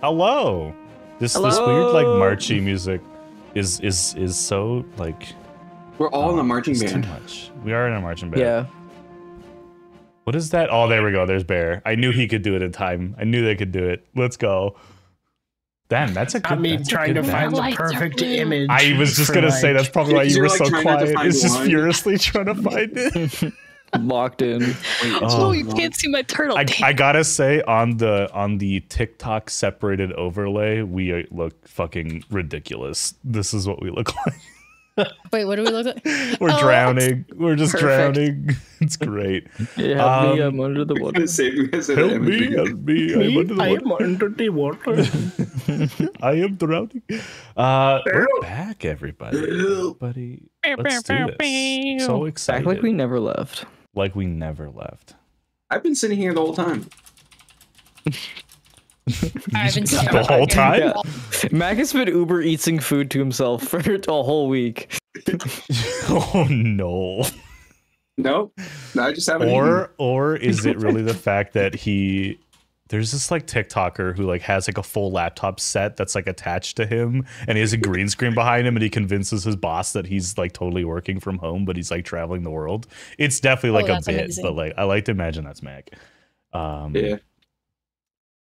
Hello. This this weird like marchy music is is is so like We're all in the oh, uh, marching it's band. Too much. We are in a marching band. Yeah. What is that? Oh, there we go. There's Bear. I knew he could do it in time. I knew they could do it. Let's go. Damn, that's a good. I mean, trying to good find the match. Lights are perfect image. I was just gonna like, say that's probably why you were like, so trying not to quiet. find It's just one. furiously trying to find it. Locked in. Wait, Oh. Oh, you can't see my turtle. I, I gotta say on the on the TikTok separated overlay, we uh, look fucking ridiculous. This is what we look like. Wait, what do we look like? We're Oh. drowning. We're just Perfect. drowning. It's great. Yeah, me, Um, I'm under the water. say, I'm gonna say that Help me, help me. I'm under the I'm water. under the water. I am drowning. Uh, we're back, everybody. Everybody, let's do this. So excited. Act like we never left. Like we never left. I've been sitting here the whole time. I've been sitting The whole time? Yeah. Mac has been Uber eating food to himself for a whole week. oh no. Nope. No, I just haven't. eaten. Or or is it really the fact that he there's this like TikToker who like has like a full laptop set that's like attached to him and he has a green screen behind him and he convinces his boss that he's like totally working from home but he's like traveling the world. It's definitely Oh, like a bit, amazing. but like I like to imagine that's Mac. Um Yeah.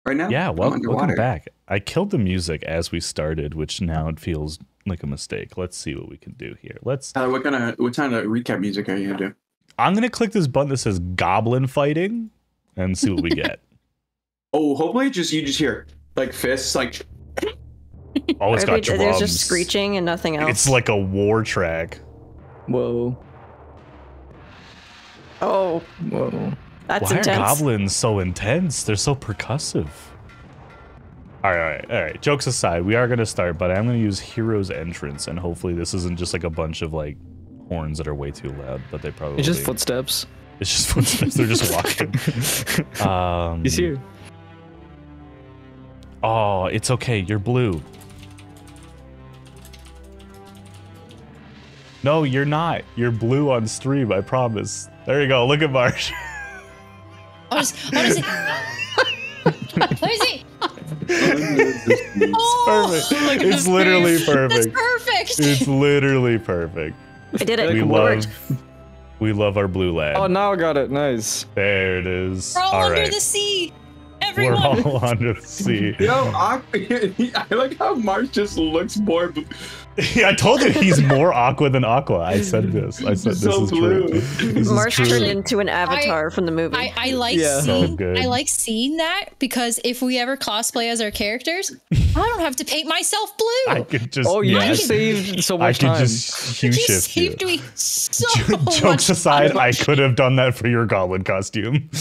Right now. Yeah, well, welcome back. I killed the music as we started, which now it feels like a mistake. Let's see what we can do here. Let's. Tyler, what kind of what kind of recap music are you gonna do? I'm gonna click this button that says "Goblin Fighting" and see what we get. Oh, hopefully just you just hear like fists, like Oh, it's Or got drums. There's just screeching and nothing else. It's like a war track. Whoa. oh, Whoa. that's Why intense. are goblins so intense? They're so percussive. All right, all right, all right. Jokes aside, we are gonna start, but I'm gonna use Hero's Entrance, and hopefully this isn't just like a bunch of like horns that are way too loud, but they probably It's just footsteps. It's just footsteps. They're just walking. Um, He's here. Oh, it's okay. You're blue. No, you're not. You're blue on stream. I promise. There you go. Look at Marsh. What is, what is it? What is it? it's Oh, perfect. It's literally That's perfect. perfect. It's literally perfect. I did it. We It love, worked. we love our blue lad. Oh, now I got it. Nice. There it is. We're all, All under right. the sea. We're all under the sea. yo. Aqu- I like how Marsh just looks more. Yeah, I told you he's more aqua than aqua. I said this. I said this So is true. blue. This is Marsh true. turned into an avatar from the movie. I, I like Yeah. Seeing good. I like seeing that because if we ever cosplay as our characters, I don't have to paint myself blue. I could just. Oh, you yeah, just saved so I much could time. just hue you shift you. saved me so Jokes much aside, time. I could have done that for your goblin costume.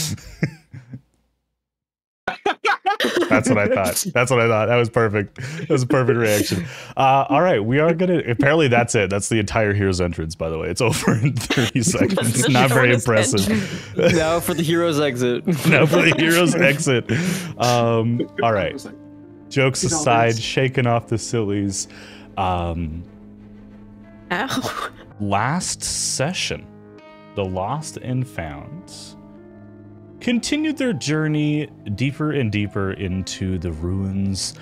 That's what I thought. That's what I thought. That was perfect. That was a perfect reaction. Uh, all right, we are gonna. Apparently, that's it. That's the entire hero's entrance. By the way, it's over in thirty seconds. the Not very impressive. now for the hero's exit. now for the hero's exit. Um, all right. Jokes aside, shaking off the sillies. Um, Ow. last session, the lost and found continued their journey deeper and deeper into the ruins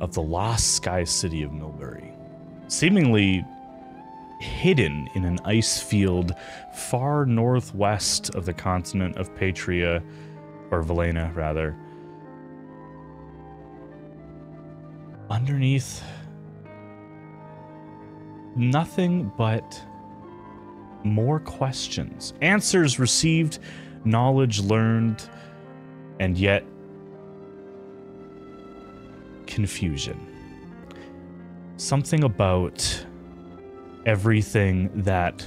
of the lost sky city of Milbury, seemingly hidden in an ice field far northwest of the continent of Patria, or Valena, rather. Underneath, nothing but more questions, answers received, knowledge learned, and yet confusion. Something about everything that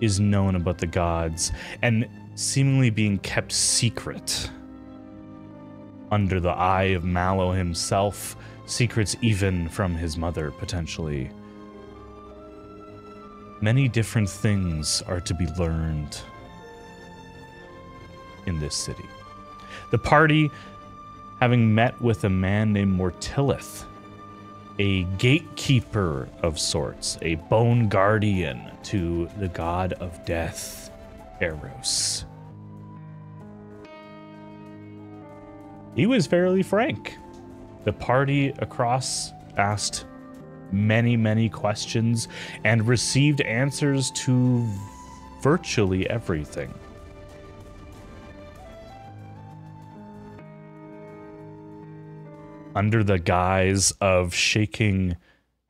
is known about the gods and seemingly being kept secret under the eye of Mallow himself, secrets even from his mother, potentially. Many different things are to be learned in this city. The party, having met with a man named Mortilith, a gatekeeper of sorts, a bone guardian to the god of death, Eros. He was fairly frank. The party across asked many, many questions and received answers to virtually everything. Under the guise of shaking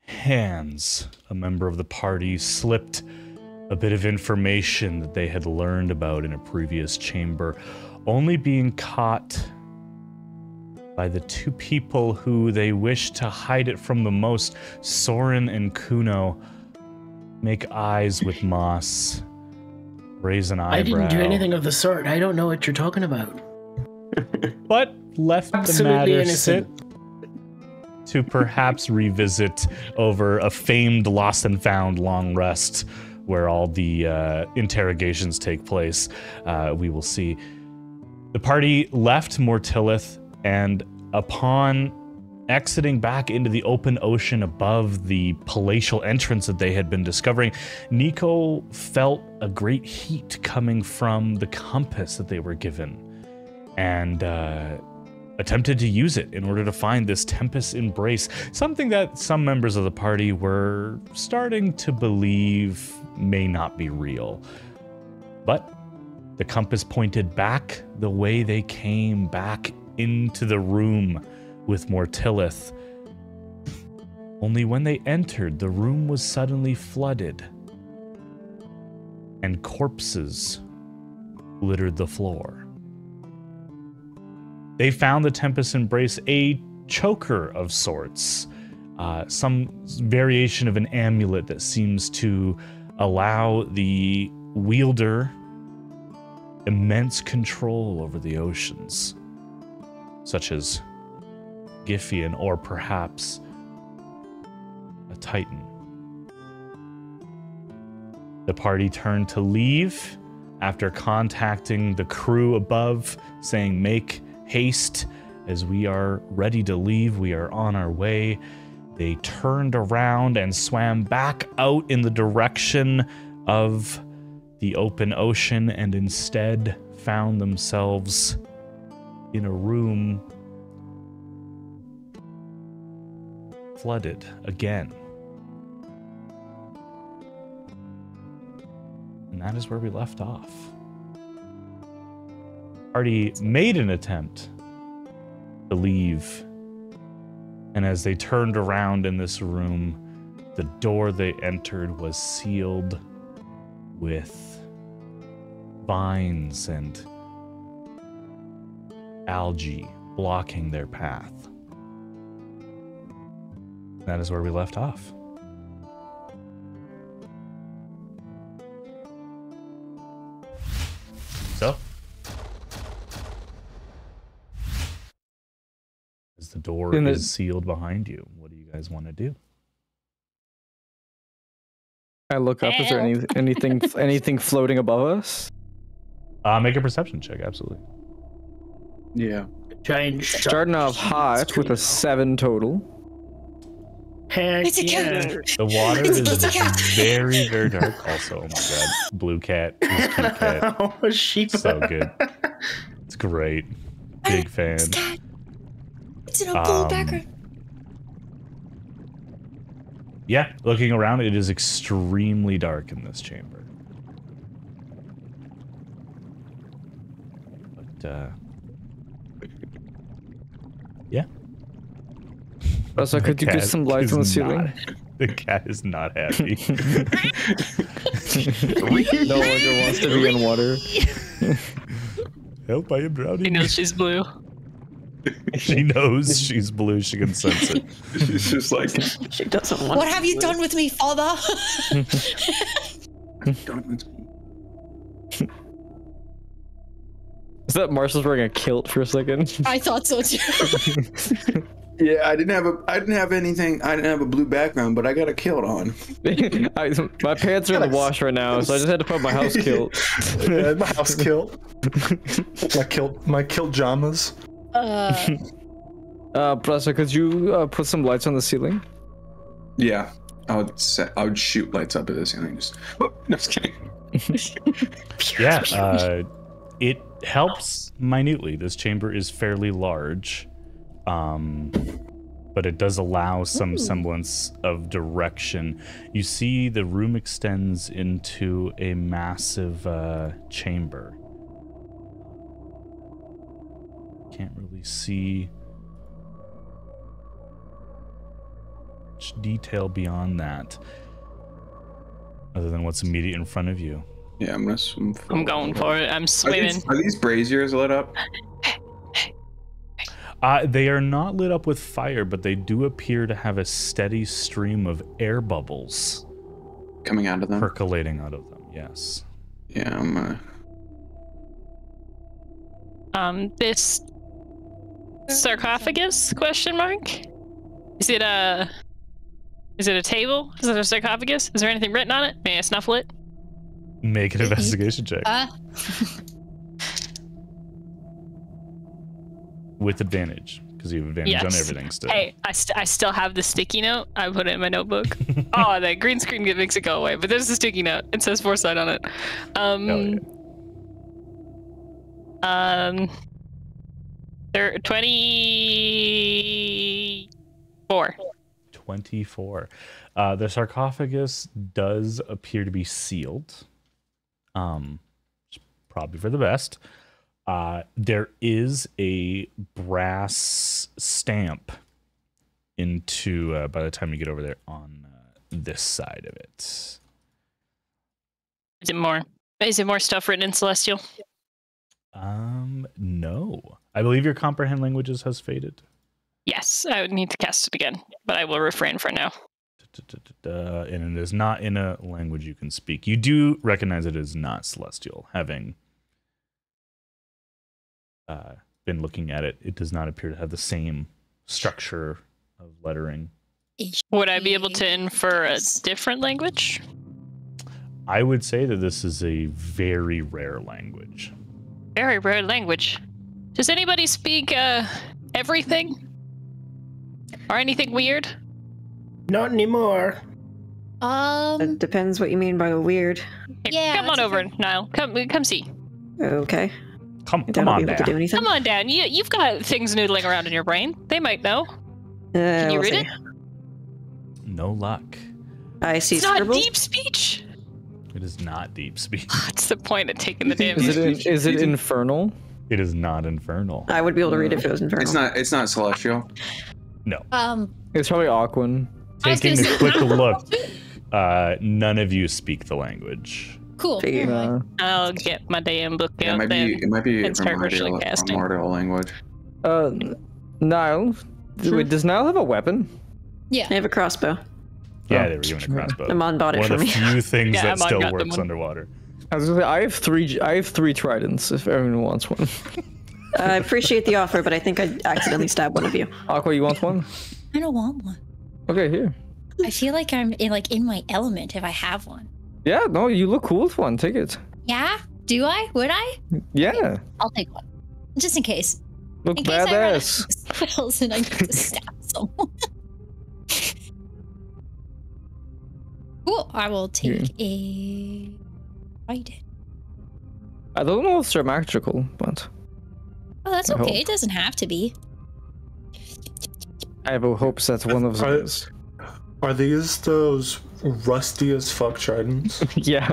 hands, a member of the party slipped a bit of information that they had learned about in a previous chamber, only being caught by the two people who they wished to hide it from the most, Soren and Kuno, make eyes with Moss, raise an eyebrow. I didn't do anything of the sort. I don't know what you're talking about. but left the Absolutely matter innocent. sit to perhaps revisit over a famed lost and found long rest where all the uh, interrogations take place. Uh, we will see. The party left Mortillith, and upon exiting back into the open ocean above the palatial entrance that they had been discovering, Nico felt a great heat coming from the compass that they were given and uh, attempted to use it in order to find this Tempest embrace, something that some members of the party were starting to believe may not be real. But the compass pointed back the way they came back into the room with Mortillith. Only when they entered, the room was suddenly flooded, and corpses littered the floor. They found the Tempest Embrace a choker of sorts, uh, some variation of an amulet that seems to allow the wielder immense control over the oceans, such as Giffian or perhaps a Titan. The party turned to leave after contacting the crew above, saying, Make haste as we are ready to leave. We are on our way. They turned around and swam back out in the direction of the open ocean and instead found themselves in a room flooded again. And that is where we left off. Party made an attempt to leave. And as they turned around in this room, the door they entered was sealed with vines and algae blocking their path. That is where we left off. So, as the door And is sealed behind you, what do you guys want to do? I look up. Is there any anything anything floating above us? Uh, make a perception check, absolutely. Yeah. Giant shark. Starting off hot with a seven total. Heck It's a yeah. cat. The water It's- is it's very, very dark. Also, oh my god, blue cat, is cat, oh, a sheep. so good. It's great. Big fan. It's in a blue Um, background. Yeah, looking around, it is extremely dark in this chamber. But uh, yeah, Also, could you get some lights on the ceiling? not- the cat is not happy. no longer wants to be in water. Help! I am drowning. He knows she's blue. she knows she's blue. She can sense it. She's just like, She doesn't want. What have you done with me, father? don't. Is that Marshall's wearing a kilt for a second? I thought so too. Yeah, I didn't have a, I didn't have anything. I didn't have a blue background, but I got a kilt on. I, my pants are in the wash right now, so I just had to put my house kilt. Yeah, my house kilt. my kilt, my kilt jamas. Uh, Uh, Professor, could you uh, put some lights on the ceiling? Yeah, I would set, I would shoot lights up at this ceiling. Just, oh, no, just kidding. Yeah, uh, it helps minutely. This chamber is fairly large. Um, but it does allow some semblance of direction. You see the room extends into a massive uh, chamber. Can't really see much detail beyond that, other than what's immediate in front of you. Yeah, I'm gonna swim. I'm going for it. I'm Are swimming. these, are these braziers lit up? Uh, they are not lit up with fire, but they do appear to have a steady stream of air bubbles Coming out of them? percolating out of them. Yes. Yeah, I'm gonna. Um, this sarcophagus? Question mark. Is it a? Is it a table? Is it a sarcophagus? Is there anything written on it? May I snuffle it? Make an investigation check Uh, with advantage because you have advantage on everything still. Hey, I, st- I still have the sticky note. I put it in my notebook. oh, the green screen get- makes it go away, but there's a sticky note. It says foresight on it. Um, Hell yeah. um, there, 24. 24. Uh, the sarcophagus does appear to be sealed. Um, probably for the best. Uh, there is a brass stamp into uh, by the time you get over there on uh, this side of it. Is it more? Is it more stuff written in Celestial? Um, no, I believe your comprehend languages has faded. Yes, I would need to cast it again, but I will refrain for now. And it is not in a language you can speak. You do recognize it is not celestial, having uh, been looking at it. It does not appear to have the same structure of lettering. Would I be able to infer a different language? I would say that this is a very rare language. Very rare language. Does anybody speak uh, everything? Or anything weird? Not anymore. It um, depends what you mean by weird. Hey, Yeah, come on over, okay. Niall. Come, come see. Okay. Come, come on be able to do down. Come on down. You, you've got things noodling around in your brain. They might know. Uh, Can you we'll read see. it? No luck. I see It's not scribbles. deep speech. It is not deep speech. What's the point of taking the damn? Is it in, Speech- is it speech- infernal? It is not infernal. I would be able to read it if it was infernal. It's not. It's not celestial. No. um, It's probably Aquan. I was Taking gonna a say- quick look, uh, none of you speak the language. cool. Figure. Uh, I'll get my damn book Yeah, it out might then. be. It might be and start ritually primordial, casting. primordial language. uh, Niall. Sure. Wait, does Nile have a weapon? Yeah. I have a crossbow. Yeah, Oh, they were given a crossbow. Amon bought it One for of the me. few things Yeah, that Amon still got them works underwater. I was gonna say I have three. I have three tridents. If everyone wants one. I appreciate the offer, but I think I accidentally stabbed one of you. Aqua, you want one? I don't want one. Okay, here. I feel like I'm in like in my element if I have one. Yeah, no, you look cool with one. Take it. Yeah? Do I? Would I? Yeah, I'll take one. Just in case. look In case I run out of spells and I need to stab someone. cool. I will take a fight it. I don't know if they're magical, but Oh, that's I okay. hope. It doesn't have to be. I have hopes that one of them Are- Are these those rusty as fuck tridents? yeah.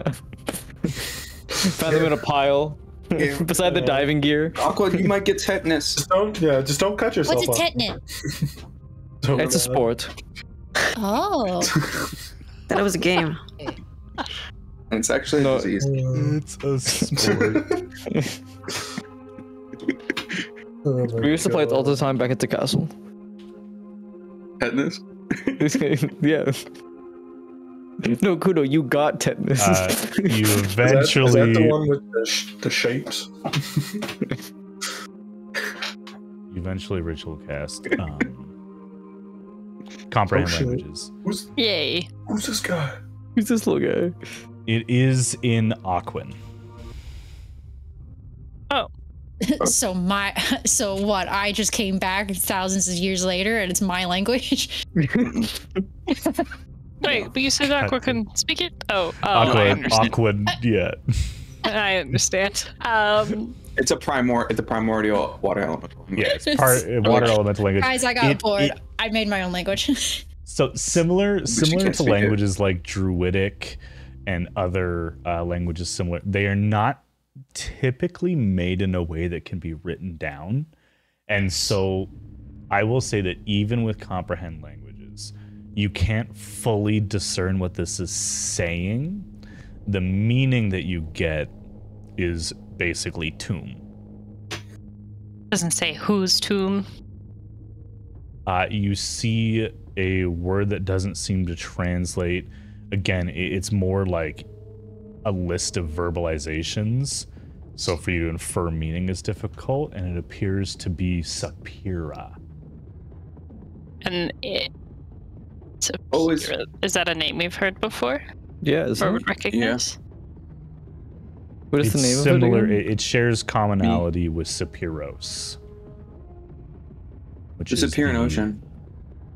Found them in a pile Yeah. beside the diving gear. Aqua, you might get tetanus. Just don't, yeah, just don't cut yourself What's a tetanus? Don't It's a sport. Oh. That was a game. It's actually No. a disease. It's a sport. Oh We used to play it all the time back at the castle. Tetanus. yeah. No, Kuno, you got tetanus. uh, you Is that, eventually is that the one with the, sh- the shapes? eventually ritual cast um, comprehend Oh, shit. languages. Who's, Yay. who's this guy? Who's this little guy? It is in Aquan. Oh. so my so what? I just came back thousands of years later and it's my language. Wait, but you said Aqua can speak it? Oh, oh, I Aqua, understand. Aquan, yeah. I understand. Um, It's a primor. It's a primordial water elemental. Yeah, it's part uh, water elemental language. Guys, I got It- bored. it- I made my own language. So similar, similar to speak it. languages like Druidic and other uh, languages similar, they are not typically made in a way that can be written down. And so, I will say that even with comprehend languages, you can't fully discern what this is saying. The meaning that you get is basically tomb. doesn't say whose tomb. uh, you see a word that doesn't seem to translate. Again, it's more like a list of verbalizations. So for you to infer meaning is difficult, and it appears to be Sapira. And it. So Oh, it's- is that a name we've heard before Yeah, is or it? would recognize? What is it's the name similar. of it? It, again? it shares commonality with Sapiros. Which Disappear in the- ocean.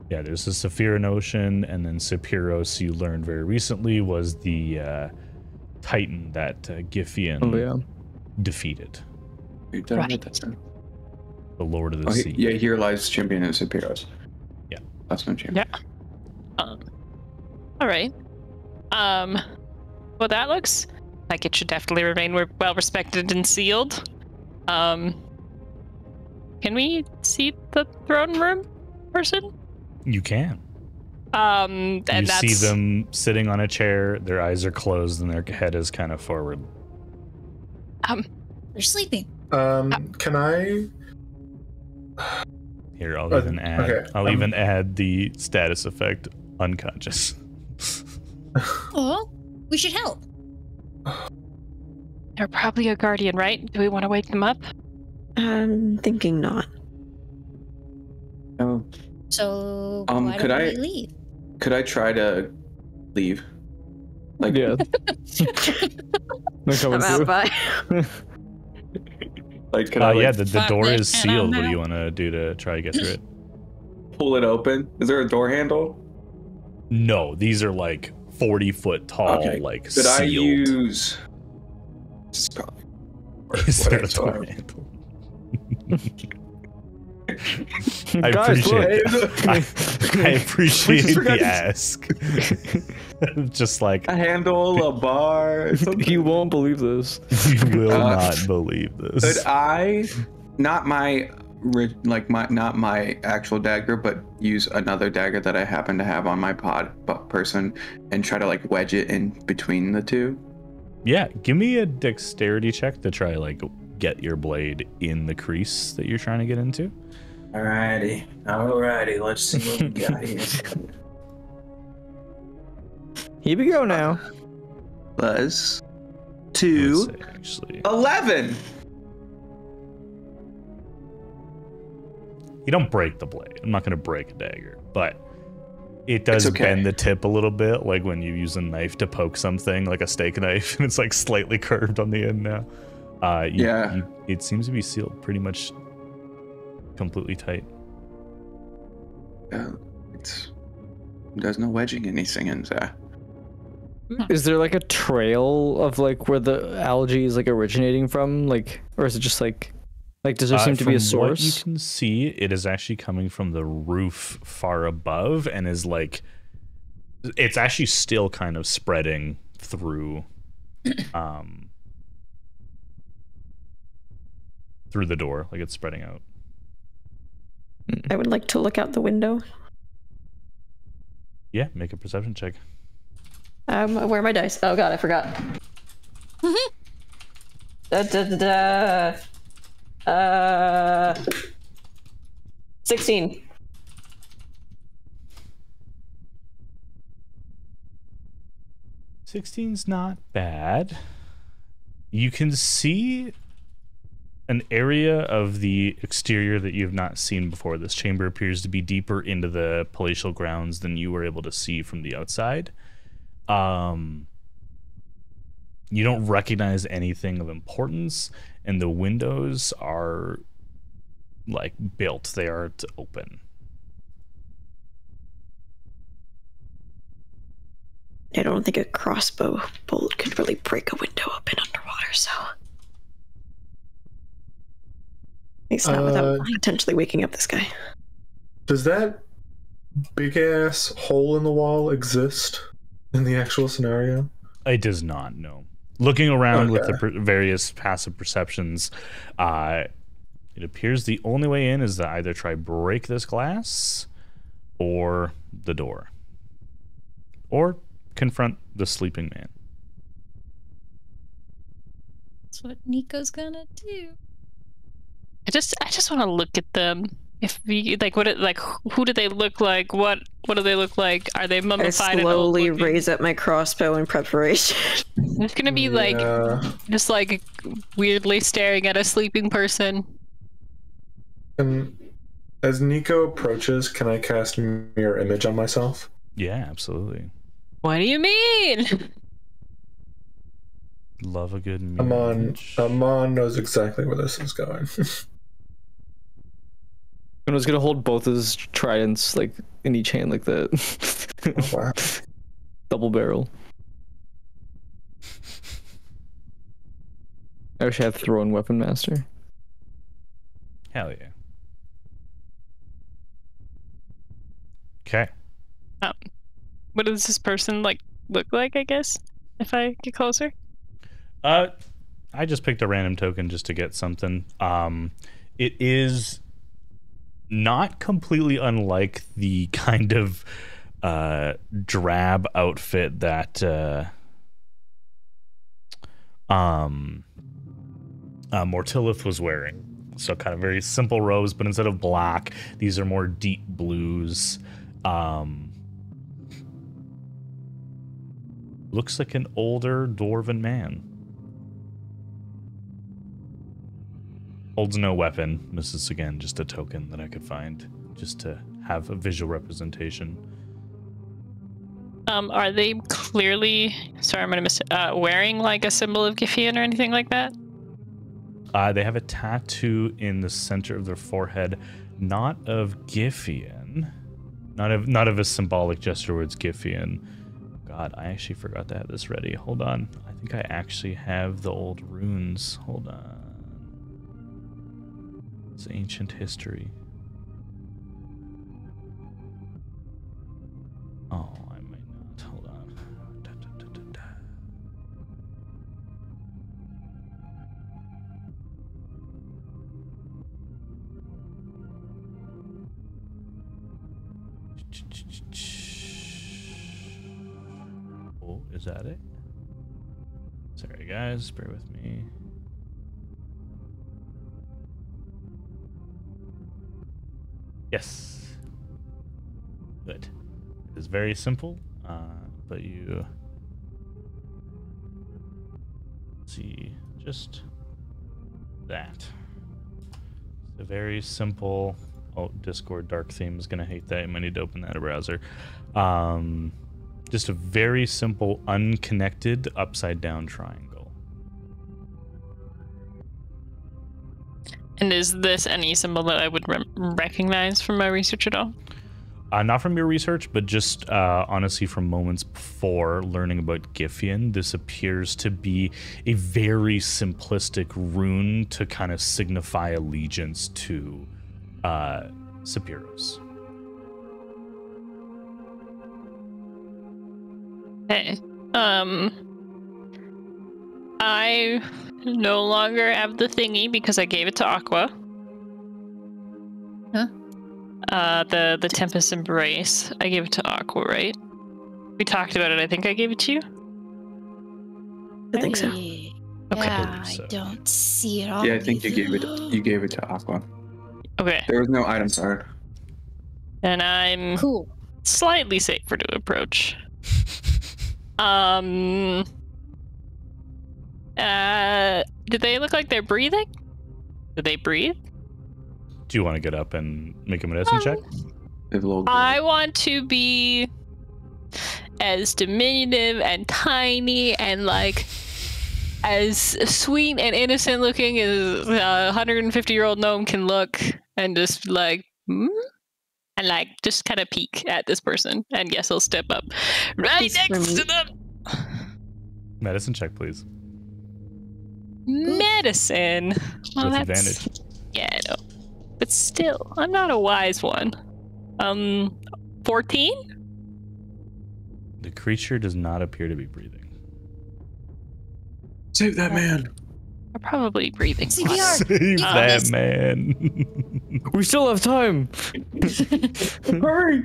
Yeah, there's the Saphiran Ocean, and then Sapiros, you learned very recently, was the uh, Titan that uh, Giffian Oh, yeah. defeated, Wait, did Right. write that down? the Lord of the Oh, he- Sea. yeah, here lies champion of Sapiros. Yeah. That's no champion. Yeah. Um, all right. Um, well, that looks like it should definitely remain well respected and sealed. Um, can we see the throne room person? You can. Um, you that's see them sitting on a chair, their eyes are closed, and their head is kind of forward. um, They're sleeping. Um, can I? Here, I'll Uh, even add. okay, I'll um, even add the status effect unconscious. Oh, we should help. they're probably a guardian, right? Do we want to wake them up? I'm thinking not. Oh, So Um, why could don't I- we leave? could I try to leave? Like, Yeah. They're coming I'm out through. like, could Uh, I like, yeah, the, the door is sealed. What do you want to do to try to get through it? pull it open? Is there a door handle? No, these are like forty foot tall, Okay, like Could I use? This is probably- or Is what there I a saw. door handle? I Guys, appreciate look. I, I appreciate the ask. Just like A handle, a bar. Something. you won't believe this. you will Uh, not believe Could this. I, not my, like my, not my actual dagger, but use another dagger that I happen to have on my pod bu- person, and try to like wedge it in between the two? Yeah, give me a dexterity check to try like get your blade in the crease that you're trying to get into. Alrighty, alrighty. Let's see what we got here. Here we go now. Plus I two, say, actually, eleven. you don't break the blade. I'm not going to break a dagger, but it does okay. bend the tip a little bit, like when you use a knife to poke something, like a steak knife, and it's like slightly curved on the end now. Uh, you, Yeah. you- it seems to be sealed pretty much completely tight. Uh, it's there's no wedging anything in there. Is there like a trail of like where the algae is like originating from? Like, or is it just like, like does there Uh, seem to be a from What you can see, it is actually coming from the roof far above, and is like, it's actually still kind of spreading through, um, through the door, like it's spreading out. I would like to look out the window. Yeah, make a perception check. Um, where are my dice? Oh god, I forgot. da, da, da, da. Uh, sixteen. 16's not bad. You can see an area of the exterior that you have not seen before. This chamber appears to be deeper into the palatial grounds than you were able to see from the outside. Um, you don't recognize anything of importance, and the windows are like built, they aren't open. I don't think a crossbow bolt could really break a window open underwater, so. At least not without Uh, potentially waking up this guy. Does that big ass hole in the wall exist in the actual scenario? It does not. No. Looking around with the per- various passive perceptions, uh, it appears the only way in is to either try break this glass, or the door, or confront the sleeping man. That's what Nico's gonna do. I just I just want to look at them. If we like, what like? Who do they look like? What what do they look like? Are they mummified? and slowly old-looking? raise up my crossbow in preparation. It's gonna be like Yeah. just like weirdly staring at a sleeping person. And as Nico approaches, can I cast mirror image on myself? Yeah, absolutely. What do you mean? Love a good mirror Amon, image. Amon knows exactly where this is going. And was gonna hold both his tridents like in each hand like that. wow. Double barrel. I wish I had thrown weapon master. Hell yeah. Okay. What does this person like look like? I guess if I get closer. Uh, I just picked a random token just to get something. Um, it is not completely unlike the kind of uh drab outfit that uh um uh, Mortillith was wearing. So kind of very simple robes, but instead of black, these are more deep blues. Um, looks like an older dwarven man. Holds no weapon. This is again just a token that I could find, just to have a visual representation. Um, are they clearly? Sorry, I'm gonna miss. Uh, wearing like a symbol of Giffian or anything like that? Uh, they have a tattoo in the center of their forehead, not of Giffian, not of not of a symbolic gesture where it's Giffian. God, I actually forgot to have this ready. Hold on, I think I actually have the old runes. Hold on, it's ancient history. Oh, I might not. Hold on. Da, da, da. Oh, is that it? Sorry, guys, bear with me. Yes. Good. It is very simple, uh, but you see just that. It's a very simple. Oh, Discord dark theme is gonna hate that. You might need to open that browser. Um, just a very simple, unconnected upside down triangle. And is this any symbol that I would re- recognize from my research at all? Uh, not from your research, but just uh, honestly from moments before learning about Giffian, this appears to be a very simplistic rune to kind of signify allegiance to uh, Sapiros. Hey, um, I no longer have the thingy because I gave it to Aqua. Huh? Uh, the the Tempest Embrace. I gave it to Aqua, right? We talked about it. I think I gave it to you. I think so. Okay. Yeah, Believe so. I don't see it on Yeah, I think you gave it. You gave it to Aqua. Okay, There was no item card. and I'm Cool. slightly safer to approach. Um. Uh, do they look like they're breathing? Do they breathe? Do you want to get up and make a medicine check? They have a little glow. I want to be as diminutive and tiny and like as sweet and innocent looking as a 150 year old gnome can look and just like hmm? and like just kind of peek at this person. And guess he'll step up right Please for next to them. Medicine check, please. Medicine. Well, With that's- advantage. Yeah, I know. But still, I'm not a wise one. Um, 14? The creature does not appear to be breathing. Save that man. I'm probably breathing. CPR. Save You that promised. man. We still have time. Hurry.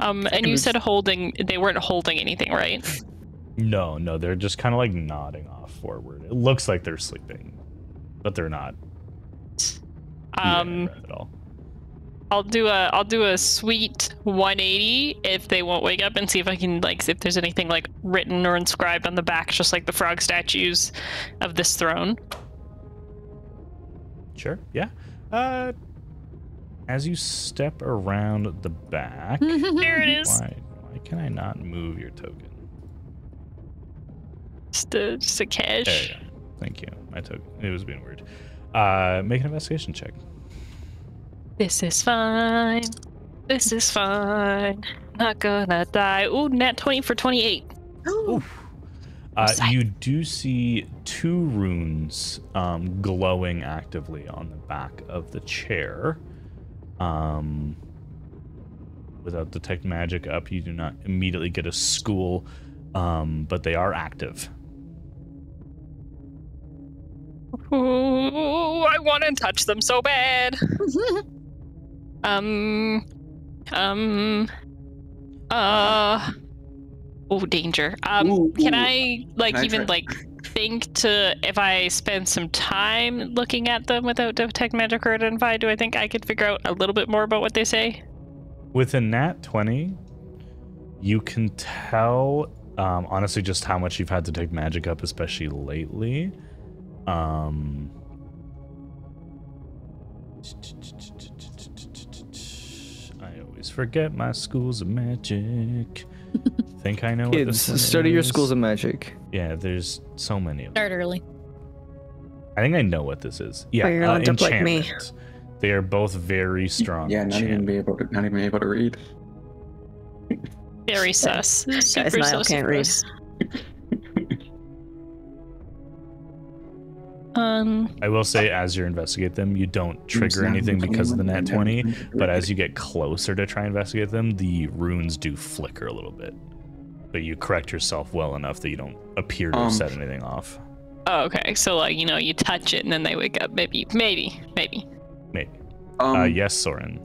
Um, and you said holding, they weren't holding anything, right? No, no, they're just kind of like nodding off forward. It looks like they're sleeping, but they're not. Um, at all. I'll do a I'll do a sweet 180 if they won't wake up and see if I can like see if there's anything like written or inscribed on the back, just like the frog statues of this throne. Sure. Yeah. Uh, as you step around the back, There it is. why why can I not move your token? Just a, just a cache. There you go. Thank you. I took It was being weird. Uh, make an investigation check. This is fine. This is fine. Not gonna die. Ooh, nat 20 for 28. Oh, Uh, you do see two runes um, glowing actively on the back of the chair. Um, without detect magic up, you do not immediately get a school, um, but they are active. Ooh, I want to touch them so bad. Um, um, uh, oh, danger. Um, Ooh, can ooh. I like Can even try- like think to if I spend some time looking at them without detect magic or identify? Do I think I could figure out a little bit more about what they say? With a nat 20, you can tell, um, honestly, just how much you've had to take magic up, especially lately. Um, I always forget my schools of magic. Think I know what Kids, this one study your is. schools of magic. Yeah, there's so many of them. Start early. I think I know what this is. Yeah, But you're uh, end up like me. They are both very strong. Yeah, not even be able to not even able to read. Very sus. guys, Super Niall sus can't of read. Um, I will say, as you investigate them, you don't trigger anything because of the nat 20, but as you get closer to try and investigate them, the runes do flicker a little bit. But you correct yourself well enough that you don't appear to have Um, set anything off. oh, okay, so like you know, you touch it and then they wake up. Maybe, maybe, maybe. Maybe. Um, uh, yes, Soren.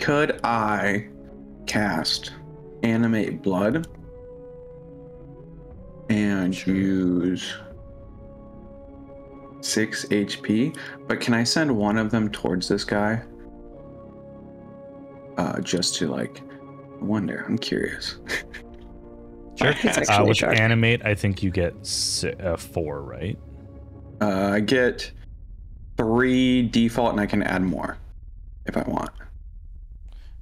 Could I cast animate blood and use six HP? But can I send one of them towards this guy? Uh, just to like wonder. I'm curious. Sure. Uh, with sharp. animate, I think you get uh, four, right? Uh, I get three default, and I can add more if I want.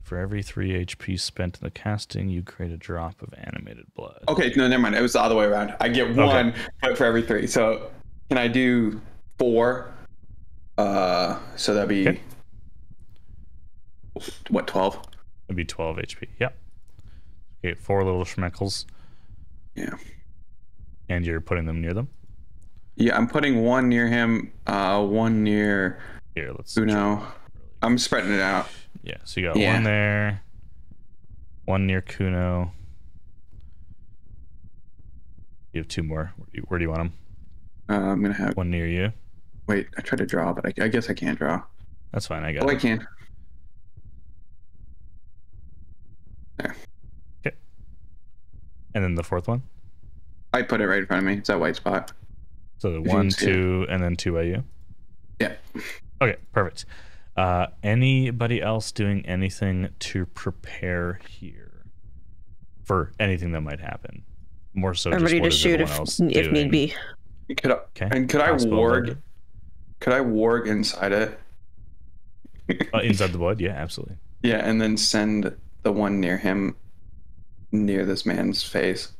For every three HP spent in the casting, you create a drop of animated blood. Okay, no, never mind. It was the other way around. I get Okay. one but for every three. So can I do four? Uh, so that'd be Okay. what twelve? It'd be 12 HP. Yep. Okay, four little schmeckles. Yeah. And you're putting them near them? Yeah, I'm putting one near him. Uh, one near Here, let's. Uno. I'm spreading it out. Yeah, so you got Yeah. one there, one near Kuno. You have two more. Where do you, where do you want them? Uh, I'm gonna have. One near you. Wait, I tried to draw, but I, I guess I can't draw. That's fine. I got Oh, I it. can. And then the fourth one. I put it right in front of me. It's that white spot. So the one, can see it. two, and then two by you. Yeah. Okay, perfect. Uh, anybody else doing anything to prepare here for anything that might happen? More so, I'm just ready what to is shoot if if need be. Could I, Okay. and could I ward? loaded. Could I warg inside it? Uh, inside the blood? Yeah, absolutely. Yeah, and then send the one near him, near this man's face,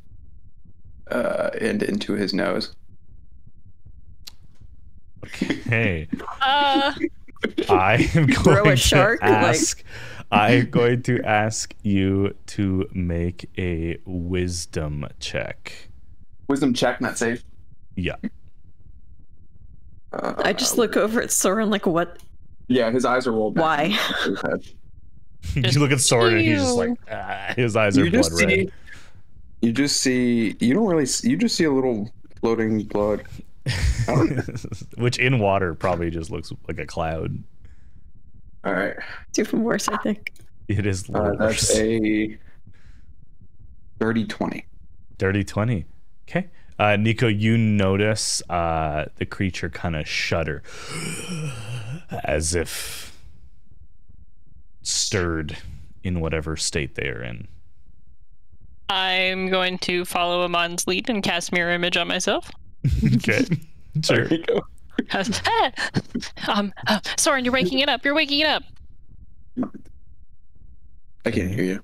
uh, and into his nose. Okay. Uh, I am Throw a going shark, to like- ask I'm going to ask you to make a wisdom check. Wisdom check, not safe. Yeah. Uh, I just look over at Soren like, what? Yeah, his eyes are rolled back. Why? You look at Soren and he's just like, ah, his eyes are You blood just see. red. You just see. You don't really. See, you just see a little floating blood. Which in water probably just looks like a cloud. All right. Two even worse, I think. It is Uh, that's worse. a dirty twenty. Dirty 20. Okay. Uh, Nico, you notice uh, the creature kind of shudder as if stirred in whatever state they are in. I'm going to follow Amon's lead and cast mirror image on myself. okay. Sure. There you go. um, uh, Soren, you're waking it up. You're waking it up. I can't hear you.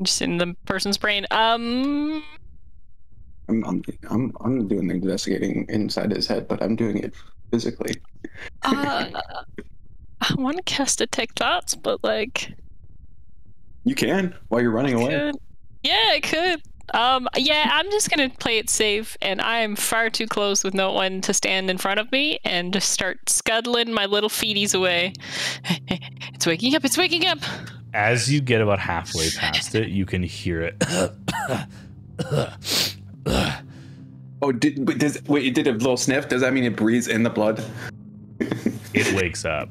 Just in the person's brain. Um, I'm, I'm, I'm, I'm doing the investigating inside his head, but I'm doing it physically. uh, I want to cast detect thoughts, but like, You can while you're running away. could. yeah, I could. Um, yeah, I'm just gonna play it safe, and I'm far too close with no one to stand in front of me, and just start scuttling my little feeties away. it's waking up! It's waking up! As you get about halfway past it, you can hear it. Oh, did but does wait? It did a little sniff. Does that mean it breathes in the blood? it wakes up.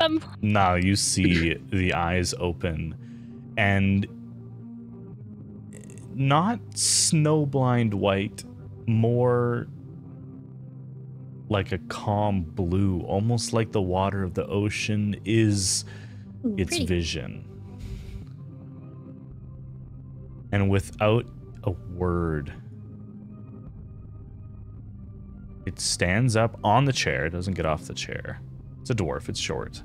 Um, Now you see the eyes open and not snowblind white, more like a calm blue, almost like the water of the ocean is Ooh, its pretty. vision. And without a word, it stands up on the chair, It doesn't get off the chair. It's a dwarf, it's short.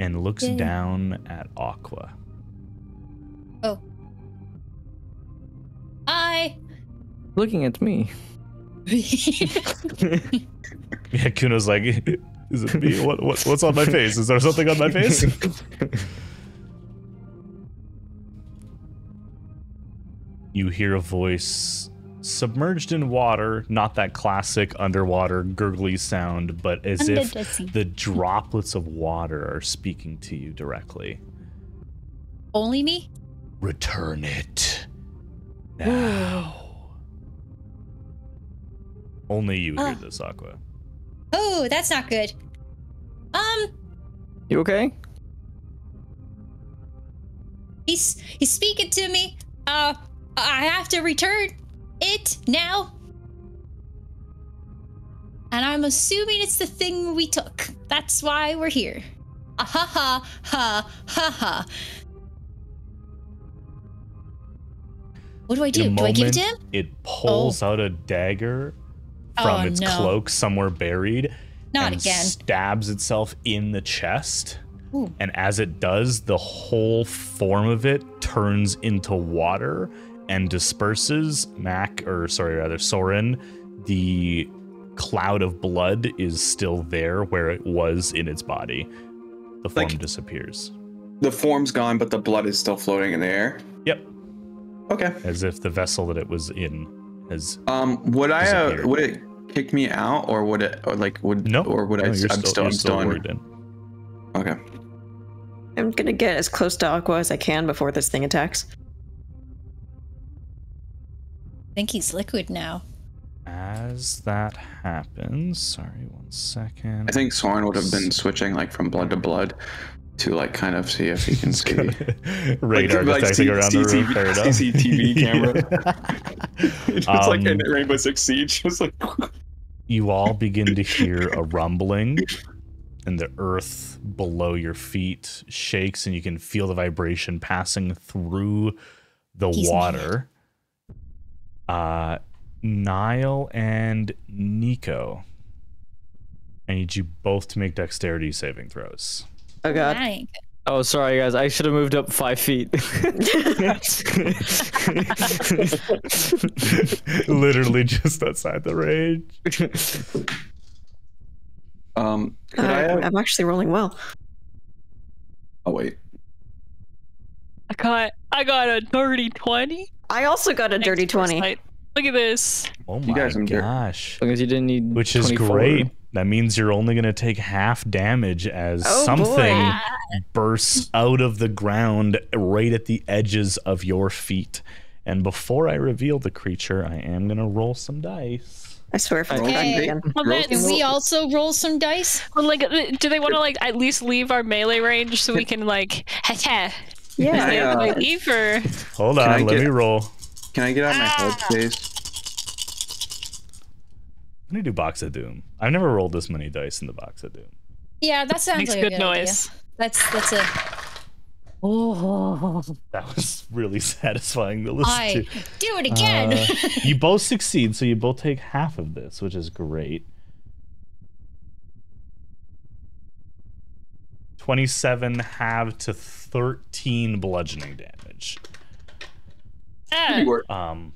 And looks Yay. down at Aqua. Oh. I. Looking at me. Yeah, Kuno's like, is it me? What, what, what's on my face? Is there something on my face? you hear a voice submerged in water, not that classic underwater gurgly sound, but as if Underdressing. the droplets of water are speaking to you directly. Only me? Return it now. Only you hear Ah. this, Aqua. Oh, that's not good. Um, You okay? he's he's speaking to me. Uh, I have to return it now. And I'm assuming it's the thing we took. That's why we're here. Ah, ha ha ha ha ha. What do I do? Do I give it to him? It pulls out a dagger from Oh, its no. cloak somewhere buried Not and again. stabs itself in the chest. Ooh. And as it does, the whole form of it turns into water and disperses. Mac, or sorry, rather, Soren, the cloud of blood is still there where it was in its body. The form Like- disappears. The form's gone, but the blood is still floating in the air. Yep. Okay. As if the vessel that it was in has. Um, would I uh, would it kick me out, or would it, or like would No. or would no, I? I'm still, you're I'm still, in. worried in. Okay. I'm gonna get as close to Aqua as I can before this thing attacks. Think he's liquid now. As that happens, sorry, one second. I think Soren would have been switching like from blood to blood to like kind of see if he can see. radar like, detecting C- around the room. CCTV Fair enough. CCTV camera. it's like in Um, Rainbow Six Siege. It's like you all begin to hear a rumbling, and the earth below your feet shakes, and you can feel the vibration passing through the He's water. Uh, Niall and Nico. I need you both to make dexterity saving throws. Oh god. That. Oh, sorry, guys. I should have moved up five feet. Literally just outside the range. Um, Uh, I have? I'm actually rolling well. Oh wait. I got I got a dirty twenty. I also got a dirty 20. Foresight. Look at this. Oh You my guys dirt. gosh. As long as you didn't need. Which is 24. great. That means you're only going to take half damage as Oh, something boy. bursts out of the ground right at the edges of your feet. And before I reveal the creature, I am going to roll some dice. I swear if I Okay. got you again. Well, Roll then- Can we also roll some dice? Well, like, uh, do they want to like at least leave our melee range so we can like, ha ha, Yeah. I, uh, like, leave? Hold on, I let get- me roll. Can I get out my head space? Let me do Box of Doom. I've never rolled this many dice in the Box of Doom. Yeah, that sounds Makes like good a good noise. idea. That's that's a. Oh, That was really satisfying to listen I to. do it again. Uh, you both succeed, so you both take half of this, which is great. 27 half to 13 bludgeoning damage. Ah, Um,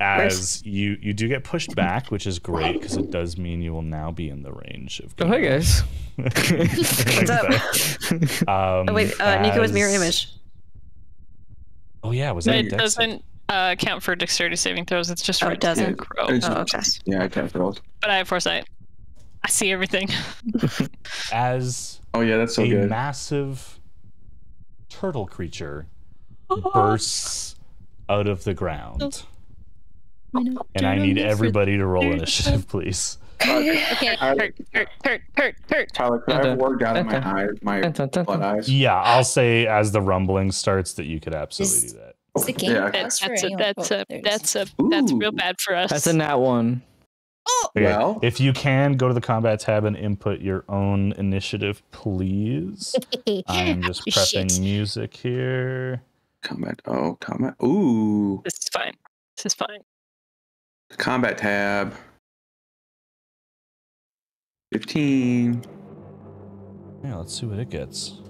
as you you do get pushed back, which is great because it does mean you will now be in the range of. Oh, hi guys. What's up? Um, Oh, wait, uh, Nico was mirror image. Oh yeah, was that? it dex doesn't uh, count for dexterity saving throws. It's just Oh, right it doesn't? to grow. It's- Oh, okay. Yeah, I can't roll. But I have foresight. I see everything. As Oh yeah, that's so a good. massive turtle creature oh. bursts out of the ground. Oh. And I need everybody to roll initiative, please. okay. Hurt, hurt, hurt, hurt, hurt. Tyler, could I have word down in my dun, eyes, my blood eyes? Yeah, I'll say as the rumbling starts that you could absolutely do that. It's the game Yeah, pass for That's a, that's Oh, a, there it is. that's a, that's real bad for us. That's a nat one. Oh, Okay, Well- if you can go to the combat tab and input your own initiative, please. I'm just prepping Shit. music here. Combat. Oh, combat. Ooh, This is fine. This is fine. combat tab. Fifteen. Yeah, let's see what it gets.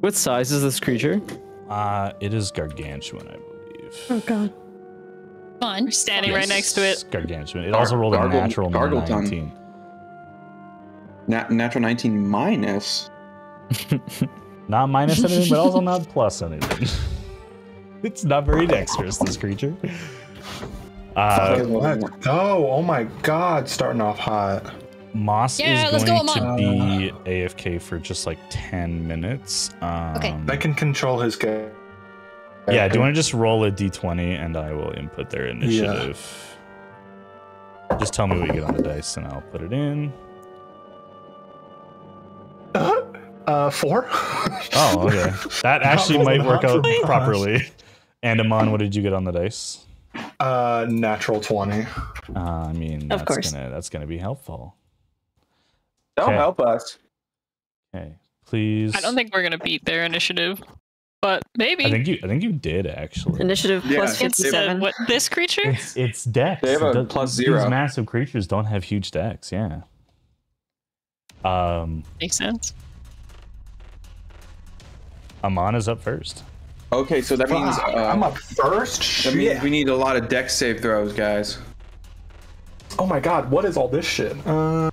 What size is this creature? Uh, it is gargantuan, I believe. Oh god. Fun. Standing fun. right next to it. Gargantuan. It Gar- also rolled a natural gargle tongue. 19. Nat- natural nineteen minus. Not minus anything, but also not plus anything. it's not very dexterous, this creature. Uh, Okay, let's go. Oh my god, starting off hot. Moss Yeah, is going go, to Amon. be AFK for just like 10 minutes. Um, Okay. I can control his game. Yeah, do you want to just roll a d20 and I will input their initiative? Yeah. Just tell me what you get on the dice and I'll put it in. Uh, four. Oh, okay. That actually might work out for properly. And Amon, what did you get on the dice? Uh, natural twenty. Uh, I mean, Of that's course. gonna that's gonna be helpful. That'll Okay. help us. Okay, please. I don't think we're gonna beat their initiative, but maybe. I think you. I think you did actually. Initiative Yeah, plus it's, It's, 57. what this creature? It's it's dex. They have a It does- plus These zero. massive creatures don't have huge dex. Yeah. Um, Makes sense. Amon is up first. Okay, so that means Fuck, uh, I'm up first. that means Shit. we need a lot of dex save throws, guys. Oh my god, what is all this shit? Uh,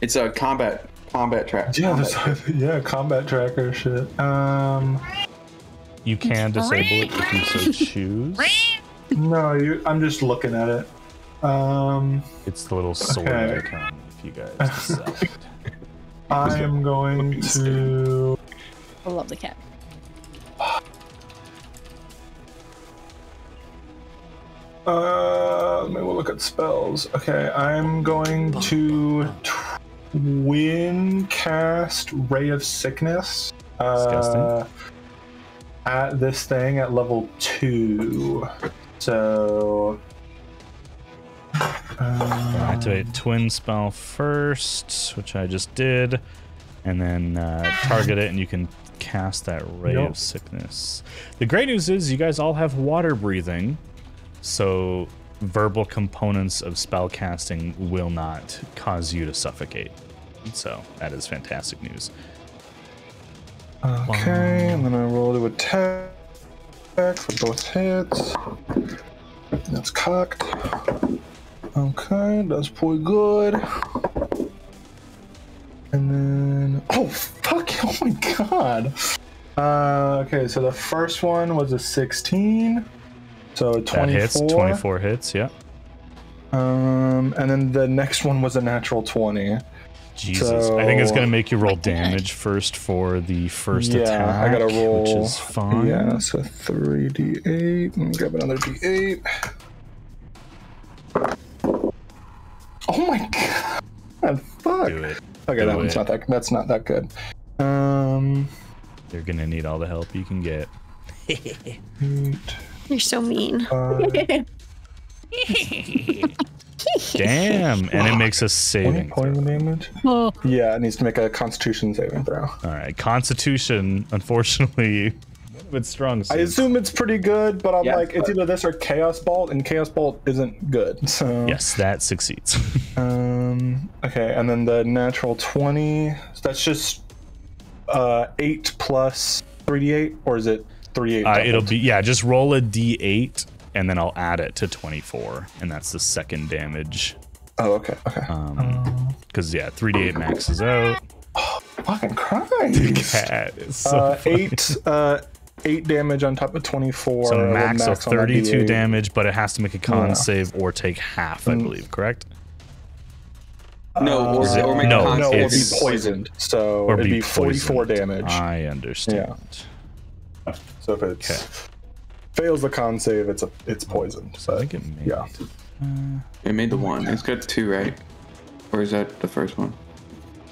It's a combat combat track. yeah, combat yeah, combat tracker shit. Um, You can disable it if you so choose. no, you, I'm just looking at it. Um, It's the little sword Okay. icon if you guys decide. I am going to. I love the cat. Uh, maybe we'll look at spells. Okay, I'm going to twin cast Ray of Sickness. Uh, Disgusting. At this thing at level two. So. Uh, Activate twin spell first, which I just did, and then uh, target it, and you can cast that ray Yep. of sickness. The great news is you guys all have water breathing, so verbal components of spell casting will not cause you to suffocate. So that is fantastic news. Okay, and then I roll to attack for both hits. That's cocked. Okay, that's pretty good. And then oh fuck! Oh my god. Uh, okay, so the first one was a 16, so That 24. hits. 24 hits. Yeah. Um, and then the next one was a natural 20. Jesus. I think it's gonna make you roll damage first for the first yeah, attack. I gotta roll. which is fine. Yeah, so 3d8. Let me grab another d8. Oh my god! Fuck. Do it. Okay, Do that one's not that. That's not that good. Um, You're gonna need all the help you can get. eight, You're so mean. five, Damn, and it makes a 20 saving. throw. damage. Oh, Yeah, it needs to make a Constitution saving throw. All right, Constitution. Unfortunately, its strong. I assume it's pretty good, but I'm Yeah. like, it's either this or Chaos Bolt, and Chaos Bolt isn't good. So Yes, that succeeds. Um. Okay, and then the natural twenty. So that's just uh eight plus three d eight, or is it three eight? uh, it'll be yeah. Just roll a d8, and then I'll add it to 24, and that's the second damage. Oh, okay. Okay. Um, because yeah, 3d8 maxes out. Fucking Christ. Cat is so Uh, funny. eight. Uh, eight damage on top of twenty four. So max, of 32 damage, but it has to make a con Yeah. save or take half, I Mm. believe. Correct? No, or, Is it- or make no, a con No, save. it would be poisoned. So Or it'd be be forty four poisoned. damage. I understand. Yeah. so if it's fails the con save, it's a it's poisoned. So I But think it made yeah. It made the one. It's got two, right? Or is that the first one?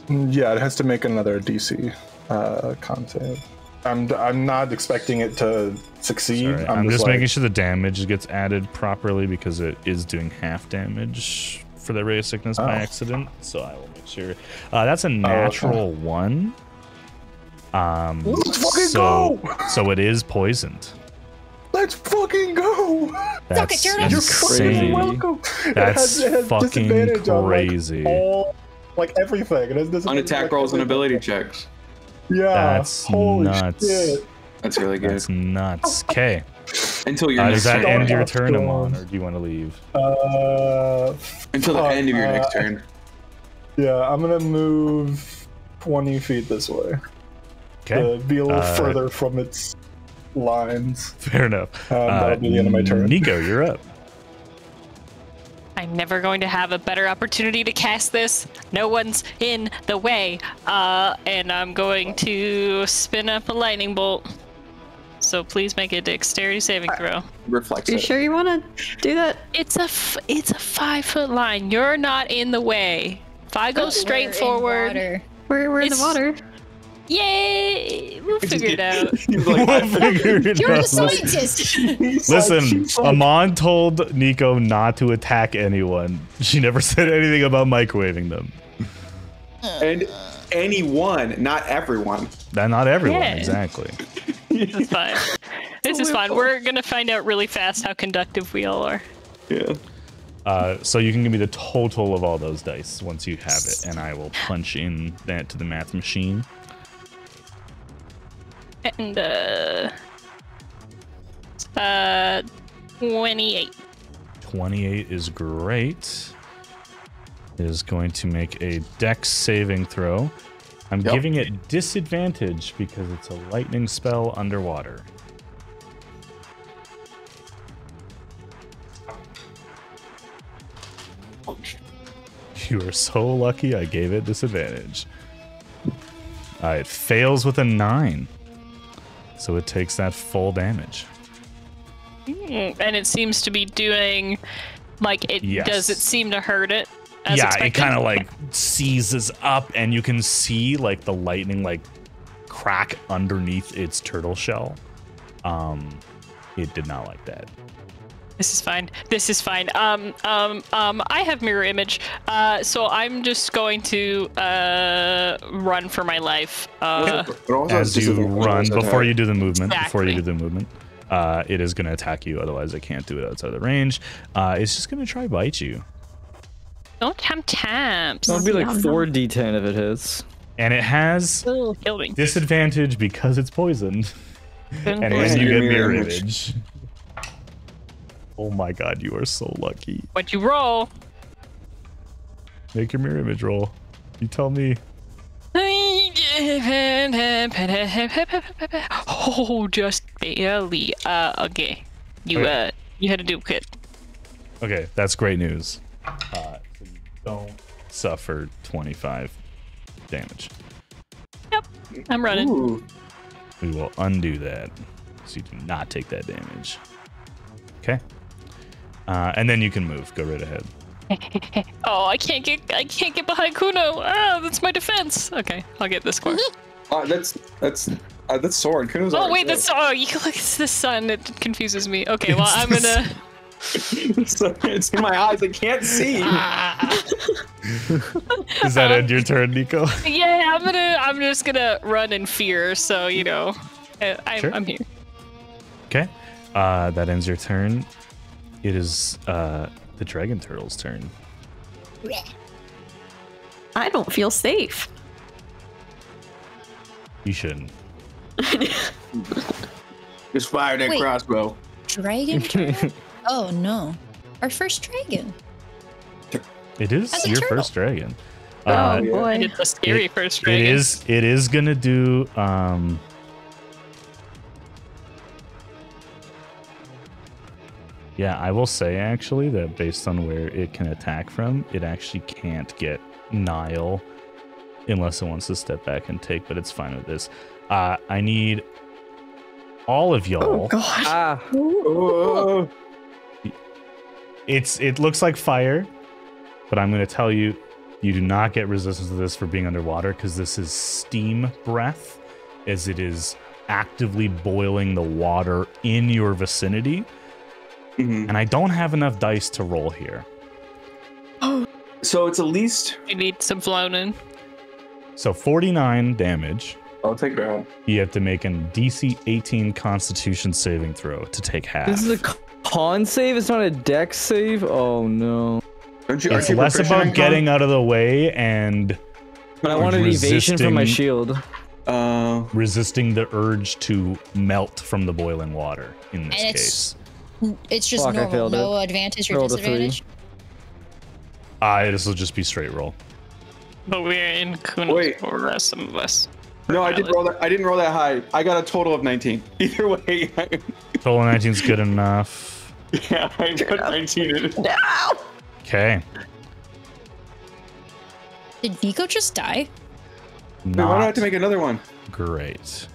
Mm, Yeah, it has to make another DC uh, con save. I'm I'm not expecting it to succeed. Sorry, I'm, just, like, making sure the damage gets added properly because it is doing half damage for the ray of sickness by Oh. accident. So I will make sure. Uh, that's a natural one. Um, Let's fucking so, go! so it is poisoned. Let's fucking go! That's it, Jordan. You're insane. crazy. Welcome. It That's has- it has fucking disadvantage on, like, crazy. all, like everything. It has On attack like, rolls and ability checks. Yeah. That's holy nuts. shit. That's really good. That's nuts. Okay. Until your Uh, next does that turn. end your turn, God. Amon, or do you want to leave? Uh, Until the fuck, end of your next uh, turn. Yeah, I'm gonna move 20 feet this way Okay. to be a little Uh, further from its lines. Fair enough. Um, Uh, that'll be the end of my turn. Nico, you're up. I'm never going to have a better opportunity to cast this. No one's in the way. Uh, and I'm going to spin up a lightning bolt. So please make a dexterity saving throw. Reflects Are you it. sure you want to do that? It's a f- it's a five foot line. You're not in the way. If I go we're straight in forward, water. We're, we're in the water. Yay, we'll figure it out. He's like, We'll figure it You're the out. scientist. Listen, Amon told Nico not to attack anyone. She never said anything about microwaving them. and anyone, not everyone. That not everyone, Yeah. exactly. This is fine. This is fine. We're gonna find out really fast how conductive we all are. Yeah. Uh, so you can give me the total of all those dice once you have it, and I will punch in that to the math machine. And uh, uh, twenty-eight. 28 is great. Is going to make a dex saving throw. I'm Yep. giving it disadvantage because it's a lightning spell underwater. You are so lucky I gave it disadvantage. Uh, it fails with a 9. So it takes that full damage. Mm, And it seems to be doing like it Yes. does it seem to hurt it? As yeah, expected? it kind of like seizes up, and you can see like the lightning like crack underneath its turtle shell. Um, it did not like that. This is fine. This is fine. Um, um, um, I have mirror image, uh, so I'm just going to uh run for my life. Uh, As you run before you do the movement, before you do the movement, uh, it is going to attack you. Otherwise, it can't do it outside of the range. Uh, it's just going to try bite you, don't have taps. That'll be like Nom nom. 4d10 if it hits. and it has Kill disadvantage because it's poisoned. And Good when you get mirror mirror image. image. Oh my god, you are so lucky. What'd you roll? Make your mirror image roll. You tell me. Oh, just barely. Uh, okay. You Okay. uh, you had a duplicate. Okay, that's great news. Uh, so you don't suffer 25 damage. Yep, I'm running. Ooh. We will undo that, so you do not take that damage. Okay. Uh, and then you can move. Go right ahead. Oh, I can't get I can't get behind Kuno. Ah, that's my defense. Okay, I'll get this square. Uh, that's that's uh, that's sword. Kuno's oh wait, that's oh you look it's the sun. It confuses me. Okay, well I'm gonna. So it's in my eyes. I can't see. Does that end your turn, Nico? Yeah, I'm gonna I'm just gonna run in fear. So you know, I, I'm, Sure. I'm here. Okay. Uh, that ends your turn. It is uh, the dragon turtle's turn. I don't feel safe. You shouldn't. Just fire that Wait. crossbow. Dragon? turtle? oh no. Our first dragon. It is As a your turtle. first dragon. Oh Uh, boy. It's a scary it- first it dragon. is. It is gonna do. Um, yeah, I will say actually that based on where it can attack from, it actually can't get Nile unless it wants to step back and take. But it's fine with this. Uh, I need all of y'all. Oh god. Ah. It's it looks like fire, but I'm going to tell you, you do not get resistance to this for being underwater because this is steam breath, as it is actively boiling the water in your vicinity. Mhm. And I don't have enough dice to roll here. Oh. So it's at least. You need some floating. So 49 damage. I'll take that. You have to make a DC 18 Constitution saving throw to take half. this is a con save. It's not a dex save. Oh no. Don't you? it's aren't you less about getting out of the way and But I wanted evasion from my shield. Uh, resisting the urge to melt from the boiling water in this And it's- case. It's just Fuck, normal. failed No advantage or Rolled a three. disadvantage. Uh, this will just be straight roll. But we're in Kuno's Wait. or some of us. no, I didn't roll that. I didn't roll that high. I got a total of 19. Either way, Total 19 is good enough. yeah, I got 19 in it. No. Okay. Did Nico just die? Wait, why do I Not have to make another one? great.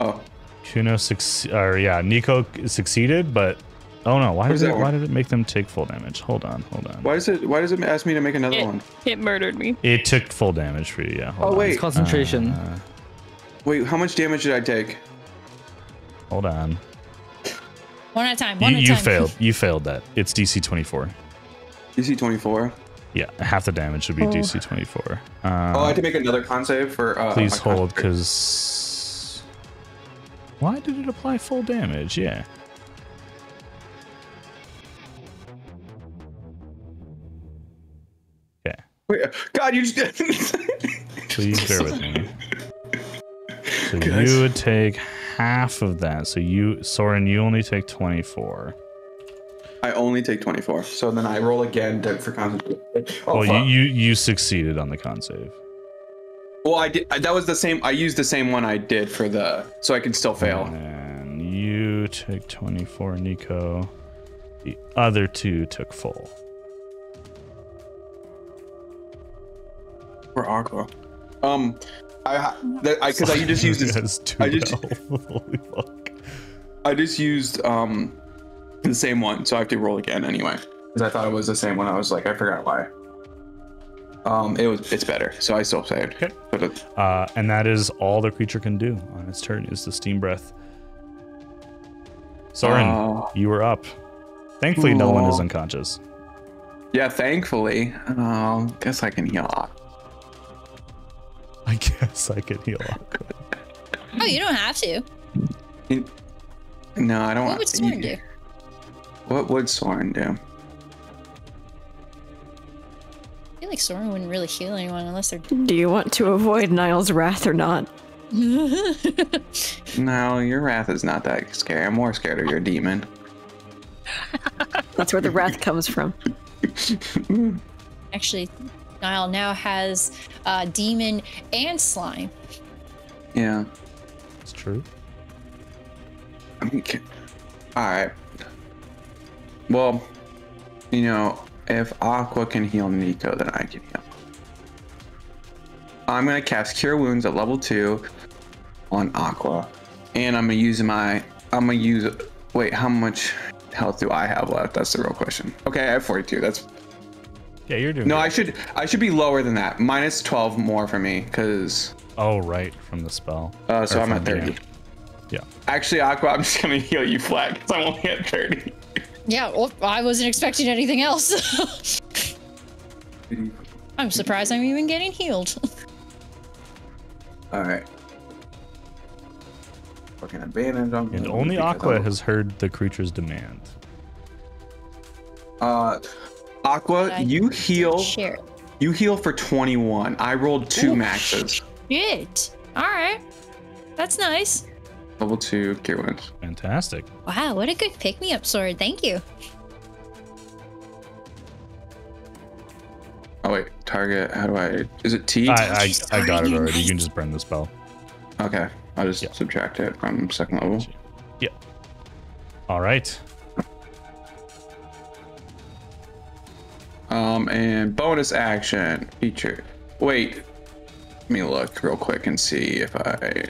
Oh, Kuno succeed, or yeah, Nico succeeded, but oh no, why Where's did it, why did it make them take full damage? Hold on, hold on. why does it? Why does it ask me to make another It, one? it murdered me. It took full damage for you. Yeah. hold Oh on. wait, It's concentration. Uh, wait. How much damage did I take? hold on. One at a time. You, at a you failed. You failed that. It's DC 24. DC 24. Yeah, half the damage would be DC 24. Uh, Oh, I had to make another con save for. Uh, Please hold, because why did it apply full damage? Yeah. God, you just. please bear with me. So Guys. you would take half of that. So you, Soren, you only take 24. I only take 24. So then I roll again to, for concentration. Oh, well, you, you you succeeded on the con save. Well, I did. That was the same. I used the same one I did for the, so I can still fail. And you took 24, Nico. The other two took full. For Aqua. Um, I because I just used this. I just- Holy fuck. I just used um the same one, so I have to roll again anyway. Because I thought it was the same one. I was like, I forgot why. Um, it was it's better, so I still saved. Okay. But it, Uh, and that is all the creature can do on its turn is the steam breath. Soren, Oh. you were up. Thankfully, no one is unconscious. yeah, thankfully. Um, guess I can heal up. I guess I could heal up. Oh, you don't have to. No, I don't What want. would Soren do? What would Soren do? I feel like Soren wouldn't really heal anyone unless they're. Do you want to avoid Niall's wrath or not? No, your wrath is not that scary. I'm more scared of your demon. That's where the wrath comes from. Actually, Nile now has uh, demon and slime. Yeah. It's true. i Okay. All right. Well, you know, if Aqua can heal Nico, then I can heal. I'm gonna cast Cure Wounds at level two on Aqua, and I'm gonna use my. I'm gonna use. Wait, how much health do I have left? That's the real question. Okay, I have 42. That's Yeah, you're doing. no. good. I should. I should be lower than that. Minus 12 more for me, cause. Oh, right, from the spell. Uh, so Or I'm at 30. Yeah. yeah. Actually, Aqua, I'm just gonna heal you flat because I'm only at 30. Yeah, well, I wasn't expecting anything else. I'm surprised I'm even getting healed. All right. Fucking advantage on. And only because Aqua has heard the creature's demand. Uh, Aqua, you heal. Share. You heal for 21. I rolled two Ooh. maxes. Shit. All right. That's nice. Level two cure wounds. Fantastic. Wow, what a good pick me up sword. Thank you. Oh wait, target. How do I? Is it T? I, I, I got it your already. You can just burn the spell. okay, I'll just Yeah. subtract it from second level. Yep. All right. Um, and bonus action feature. Wait, let me look real quick and see if I.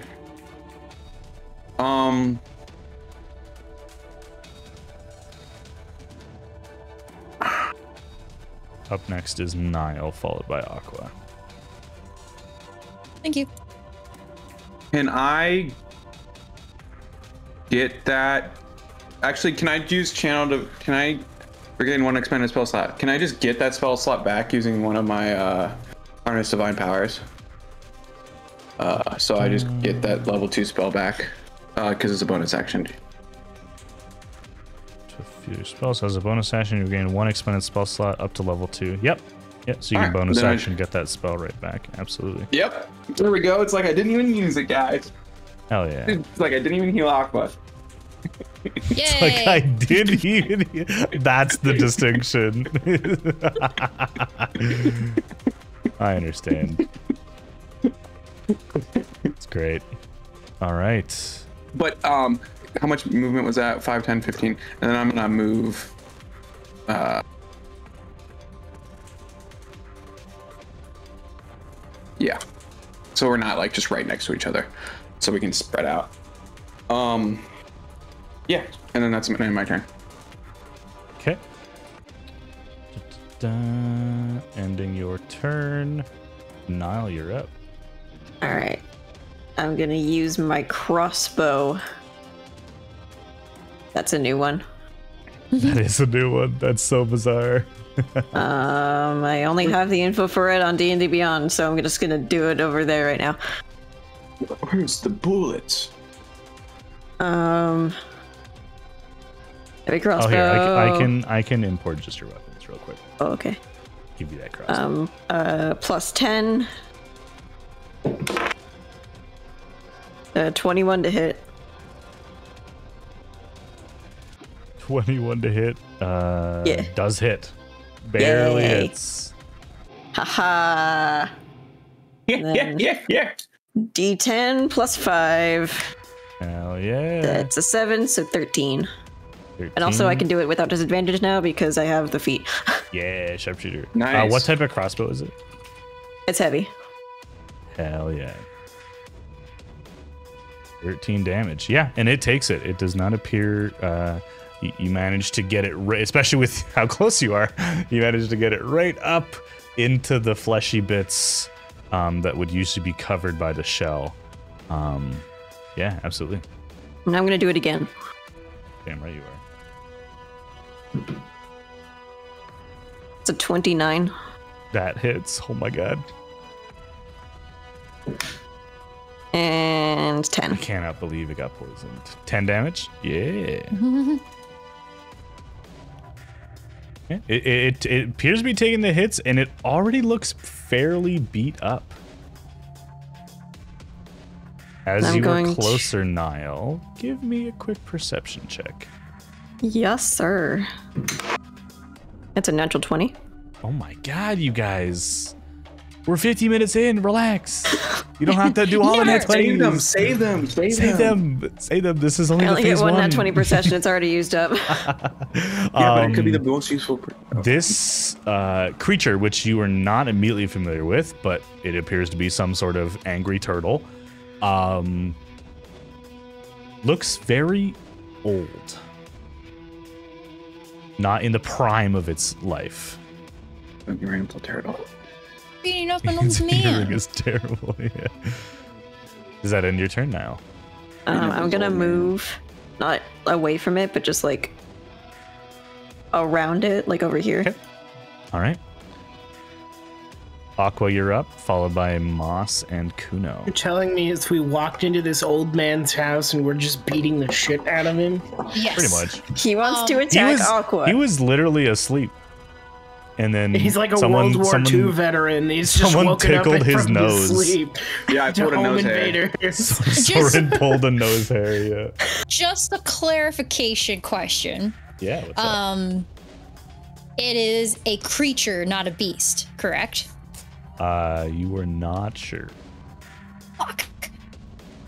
Um. Up next is Nile, followed by Aqua. Thank you. Can I get that? Actually, can I use channel to? Can I? We're getting one expanded spell slot. Can I just get that spell slot back using one of my uh, harness divine powers? Uh, so I just get that level two spell back because it's a bonus action. To future spells as a bonus action, you gain one expended spell slot up to level two. Yep. Yep. So you can Alright, bonus then I- action get that spell right back. Absolutely. Yep. There we go. It's like I didn't even use it, guys. Hell yeah. It's like I didn't even heal Aqua. Yay. Like I did even. That's the distinction. I understand. It's great. All right. But um, how much movement was that? 5, 10, 15. And then I'm gonna move. Uh, yeah. So we're not like just right next to each other, so we can spread out. Um. Yeah, and then that's my, my turn. Okay. Da-da-da. Ending your turn. Nile, you're up. All right. I'm going to use my crossbow. That's a new one. That is a new one. That's so bizarre. Um, I only have the info for it on D&D Beyond, so I'm just going to do it over there right now. Where's the bullets? Um, heavy Oh, here I, can- I can I can import just your weapons real quick. Oh, okay. Give you that cross. Um, uh, plus 10. Uh, 21 to hit. 21 to hit. Uh, Yeah. Does hit. Barely Yay. hits. Haha. Yeah, yeah, yeah, yeah. D10 plus 5. Hell yeah. That's a 7, so 13. And also, I can do it without disadvantage now because I have the feat. Yeah, sharpshooter. Uh, Nice. what type of crossbow is it? it's heavy. Hell yeah. 13 damage. Yeah, and it takes it. It does not appear uh you, you managed to get it right, especially with how close you are. You managed to get it right up into the fleshy bits um, that would usually be covered by the shell. Um, yeah, absolutely. And I'm going to do it again. Damn right you are. It's a 29. That hits. Oh my god. And 10. I Cannot believe it got poisoned. 10 damage? Yeah. Yeah, It, it, it appears to be taking the hits, and it already looks fairly beat up. As I'm you going were to- closer, Niall, give me a quick perception check. Yes, sir. It's a natural 20. Oh my god, you guys. We're 50 minutes in. Relax. You don't have to do all of that. Save them, save them, save, Save them. Save them. This is only I the only phase get one one. nat 20 per session. It's already used up. Yeah, but it could be the Um, most useful. per- oh. This uh, creature, which you are not immediately familiar with, but it appears to be some sort of angry turtle, um, looks very old. Not in the prime of its life. Ramble turtle. Beating up an old Its hearing man. is terrible. Yeah. Does that end your turn now? Um, I'm gonna old man. move, not away from it, but just like around it, like over here. Okay. All right. Aqua, you're up, followed by Moss and Kuno. You're telling me if we walked into this old man's house and we're just beating the shit out of him? Yes. Pretty much. He wants to Um, He attack was, Aqua. he was literally asleep. And then He's like a someone, World War someone, II veteran. He's just someone woken up tickled his from nose. sleep. Yeah, I to pulled a home nose hair. invaders. Soren pulled a nose hair. Yeah. Just a clarification question. Yeah. What's up? Um, it is a creature, not a beast, correct? Uh, you were not sure. Fuck.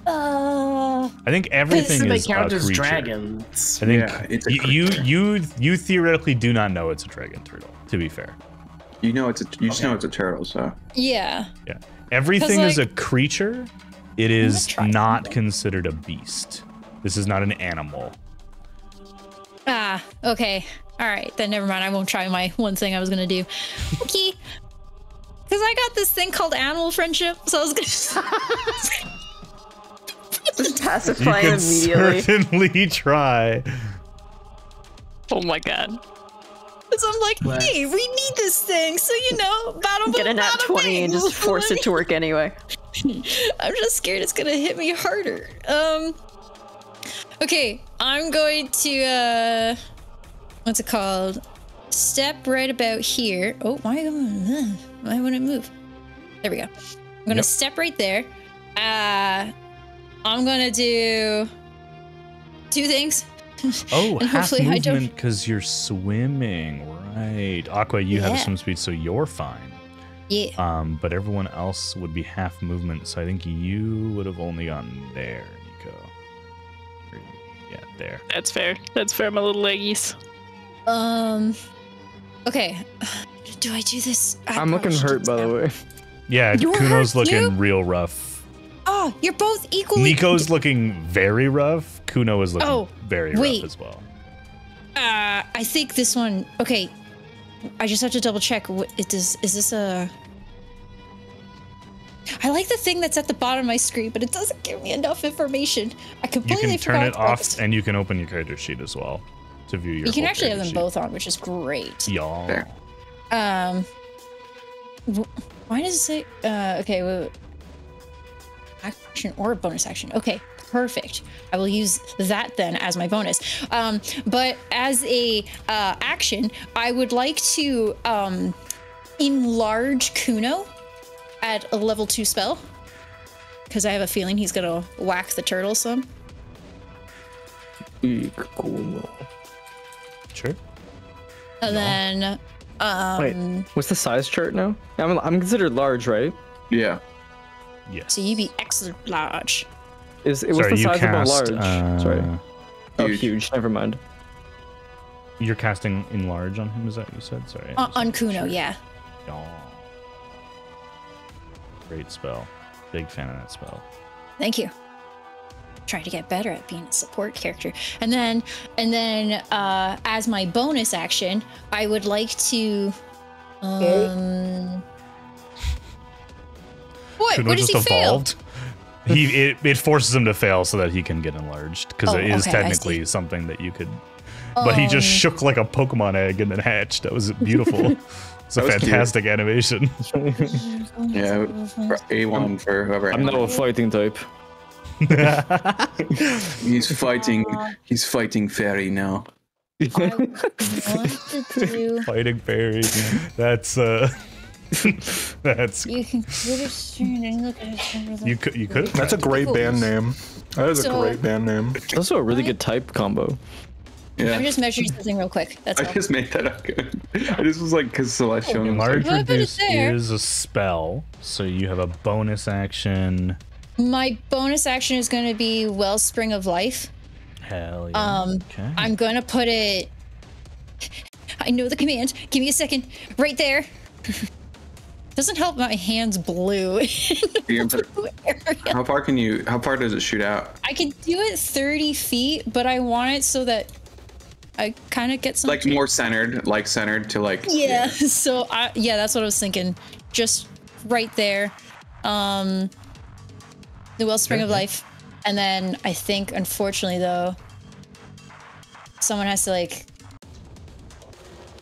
Uh, I think everything they is count a as creature. dragons. I think Yeah, it's a y- you creature. you you theoretically do not know it's a dragon turtle. To be fair, You know it's a. You just know it's a turtle. So yeah. yeah, everything is a creature. It is not something. considered a beast. This is not an animal. Ah, okay. All right, then never mind. I won't try my one thing I was gonna do. Okay. Because I got this thing called animal friendship, so I was gonna. Just You pacify can immediately. certainly try. Oh my god. so I'm like, hey, we need this thing, so you know, battle Get a nat 20 and just force it to work anyway. I'm just scared it's gonna hit me harder. Um. Okay, I'm going to uh, what's it called? Step right about here. Oh, why? uh, Why wouldn't it move? There we go. I'm gonna Yep. step right there. Uh, I'm gonna do two things. Oh, And half hopefully I don't- movement because you're swimming, right? Aqua, you have a swim speed, so you're fine. Yeah. Um, but everyone else would be half movement, so I think you would have only gotten there, Nico. Yeah, there. That's fair. That's fair, my little leggies. Um. Okay. Do I do this? I I'm looking hurt, by the way. Yeah, You're Kuno's hurt, looking too? real rough. Oh, you're both equally. Nico's looking very rough. Kuno is looking Oh, very wait. rough as well. Uh, I think this one. Okay, I just have to double check. What it is? Is this a? I like the thing that's at the bottom of my screen, but it doesn't give me enough information. I completely You can turn forgot it off, this. and you can open your character sheet as well to view your. You can whole actually have them sheet. both on, which is great. Y'all. There. Um, why does it say? Uh, okay, wait, wait. action or bonus action. Okay, perfect. I will use that then as my bonus. Um, but as a uh, action, I would like to um, enlarge Kuno at a level two spell because I have a feeling he's gonna whack the turtle some. Big Kuno. Sure. And then, um, Wait, what's the size chart now? I'm, I'm considered large, right? Yeah. Yes. so you'd be extra large. Is it was the you size of a cast. large? uh, Sorry. Oh, Huge. huge. Never mind. You're casting enlarge on him. Is that what you said? Sorry. I On, just on wanted to Kuno, sure. yeah. Y'all. Great spell. Big fan of that spell. Thank you. Trying to get better at being a support character. And then and then uh as my bonus action, I would like to um What? Kuno what does just he fail? evolved. He it, it forces him to fail so that he can get enlarged because Oh, it is okay, technically something that you could. But he just Um, shook like a Pokemon egg and then hatched. That was beautiful. it's a That was cute. fantastic animation. Yeah. For A1 for whoever. I'm now a fighting type. He's fighting. He's fighting fairy now. I want to Fighting fairy. That's uh. that's you can put a string and look at it. you could you could. That's a great band name. That is So- a great band name. It's also a really good type combo. Yeah. I'm just measuring something real quick. That's I all. just made that up. I just was like, because Celestial. was Enlarge like, reduce it's there. is a spell, so you have a bonus action. My bonus action is going to be Wellspring of Life. Hell yeah. Um, okay. I'm going to put it. I know the command. Give me a second. Right there. Doesn't help my hands blue. you can put- how far can you? How far does it shoot out? I can do it 30 feet, but I want it so that I kind of get some. Like more centered, like centered to like. Yeah. So I yeah, that's what I was thinking. Just right there. Um the wellspring of life. And then I think unfortunately though someone has to like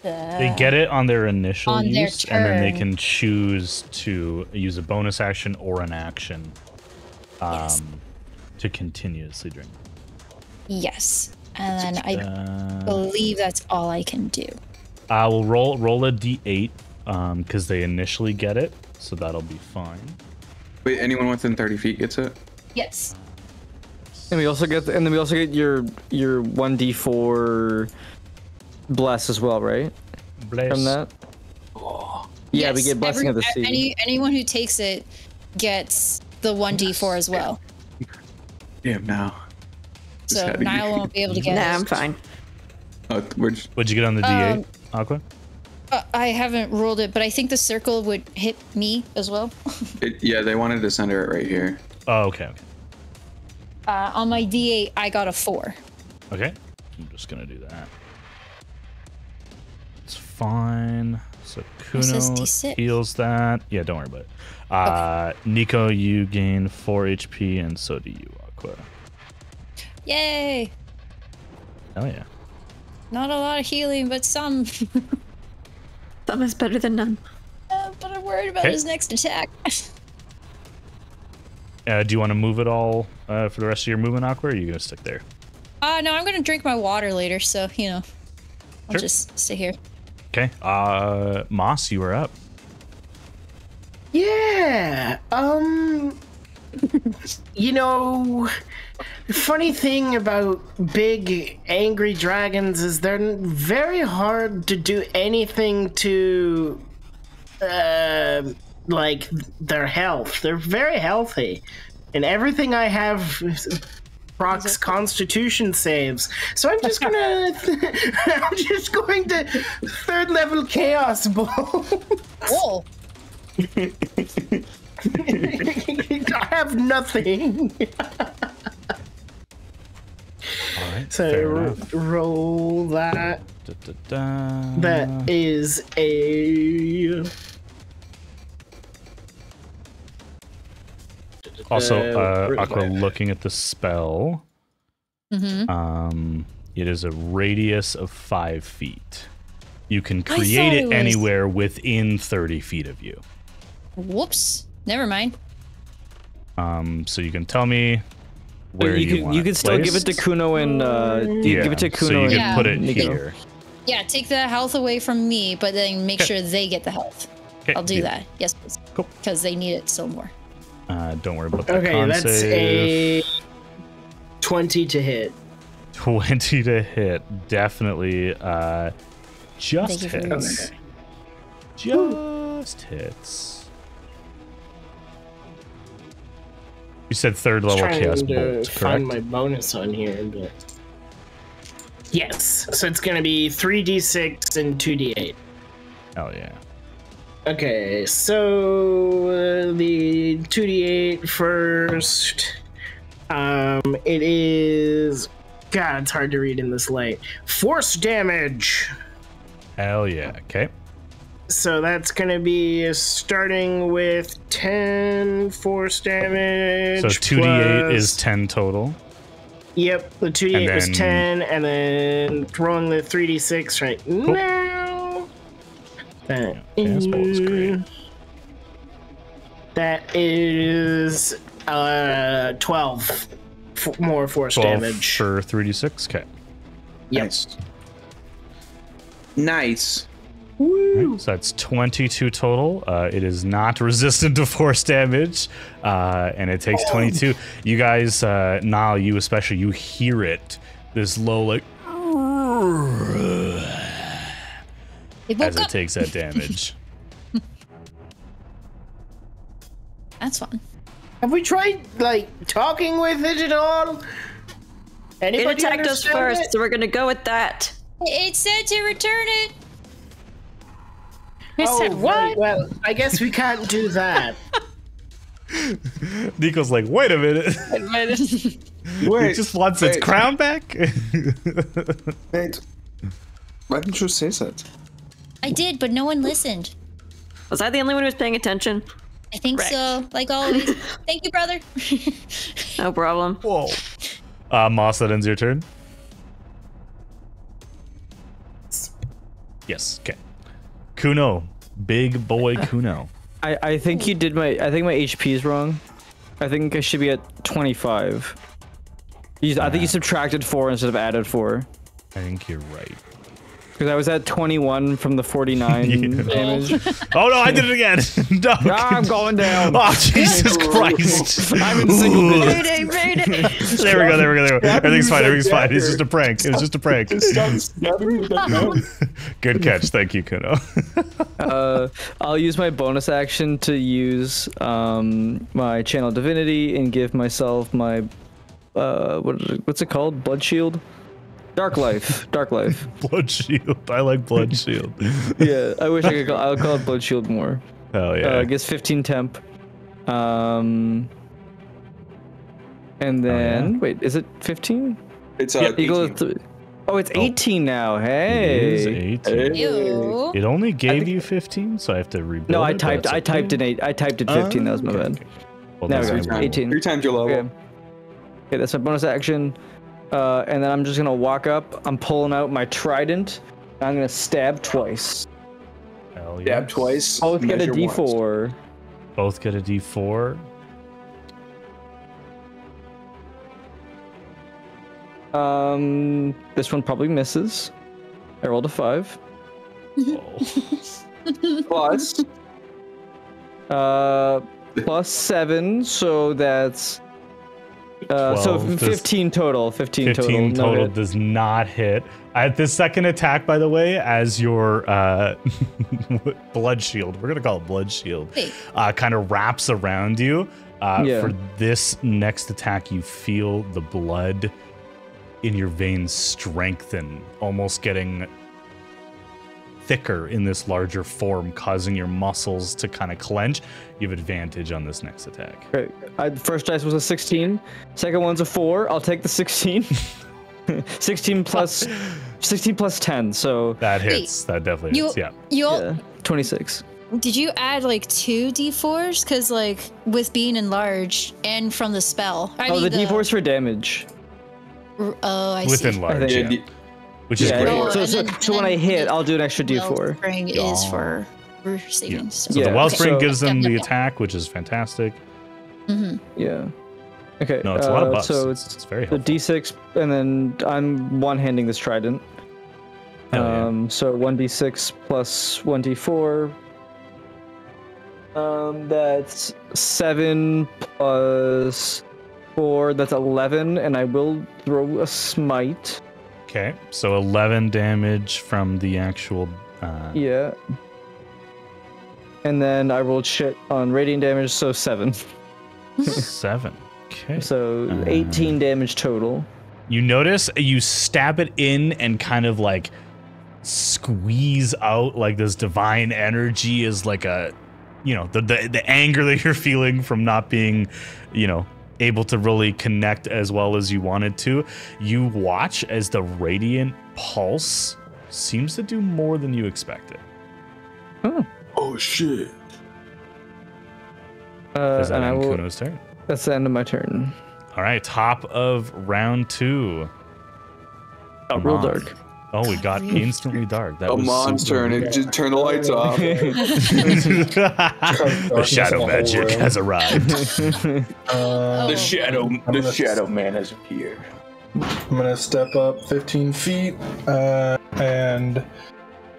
They get it on their initial On their use, and then they can choose to use a bonus action or an action um, Yes. to continuously drink. Yes. And then I Uh, believe that's all I can do. I will roll roll a d8 because they initially get it, so that'll be fine. Wait, anyone within 30 feet gets it? Yes. And we also get, and then we also get your your one d four bless as well, right? Bless. From that. Yeah, we get blessing every- of the sea. Any, anyone who takes it gets the 1d4 as well. Damn, now. So had Niall won't be able to get Nah, it. I'm fine. Oh, we're just, What'd you get on the d8, Um, Aqua? Uh, I haven't rolled it, but I think the circle would hit me as well. it, yeah, they wanted to center it right here. Oh, okay, okay, Uh, on my D8, I got a four. okay. I'm just gonna do that. It's fine. So says Kuno heals that. Yeah, don't worry about it. Uh, Nico, you gain four HP, and so do you, Aqua. Yay! Hell yeah. Not a lot of healing, but some. Some is better than none. Uh, but I'm worried about Okay. his next attack. Uh, do you want to move it all uh, for the rest of your movement, Aqua, or are you gonna stick there? Uh, no, I'm gonna drink my water later, so, you know. I'll Sure. just stay here. Okay. Uh, Moss, you are up. Yeah. Um. You know, the funny thing about big angry dragons is they're very hard to do anything to, uh, like their health. They're very healthy, and everything I have. Procs Constitution saves, so I'm just gonna. I'm just going to third level Chaos Bolt. Whoa! I have nothing. All right. So fair ro- roll that. Da, da, da. That is a. Also, uh, uh, Aqua, looking at the spell, Mm-hmm. um, it is a radius of five feet. You can create it it was- anywhere within 30 feet of you. Whoops. Never mind. Um, so you can tell me where you, you, could, want you could still give it to. Kuno and uh, you Yeah, give it to so Kuno you can Yeah. put it and Nico. here. Yeah, take the health away from me, but then make Okay. sure they get the health. Okay, I'll do deal. that. Yes, please. Cool. Because they need it still more. Uh, don't worry about that. Okay, con that's save. a 20 to hit. 20 to hit. Definitely uh, just Thank you for hits. Just hits. You said third level trying chaos to bolt, find correct? my bonus on here, but. Yes, so it's gonna be 3d6 and 2d8. Hell yeah. Okay, so uh, the 2d8 first. Um, it is. God, it's hard to read in this light. Force damage. Hell yeah. Okay. So that's gonna be starting with 10 force damage. So 2d8 plus- is 10 total. Yep, the 2d8 And was 10, and then rolling the 3d6 right now. That Yeah, is great. That is uh 12 f- more force 12 damage. for 3d6. Okay. Yep. Nice. Nice. So that's 22 total. Uh, it is not resistant to force damage, uh, and it takes 22. You guys, uh, Nile, you especially, you hear it. This low, like, It as it up. takes that damage. That's fun. Have we tried like talking with it at all? It attacked us first, it? so we're gonna go with that. It said to return it. He Oh, said right. Well, I guess we can't do that. Nico's like, wait a minute. he Wait, just wants its wait, crown back. Wait. Why didn't you say that? I did, but no one listened. Was I the only one who was paying attention? I think Correct. so. Like always. Thank you, brother. No problem. Whoa. Uh, Moss, that ends your turn. Yes. Okay. Kuno, big boy Kuno. I, I think you did my I think my HP is wrong. I think I should be at 25. You, I think you subtracted four instead of added four. I think you're right. Because I was at 21 from the 49 Yeah. damage. Oh no, I did it again. no. Ah, I'm going down. Oh Jesus Christ! I'm in single digits. Mayday, mayday! There we go. There we go. There we go. Everything's fine. Everything's fine. It's just a prank. It was just a prank. Stop stabbing me with that knife. Good catch. Thank you, Kuno. Uh, I'll use my bonus action to use um, my channel divinity and give myself my uh, what is it, what's it called? Blood shield. Dark life. Dark life. blood shield. I like blood shield. Yeah, I wish I could. Call, I'll call it blood shield more. Hell Uh, yeah. I guess 15 temp. Um, and then wait, is it 15? It's uh, Equal 18. to th- oh, it's 18 now. Hey. is 18. Ew. It only gave you 15, so I have to rebuild No, I it, typed. that's I typed okay. in eight. I typed in 15. that was my Okay, bad. okay. Well, There we that's 18. Three times your level. Okay. Okay, that's my bonus action. Uh, and then I'm just gonna walk up. I'm pulling out my trident. and I'm gonna stab twice. Hell yeah. Dab twice. Both get a measure once. D4. Both get a D4. Um, this one probably misses. I rolled a five. Oh. Plus. Uh, plus seven, so that's uh, so 12 does- 15 total. 15, 15 total. total does not hit. At this second attack, by the way, as your uh, blood shield, we're gonna call it blood shield, uh, kind of wraps around you. Uh, Yeah. For this next attack, you feel the blood in your veins strengthen, almost getting thicker in this larger form, causing your muscles to kind of clench. You have advantage on this next attack. Great. I, first dice was a 16. Second one's a four. I'll take the 16. 16 plus 16 plus 10, so That hits. that definitely You hits. Yeah. you all, yeah, 26. did you add like two d4s? Because like with being enlarged and from the spell. I Oh, the mean, D4 is for damage. Oh, I Within see. large. think- Yeah. Yeah, Which is Yeah, great. Oh, so, so, then- so when I hit, I'll do an extra D4. Wellspring Yeah. is for for saving Yeah. So Yeah, the Wellspring so- gives them Yep, the yep, yep. attack, which is fantastic. Mhm. Yeah. Okay. No, it's a lot of uh, buffs. So it's, it's it's very the. D6, and then I'm one-handing this trident. Hell yeah. Um, so 1d6 plus 1d4. Um, that's 7 plus 4, that's 11, and I will throw a smite. Okay, so 11 damage from the actual. Uh, Yeah. And then I rolled shit on radiant damage, so 7. Seven. Okay. So Uh, 18 damage total. You notice you stab it in and kind of like squeeze out like this divine energy is like a you know the, the the anger that you're feeling from not being you know able to really connect as well as you wanted to you watch as the radiant pulse seems to do more than you expected Oh shit. Uh, is that and I will, Kuno's turn that's the end of my turn. all right top of round two Oh, real Amon. dark. Oh we got instantly dark that A was monster, super and it just turn the lights off. the shadow the magic room. has arrived. Uh, The shadow, the gonna- shadow man has appeared. I'm gonna step up 15 feet, uh, and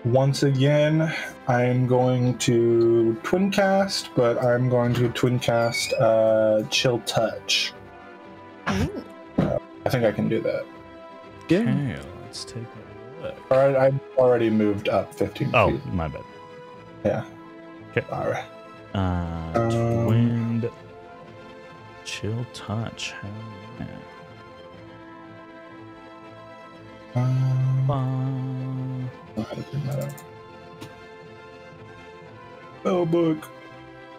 once again, I'm going to twin cast, but I'm going to twin cast uh, Chill Touch. I think I can do that. Yeah. Okay, let's take a look. All right, I've already moved up 15 Oh, feet. my bad. Yeah. Okay. All right. Uh, Um, wind, chill touch. Um, know how to bring that up. Spell book.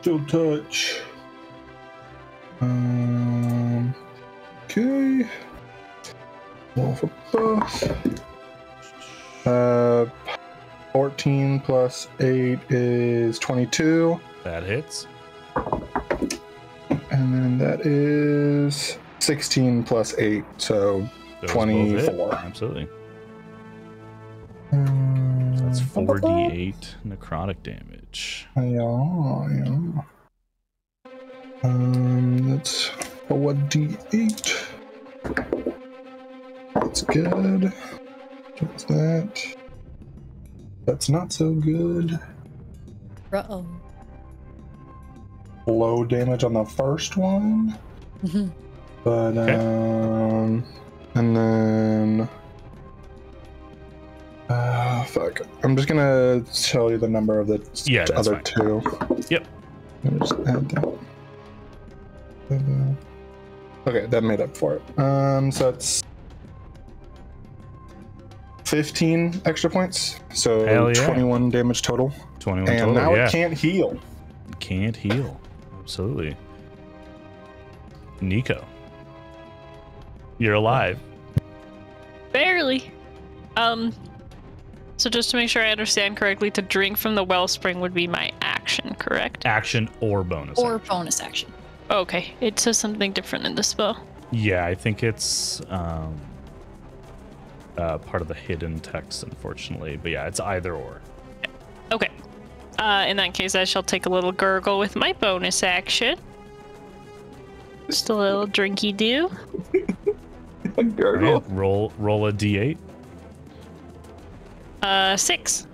Chill touch. Um. Okay. Roll for both. Uh, 14 plus 8 is 22. that hits. And then that is 16 plus 8. So Those 24. Absolutely. um, That's 4d8 necrotic damage. Yeah, yeah. Um, that's a 1d8. That's good. What's that? That's not so good. Uh oh. Low damage on the first one. Mhm. But, Okay. um, and then. Uh, fuck. I'm just gonna tell you the number of the Yeah, t- other fine. two. Yep. Let me just add that. Okay, that made up for it. Um, so that's 15 extra points. So Hell yeah. 21 damage total. 21 And total. now yeah. it can't heal. Can't heal. Absolutely. Nico. You're alive. Barely. Um. So just to make sure I understand correctly, to drink from the wellspring would be my action, correct? Action or bonus. Or action. bonus action. Okay. It says something different in the spell. Yeah, I think it's um, uh, part of the hidden text, unfortunately. But yeah, it's either or. Okay. Uh, in that case, I shall take a little gurgle with my bonus action. Just a little drinky do. A gurgle. Alright, roll roll a d8. Uh, six.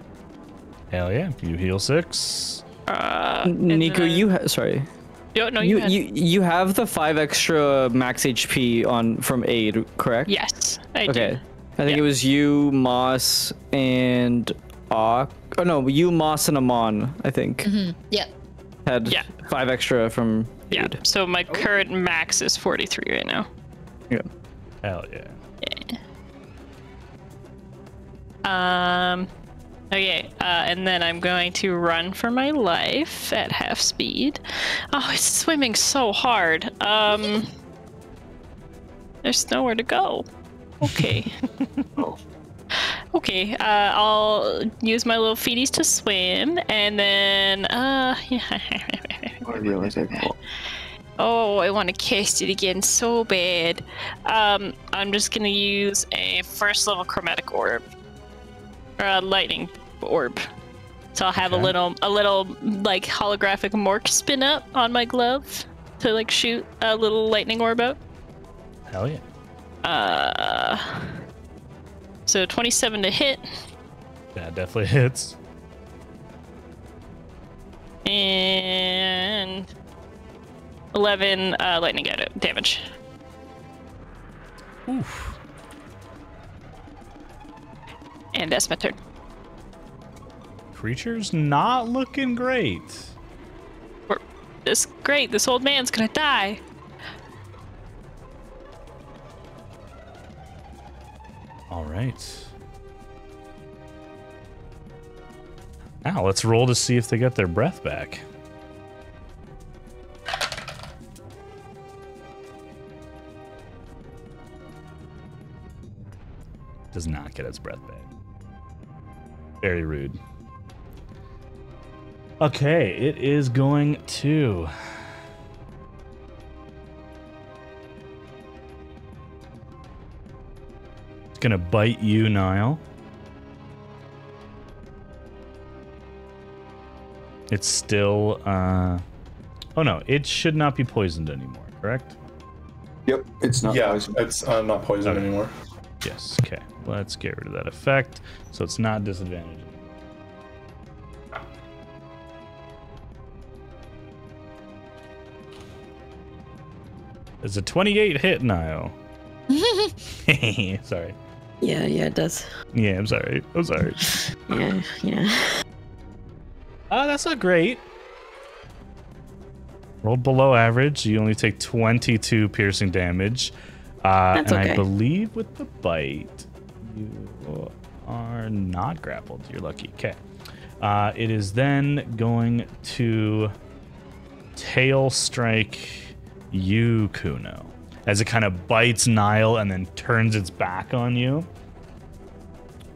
Hell yeah, you heal six. Uh, and Nico, then- you ha- sorry. No, no, you, You had- you you have the five extra max HP on from aid, correct? Yes, I Okay. do. I think Yeah. it was you, Moss, and Ak. Oh no, you, Moss, and Amon. I think hmm Yep. had Yeah. five extra from Yeah. aid. So my current max is 43 right now. Yeah. Hell yeah. Um. Okay, uh, and then I'm going to run for my life at half speed. Oh, it's swimming so hard. Um. There's nowhere to go. Okay. Okay, uh, I'll use my little feeties to swim, and then, uh, I realized I Oh, I want to cast it again so bad. Um, I'm just gonna use a first level chromatic orb, or a lightning orb. So I'll have a little, a little like holographic mork spin up on my glove to like shoot a little lightning orb out. Hell yeah. Uh, so 27 to hit, That definitely hits. and 11 uh, lightning da- damage. Oof. And that's my turn. Creature's not looking great. This great. This old man's gonna die. All right. Now let's roll to see if they get their breath back. Does not get its breath back. Very rude. Okay, it is going to. Gonna bite you, Niall. It's still, uh. Oh no, it should not be poisoned anymore, correct? Yep, it's not yeah, poison. it's uh, not poison Okay. anymore. Yes, okay. Let's get rid of that effect. So it's not disadvantage. It's a 28 hit, Niall. Sorry. Yeah, yeah, it does. Yeah, I'm sorry. I'm sorry. Yeah, yeah. Uh, that's not great. Rolled below average. You only take 22 piercing damage. Uh, That's and I believe with the bite, you are not grappled. You're lucky. Okay. Uh, it is then going to tail strike you, Kuno, as it kind of bites Nile and then turns its back on you.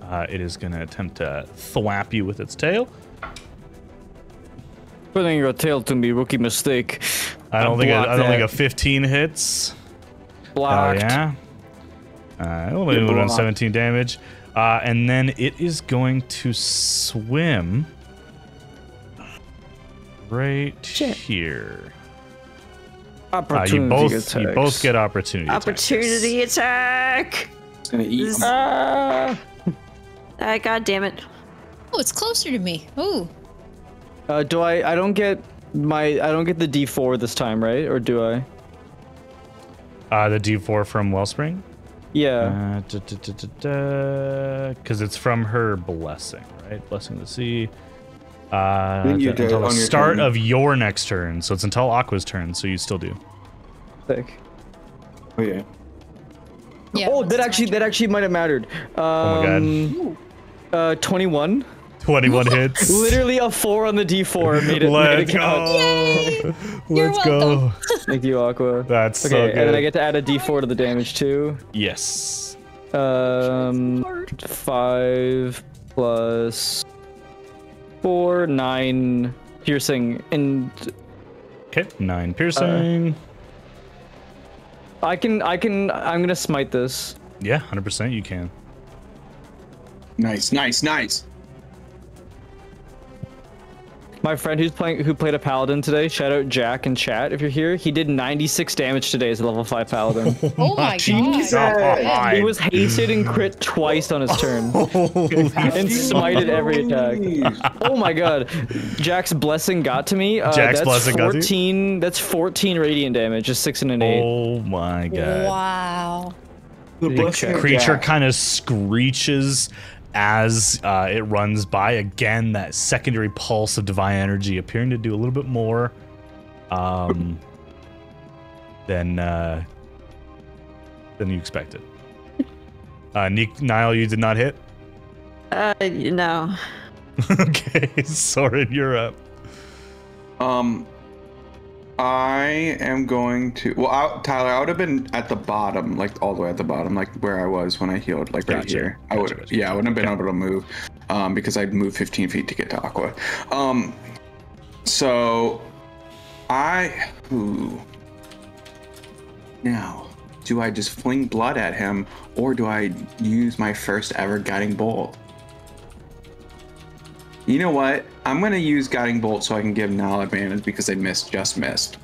Uh, it is going to attempt to thwap you with its tail. Putting your tail to me, rookie mistake. I don't I think a, I don't think a that. 15 hits. Blocked. Yeah. Uh, only would on 17 damage, uh, and then it is going to swim right Shit. here. Uh, Opportunity you both attacks. you both get opportunity. attacks. Opportunity attack. It's gonna eat. This- Ah! Ah, God damn it. Oh, it's closer to me. Ooh. Uh, do I? I don't get my. I don't get the D4 this time, right? Or do I? Uh, the D4 from Wellspring. Yeah. Because it's from her blessing, right? Blessing of the sea. Uh, you th- do until the start turn. of your next turn, so it's until Aqua's turn, so you still do. Sick. Oh yeah. Yeah. oh, that actually that actually might have mattered. Um, Oh my god. Uh, 21. 21 hits. Literally a four on the D4 made it. made Let's it go. You're Let's go. Thank you, Aqua. That's Okay, so and then I get to add a D4 to the damage too. Yes. Um, five plus four, nine piercing, and Okay, nine piercing. Uh, I can, I can, I'm gonna smite this. yeah, 100% you can. Nice, nice, nice. My friend who's playing, who played a paladin today, shout out Jack in chat if you're here. He did 96 damage today as a level five paladin. Oh my Jesus. god. he was hasted and crit twice on his turn, and smited every attack. Oh my god, Jack's blessing got to me. Uh, Jack's that's blessing got to you? 14. That's 14 radiant damage, just six and an eight. Oh my god. Wow. The Big blessing check. of Creature Jack. kind of screeches as uh, it runs by. Again, that secondary pulse of divine energy appearing to do a little bit more um, than uh, than you expected. Uh, Nick, Nile, you did not hit. Uh, no. okay, Soren, you're up. Um, I am going to. Well, I, Tyler, I would have been at the bottom, like all the way at the bottom, like where I was when I healed, like right Gotcha. here. I would, gotcha. yeah, I wouldn't have been able to move, um, because I'd moved 15 feet to get to Aqua. Um, so I, ooh. Now, do I just fling blood at him, or do I use my first ever guiding bolt? You know what? I'm gonna use guiding bolt so I can give Nile advantage because they missed, just missed.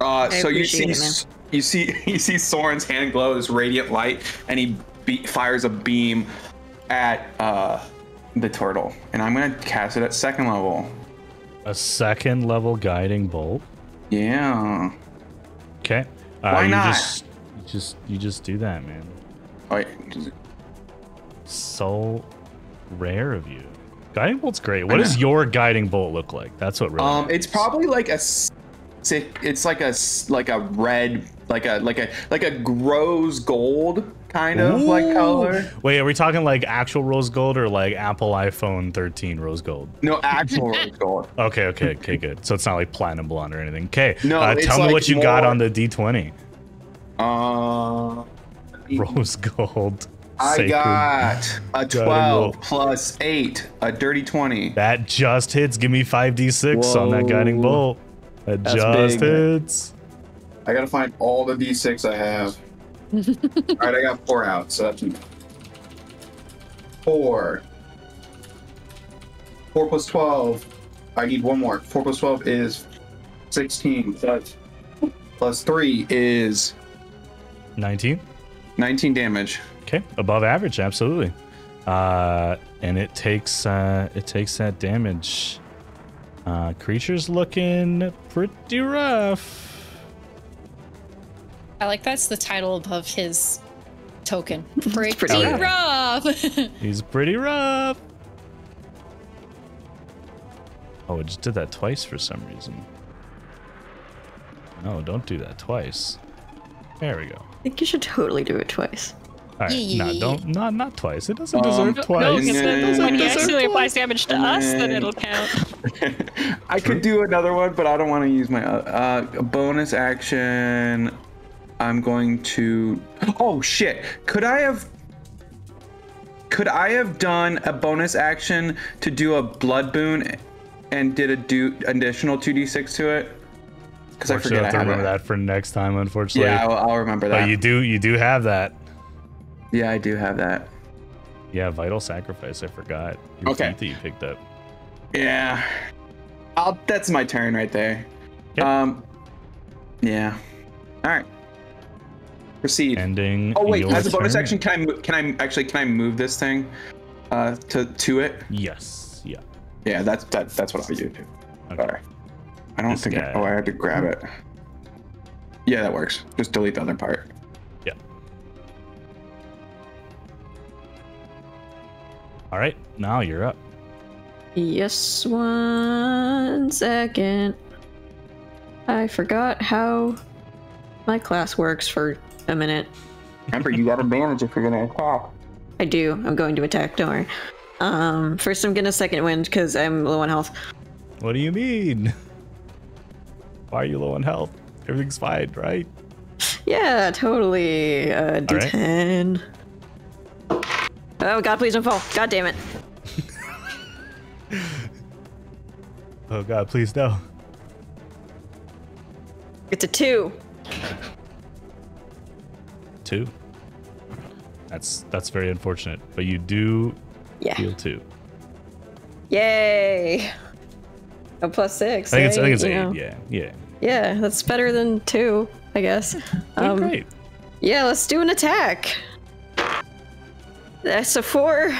Uh, so you see, it, you see, you see Soren's hand glows radiant light, and he be- fires a beam at uh, the turtle, and I'm gonna cast it at second level. A second level guiding bolt. Yeah. Okay. Uh, Why you not? Just, you just you just do that, man. Oh, wait, does it- So rare of you. Guiding bolt's great. What does your guiding bolt look like? That's what really. Um, it's probably like a sick. It's like a like a red, like a like a like a rose gold kind of like color. Wait, are we talking like actual rose gold or like Apple iPhone 13 rose gold? No, actual rose gold. Okay, okay, okay, good. So it's not like platinum blonde or anything. Okay. No, uh, tell me like what you got on the D20. Uh, Rose gold. I got a 12 plus 8, a dirty 20. That just hits. Give me 5d6 on that guiding bolt. That That's just big. hits. I gotta find all the d6 I have. all right, I got four out, so that's four. Four plus 12. I need one more. Four plus 12 is 16. Plus, plus three is 19. 19 damage. Okay, above average, absolutely. Uh, and it takes uh, it takes that damage. Uh, creature's looking pretty rough. I like that's the title above his token. Pretty, pretty rough. He's pretty rough. Oh, it just did that twice for some reason. No, don't do that twice. There we go. I think you should totally do it twice. All right, Yeah, no, yeah, yeah. don't, not, not twice. It doesn't Um, deserve no, twice. No, Yeah, because yeah, then yeah, when he yeah. accidentally applies damage to us, then it'll count. I could do another one, but I don't want to use my uh, uh, bonus action. I'm going to. Oh shit! Could I have? Could I have done a bonus action to do a blood boon, and did a do additional two d six to it? Because I Unfortunately, forget I'll have to have remember it. that for next time, unfortunately. Yeah, I'll, I'll remember that. but you do, you do have that. Yeah, I do have that. Yeah, vital sacrifice. I forgot. Your Okay. that you picked up. Yeah. I'll. That's my turn right there. Yep. Um. Yeah. All right. Proceed. Ending. Oh wait, as a bonus turn. action, can I can I actually can I move this thing uh, to to it? Yes. Yeah. Yeah, that's that, that's what I'll do too. Okay. Sorry, I don't This think. I, oh, I had to grab it. Yeah, that works. Just delete the other part. All right. Now you're up. Yes, one second. I forgot how my class works for a minute. Remember, you got advantage if you're gonna attack. I do. I'm going to attack. Don't worry. Um, first I'm gonna second wind because I'm low on health. What do you mean? Why are you low on health? Everything's fine, right? Yeah, totally. Uh, All right. D10. Oh God, please don't fall. God damn it. Oh God, please no. It's a two. Two. That's that's very unfortunate, but you do Yeah. heal two. Yay. A plus six. I think it's I eh? think it's eight. know. Yeah, yeah. Yeah, that's better than two, I guess. Um, great. Yeah, let's do an attack. That's a four.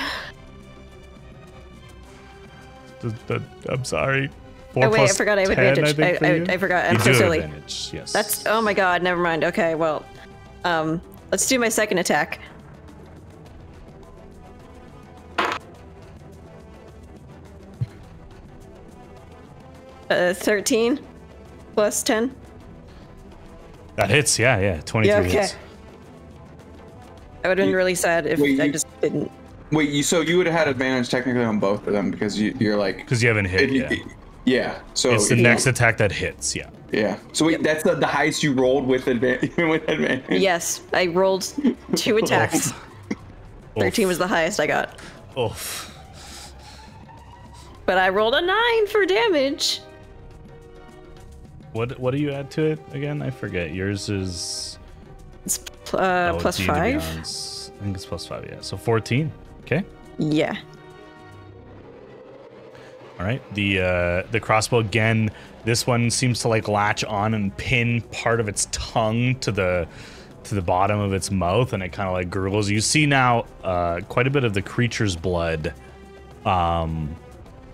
Th- th- I'm sorry. Four Oh wait, I forgot I have 10, advantage. think, I, for I, you? I forgot. I'm you so do have silly. advantage. Yes. That's oh my god. Never mind. Okay, well, um, let's do my second attack. Uh, thirteen plus ten. that hits. Yeah, yeah. Twenty-three Yeah, okay. hits. I would have been really sad if wait, I you- just didn't. Wait, you so you would have had advantage technically on both of them because you, you're like. Because you haven't hit. it- Yeah. it- yeah. So it's the if you- next attack that hits. Yeah. Yeah. So wait, that's the, the highest you rolled with advantage. with advantage. Yes, I rolled two attacks. Thirteen was the highest I got, Oof. but I rolled a nine for damage. What what do you add to it again? I forget. Yours is It's pl- uh, plus five. I think it's plus five. Yeah. So fourteen. Okay. Yeah. All right. The uh, the crossbow again. This one seems to like latch on and pin part of its tongue to the to the bottom of its mouth, and it kind of like gurgles. You see now uh, quite a bit of the creature's blood, um,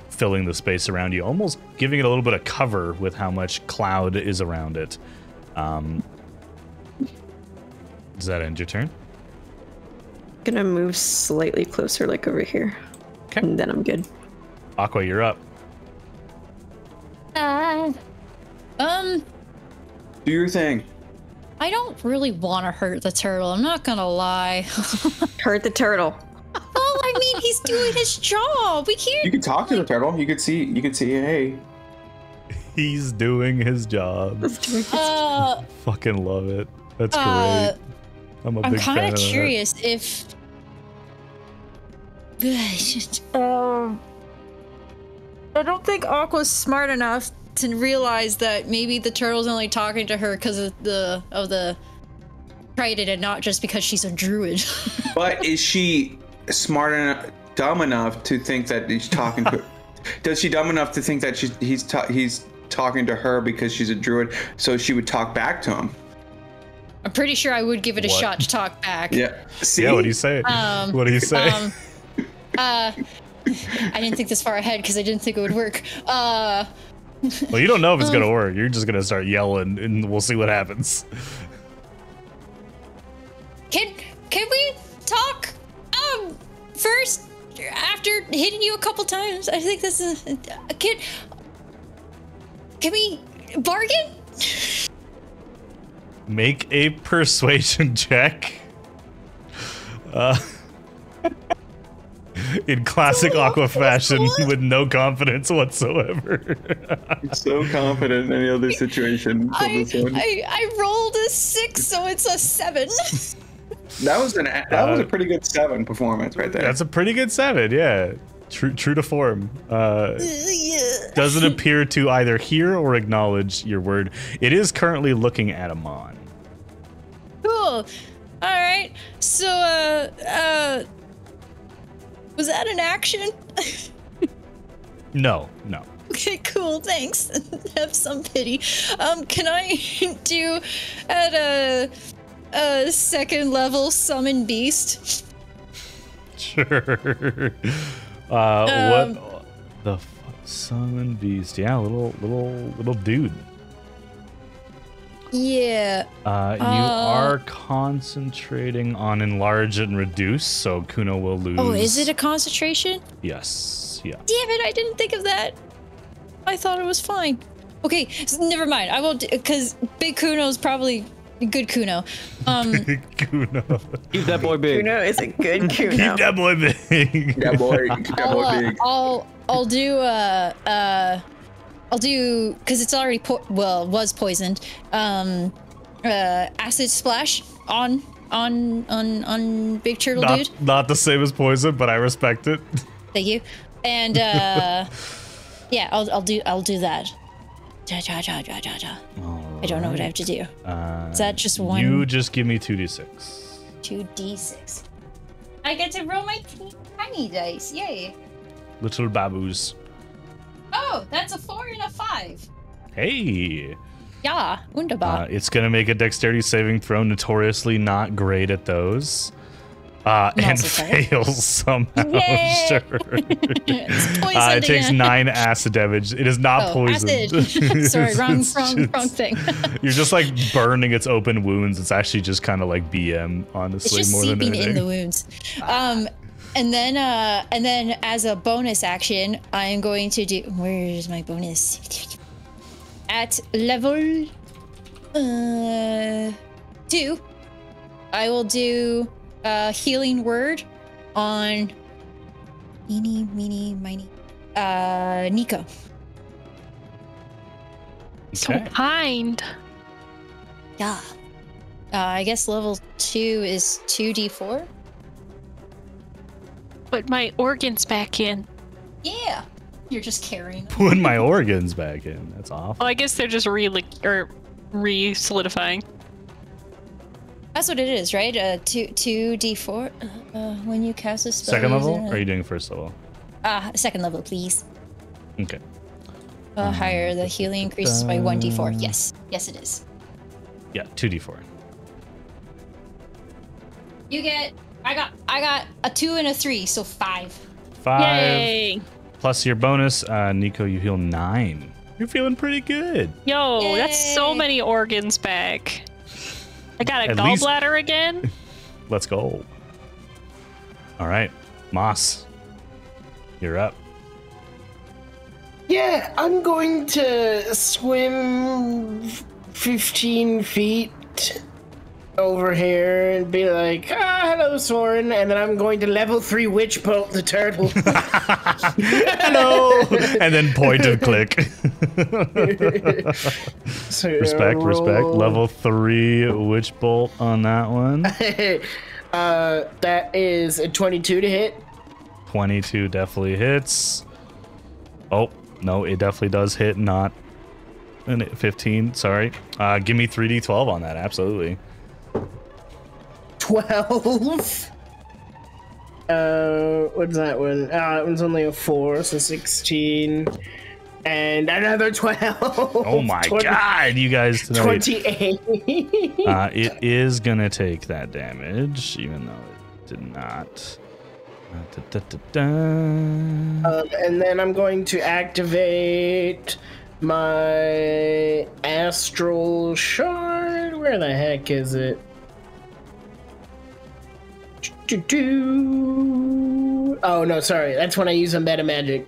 filling the space around you, almost giving it a little bit of cover with how much cloud is around it. Um, does that end your turn? Gonna move slightly closer, like over here. 'Kay. And then I'm good. Aqua, you're up. Uh, um, Do your thing. I don't really want to hurt the turtle. I'm not gonna lie. Hurt the turtle. well, I mean, he's doing his job. We can't. You can talk to the turtle. You could see. You could see. Hey. He's doing his job. Uh, Fucking love it. That's Uh, great. I'm a I'm kind of of that. curious if. um, I don't think Aqua's smart enough to realize that maybe the turtle's only talking to her because of the of the trident and not just because she's a druid. But is she smart enough, dumb enough to think that he's talking to? does she dumb enough to think that she's he's ta- he's talking to her because she's a druid, so she would talk back to him? I'm pretty sure I would give it a What? shot to talk back. Yeah. See. Yeah, what do you say? Um, what do you say? Um, uh, I didn't think this far ahead because I didn't think it would work. Uh, well, you don't know if it's um, gonna work. You're just gonna start yelling, and we'll see what happens. can can we talk? Um, first, after hitting you a couple times, I think this is a kid. Can we bargain? Make a persuasion check. Uh, in classic Aqua fashion, with no confidence whatsoever. so confident in any other situation. I, this one. I I rolled a six, so it's a seven. that was an that was a pretty good seven performance right there. That's a pretty good seven, yeah. True, true to form. Uh, doesn't appear to either hear or acknowledge your word. It is currently looking at Amon. Cool. All right. So, uh, uh, was that an action? No, no. okay, cool. Thanks. Have some pity. Um, can I do at a a second level summon beast? Sure. Uh, Um, what the fuck? Summon beast. Yeah, little, little, little dude. Yeah. Uh, you Uh, are concentrating on enlarge and reduce, so Kuno will lose. Oh, is it a concentration? Yes. Yeah. Damn it! I didn't think of that. I thought it was fine. Okay, s- never mind. I will because Big Kuno's probably good Kuno. Um, Kuno. Keep that boy big. Kuno is a good Kuno. Keep that boy big. that boy, that I'll, boy uh, big. I'll I'll do uh uh I'll do because it's already po- well was poisoned. Um, uh, acid splash on on on on Big Turtle not, Dude. not the same as poison, but I respect it. Thank you. And uh, yeah, I'll I'll do I'll do that. Ja, ja, ja, ja, ja, ja. I don't know what I have to do. Uh, Is that just one? You just give me two d six. Two d six. I get to roll my tiny dice. Yay! Little baboos. Oh, that's a four and a five. Hey. Yeah, Uh, it's gonna make a dexterity saving throw. Notoriously not great at those. Uh, and tired. fails somehow. Sure. Uh, it takes nine acid damage. It is not Oh, poisoned. Sorry, wrong, wrong, just- wrong thing. You're just like burning its open wounds. It's actually just kind of like BM, it's honestly, just more than anything. in the wounds. Um, and then, uh, and then as a bonus action, I am going to do. Where is my bonus? At level uh two, I will do a healing word on meeny, meeny, miny, uh, Nico. So Okay. kind. Yeah. Uh, I guess level two is two d four. Put my organs back in. Yeah. You're just carrying. Putting my organs back in. That's awful. Well, I guess they're just re or re solidifying. That's what it is, right? Uh, two two d four. Uh, uh, when you cast a spell. Second level? Or are you doing first level? Uh, second level, please. Okay. Uh, higher. The healing increases by one d four. Yes. Yes, it is. Yeah, 2d4. You get. I got. I got a two and a three, so five. Five Yay! plus your bonus. Uh, Nico, you heal nine. You're feeling pretty good. Yo, that's so many organs back. I got a At least- gallbladder again. Let's go. All right, Moss, you're up. Yeah, I'm going to swim 15 feet over here and be like, ah, hello, Soren. And then I'm going to level 3 Witch Bolt the turtle. Hello, and then point and click. So, respect, respect. Level three witch bolt on that one. uh, that is a 22 to hit. 22 definitely hits. Oh, no, it definitely does hit, not an 15. Sorry. Uh, give me 3d12 on that, absolutely. 12. Uh, what's that one? Uh, that one's only a 4, so 16. And another 12. Oh my 20 god, you guys tonight. 28. Uh, it is gonna take that damage, even though it did not. Da, da, da. Um, and then I'm going to activate my astral shard. Where the heck is it? Do, do. Oh no, sorry. That's when I use a meta magic.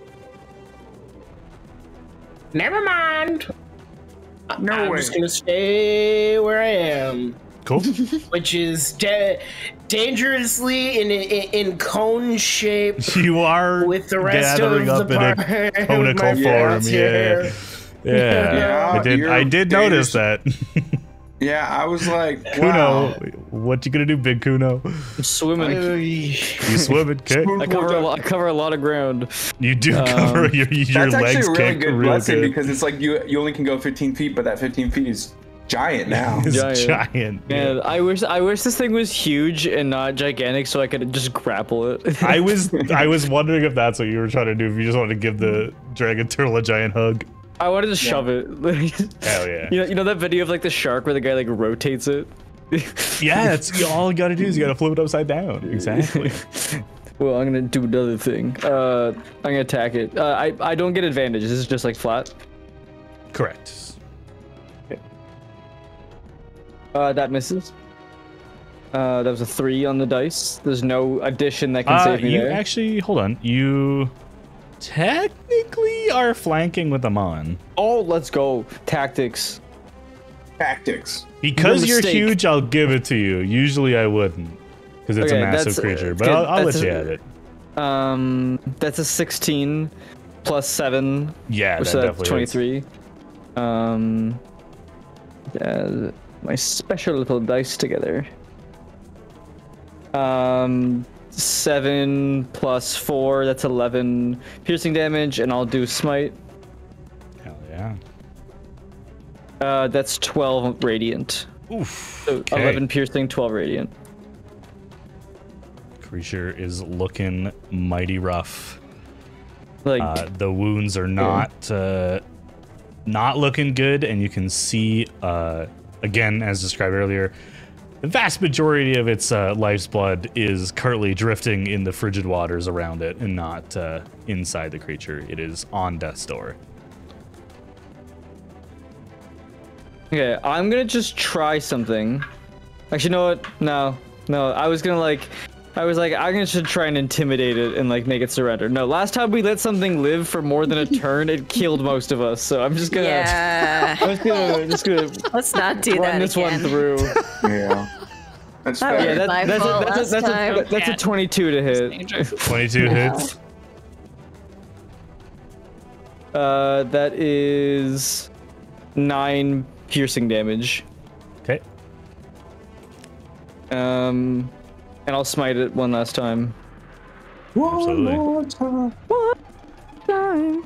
Never mind. No I'm way. just gonna stay where I am, Cool. which is da- dangerously in, in in cone shape you are with the rest gathering of up the in a conical form. friends Yeah. Yeah. Yeah, I did. I did notice that. Yeah, I was like, Kuno, wow. what you gonna do, big Kuno? Swimming. You swimming, kick? I cover a lot. I cover a lot of ground. You do Um, cover your your That's legs actually a really good real blessing good. because it's like you you only can go 15 feet, but that 15 feet is giant now. It's Giant. giant. Man, I wish I wish this thing was huge and not gigantic, so I could just grapple it. I was I was wondering if that's what you were trying to do. If you just wanted to give the dragon turtle a giant hug. I wanted to shove it. Hell yeah. You know, you know that video of like the shark where the guy like rotates it. Yeah, that's all you gotta do is you gotta flip it upside down. Exactly. Well, I'm gonna do another thing. Uh, I'm gonna attack it. Uh, I I don't get advantage. This is just like flat. Correct. Uh, that misses. Uh, that was a three on the dice. There's no addition that can Uh, save me you there. actually hold on. You technically are flanking with Amon. oh, let's go tactics. Tactics. Because you're mistake. huge, I'll give it to you. Usually I wouldn't. Because it's Okay, a massive uh, creature. But good. I'll, I'll let you a- have it. Um, that's a 16 plus seven, Yeah, that so that's definitely hits. 23. Um, yeah, my special little dice together. Um, seven plus four, that's 11 piercing damage, and I'll do smite. Hell yeah. Uh, that's 12 radiant. Oof. So Okay. 11 piercing, 12 radiant. Creature is looking mighty rough. Like, Uh, the wounds are not uh, not looking good, and you can see uh, again, as described earlier, the vast majority of its uh, life's blood is currently drifting in the frigid waters around it, and not uh, inside the creature. It is on death's door. Okay, I'm gonna just try something. Actually, you know what? No, no. I was gonna like, I was like, I'm gonna try and intimidate it and like make it surrender. No, last time we let something live for more than a turn, it killed most of us. So I'm just gonna, Yeah. I'm just gonna, just gonna Let's not do run that this again. one through. Yeah. That's That fair. Yeah, that, My that's, a, fault that's, a, that's, a, that's a 22 to hit. Danger. 22 hits. Uh, that is nine piercing damage. Okay. Um, and I'll smite it one last time. Absolutely. Time.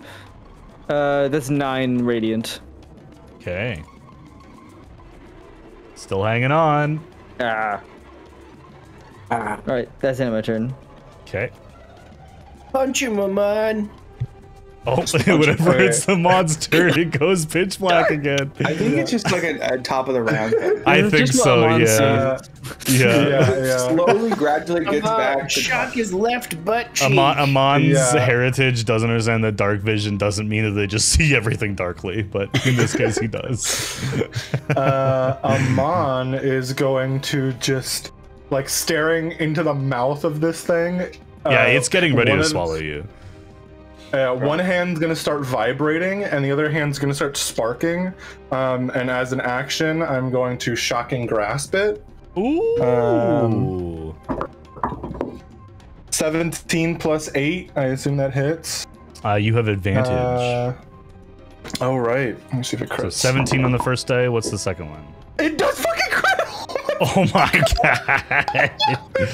Uh, that's nine radiant. Okay. Still hanging on. Ah. Ah. All right, that's the end of my turn. Okay. Punch him, my man. Oh, whenever it's the mod's turn, it goes pitch black again. I think it's just like a, a top of the round thing. I This is think just what so, Amon yeah. Uh, Yeah. yeah, yeah. Slowly, gradually gets Uh, back to shock his left butt cheek. Amon, Amon's Yeah. heritage doesn't understand that dark vision doesn't mean that they just see everything darkly, but in this case, he does. uh, Amon is going to just like staring into the mouth of this thing. yeah, uh, it's getting ready to swallow you. Uh, one hand's gonna start vibrating, and the other hand's gonna start sparking. Um, and as an action, I'm going to shocking grasp it. Ooh. Um, 17 plus 8. I assume that hits. uh, you have advantage. Uh, oh, right. Let me see if it so 17 on the first day. What's the second one? It does fucking crit! Oh my god.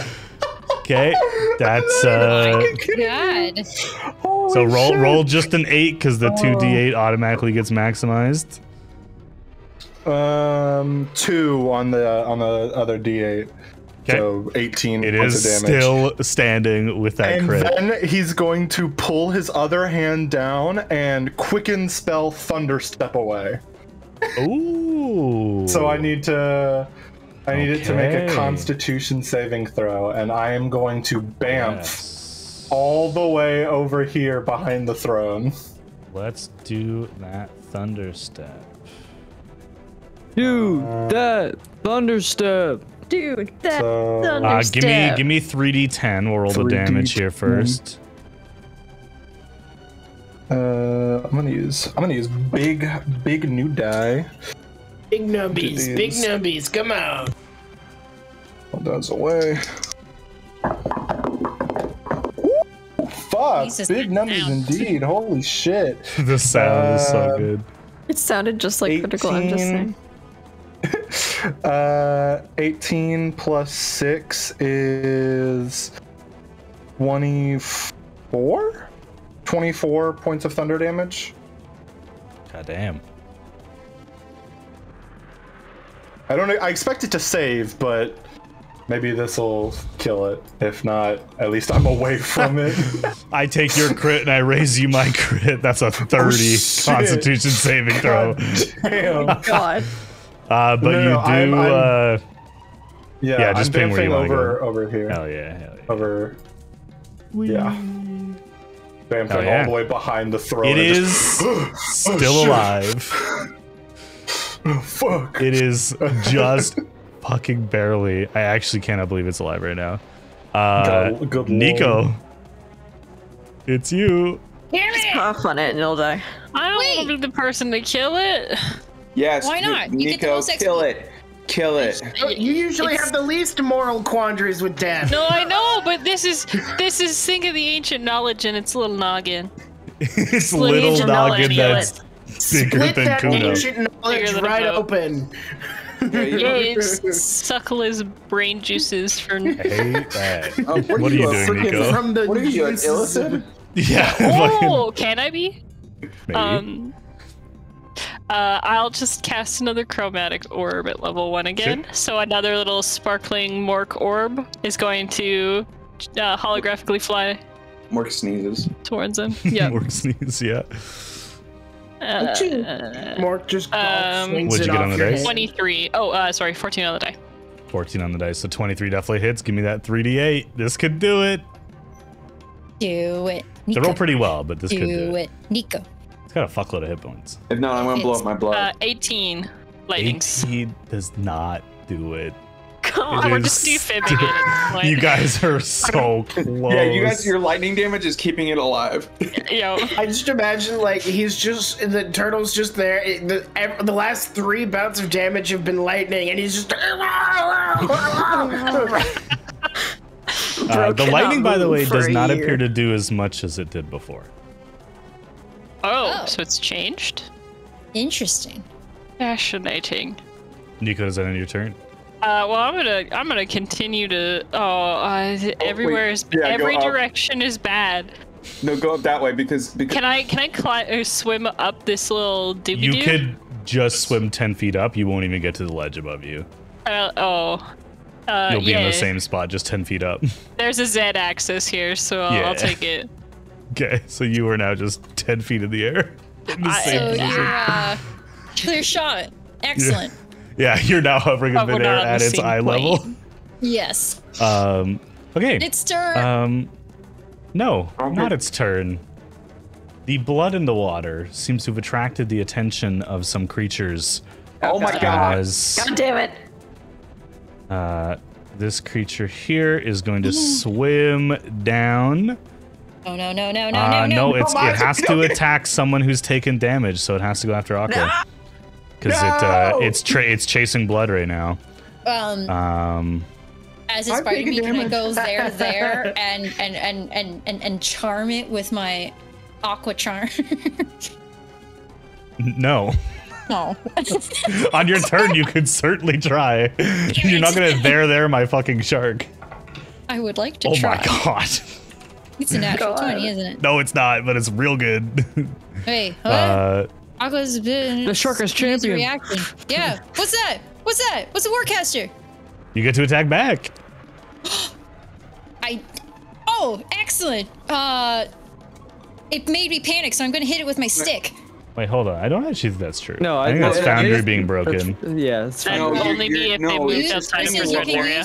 Okay, that's uh. God. So roll roll just an eight because the two d8 automatically gets maximized. Um, two on the on the other D8. Okay. So 18 It points is of damage. still standing with that and crit. then he's going to pull his other hand down and quicken spell thunder step away. Ooh. So I need to I need it to make a constitution saving throw and I am going to bamf Yes. all the way over here behind the throne. Let's do that thunder step. Do that thunderstep. dude. That So thunder Uh, give me give me 3d10. We'll roll the damage here first. uh, I'm gonna use I'm gonna use big big new die. Big nubbies, big These. nubbies, come on. One dies away. Ooh, Fuck! Jesus, Big numbers down. indeed. Holy shit. the sound is so Uh, good. It sounded just like critical. I'm just saying. Uh, 18 plus 6 is 24? 24 points of thunder damage. God damn. I don't know. I expect it to save, but maybe this will kill it. If not, at least I'm away from it. I take your crit and I raise you my crit. That's a 30 shit. Constitution saving throw. Damn. God. Uh, but No, you no, do. I'm- I'm- uh, Yeah, Yeah, just I'm ping where you bamfing wanna over over here. hell yeah, hell yeah. Over. Yeah. Bamfing Hell yeah. all the way behind the throne. It is just- still alive. Oh, fuck. It is just fucking barely. I actually cannot believe it's alive right now. Uh, God- good Nico, lord. it's you. Just Cough on it and it'll die. I don't want to be the person to kill it. Yes. Why not? You get the Nico, most XP. kill it. Kill it. You usually It's- have the least moral quandaries with death. No, I know, but this is this is think of the ancient knowledge and its little noggin. it's Little little ninja knowledge, noggin kill that's bigger Split than that Kuno. ancient knowledge Bigger right boat. open. Yeah, you- Yeah, suckle his brain juices for. I hate that. Oh, what, What are you a doing, Nico? From the What are you, an illicit? Yeah, fucking- Oh, can I be? maybe. Um. Uh, I'll just cast another chromatic orb at level one again. So another little sparkling mork orb is going to uh, holographically fly Mork sneezes. towards him. Yeah. Mork sneeze, yeah. Uh, Mork just Um, swings What'd it you get off on the your dice? 23. Oh, uh, sorry, 14 on the die. 14 on the dice, so 23 definitely hits. Give me that 3d8. This could do it. Do it. They roll pretty well, but this could do Do it. it. Nico. It's got a fuckload of hit points. If not, I'm gonna blow up my blood. Uh, 18 lightnings. 18 does not do it. Come It on, we're is just defibbing it. at. You guys are so close. yeah, you guys, your lightning damage is keeping it alive. Yo, I just imagine like he's just the turtle's just there. It- the, the last three bouts of damage have been lightning, and he's just. Uh, the lightning, by the way, does not year. appear to do as much as it did before. oh, Oh. so it's changed? Interesting. Fascinating. Nico, is that on your turn? Uh, well, I'm gonna I'm gonna continue to. Oh, uh, everywhere is Yeah, go every up. direction is bad. no, go up that way because because Can I can I cli- uh, swim up this little doobie You could just swim 10 feet up. You won't even get to the ledge above you. Uh, oh. Uh, You'll be yeah. in the same spot, just 10 feet up. There's a Z axis here, so I'll, Yeah. I'll take it. okay, so you are now just 10 feet in the air. In the I- same So position. you're uh, clear shot. Excellent. Yeah, you're now hovering Oh, in midair at its same eye level. Yes. Um, okay. It's turn. Um, no, Okay. not its turn. The blood in the water seems to have attracted the attention of some creatures oh my god, as God damn it. uh, this creature here is going to swim down. oh no no no no Uh, no no. it's, Come on, it has to attack someone who's taken damage, so it has to go after Aqua. Because it uh, it's tra- it's chasing blood right now. Um, Um, as it's I'm biting me, taking can I go there there and and and and and, and charm it with my aqua charm? no. no. On your turn, you could certainly try. You're not gonna there there my fucking shark. I would like to Oh try. my god. It's a natural God. twenty, isn't it? No, it's not, but it's real good. Hey, huh? uh, Aqua's been The shark is he's champion. Reacting. Yeah. What's that? What's that? What's a warcaster? you get to attack back. I. Oh, excellent. Uh, it made me panic, so I'm gonna hit it with my stick. Wait, hold on. I don't actually think that's true. No, I I- think that's no, it Foundry is- being broken. Yeah, it's That No, will only be if no, they you- move outside of listen, you area.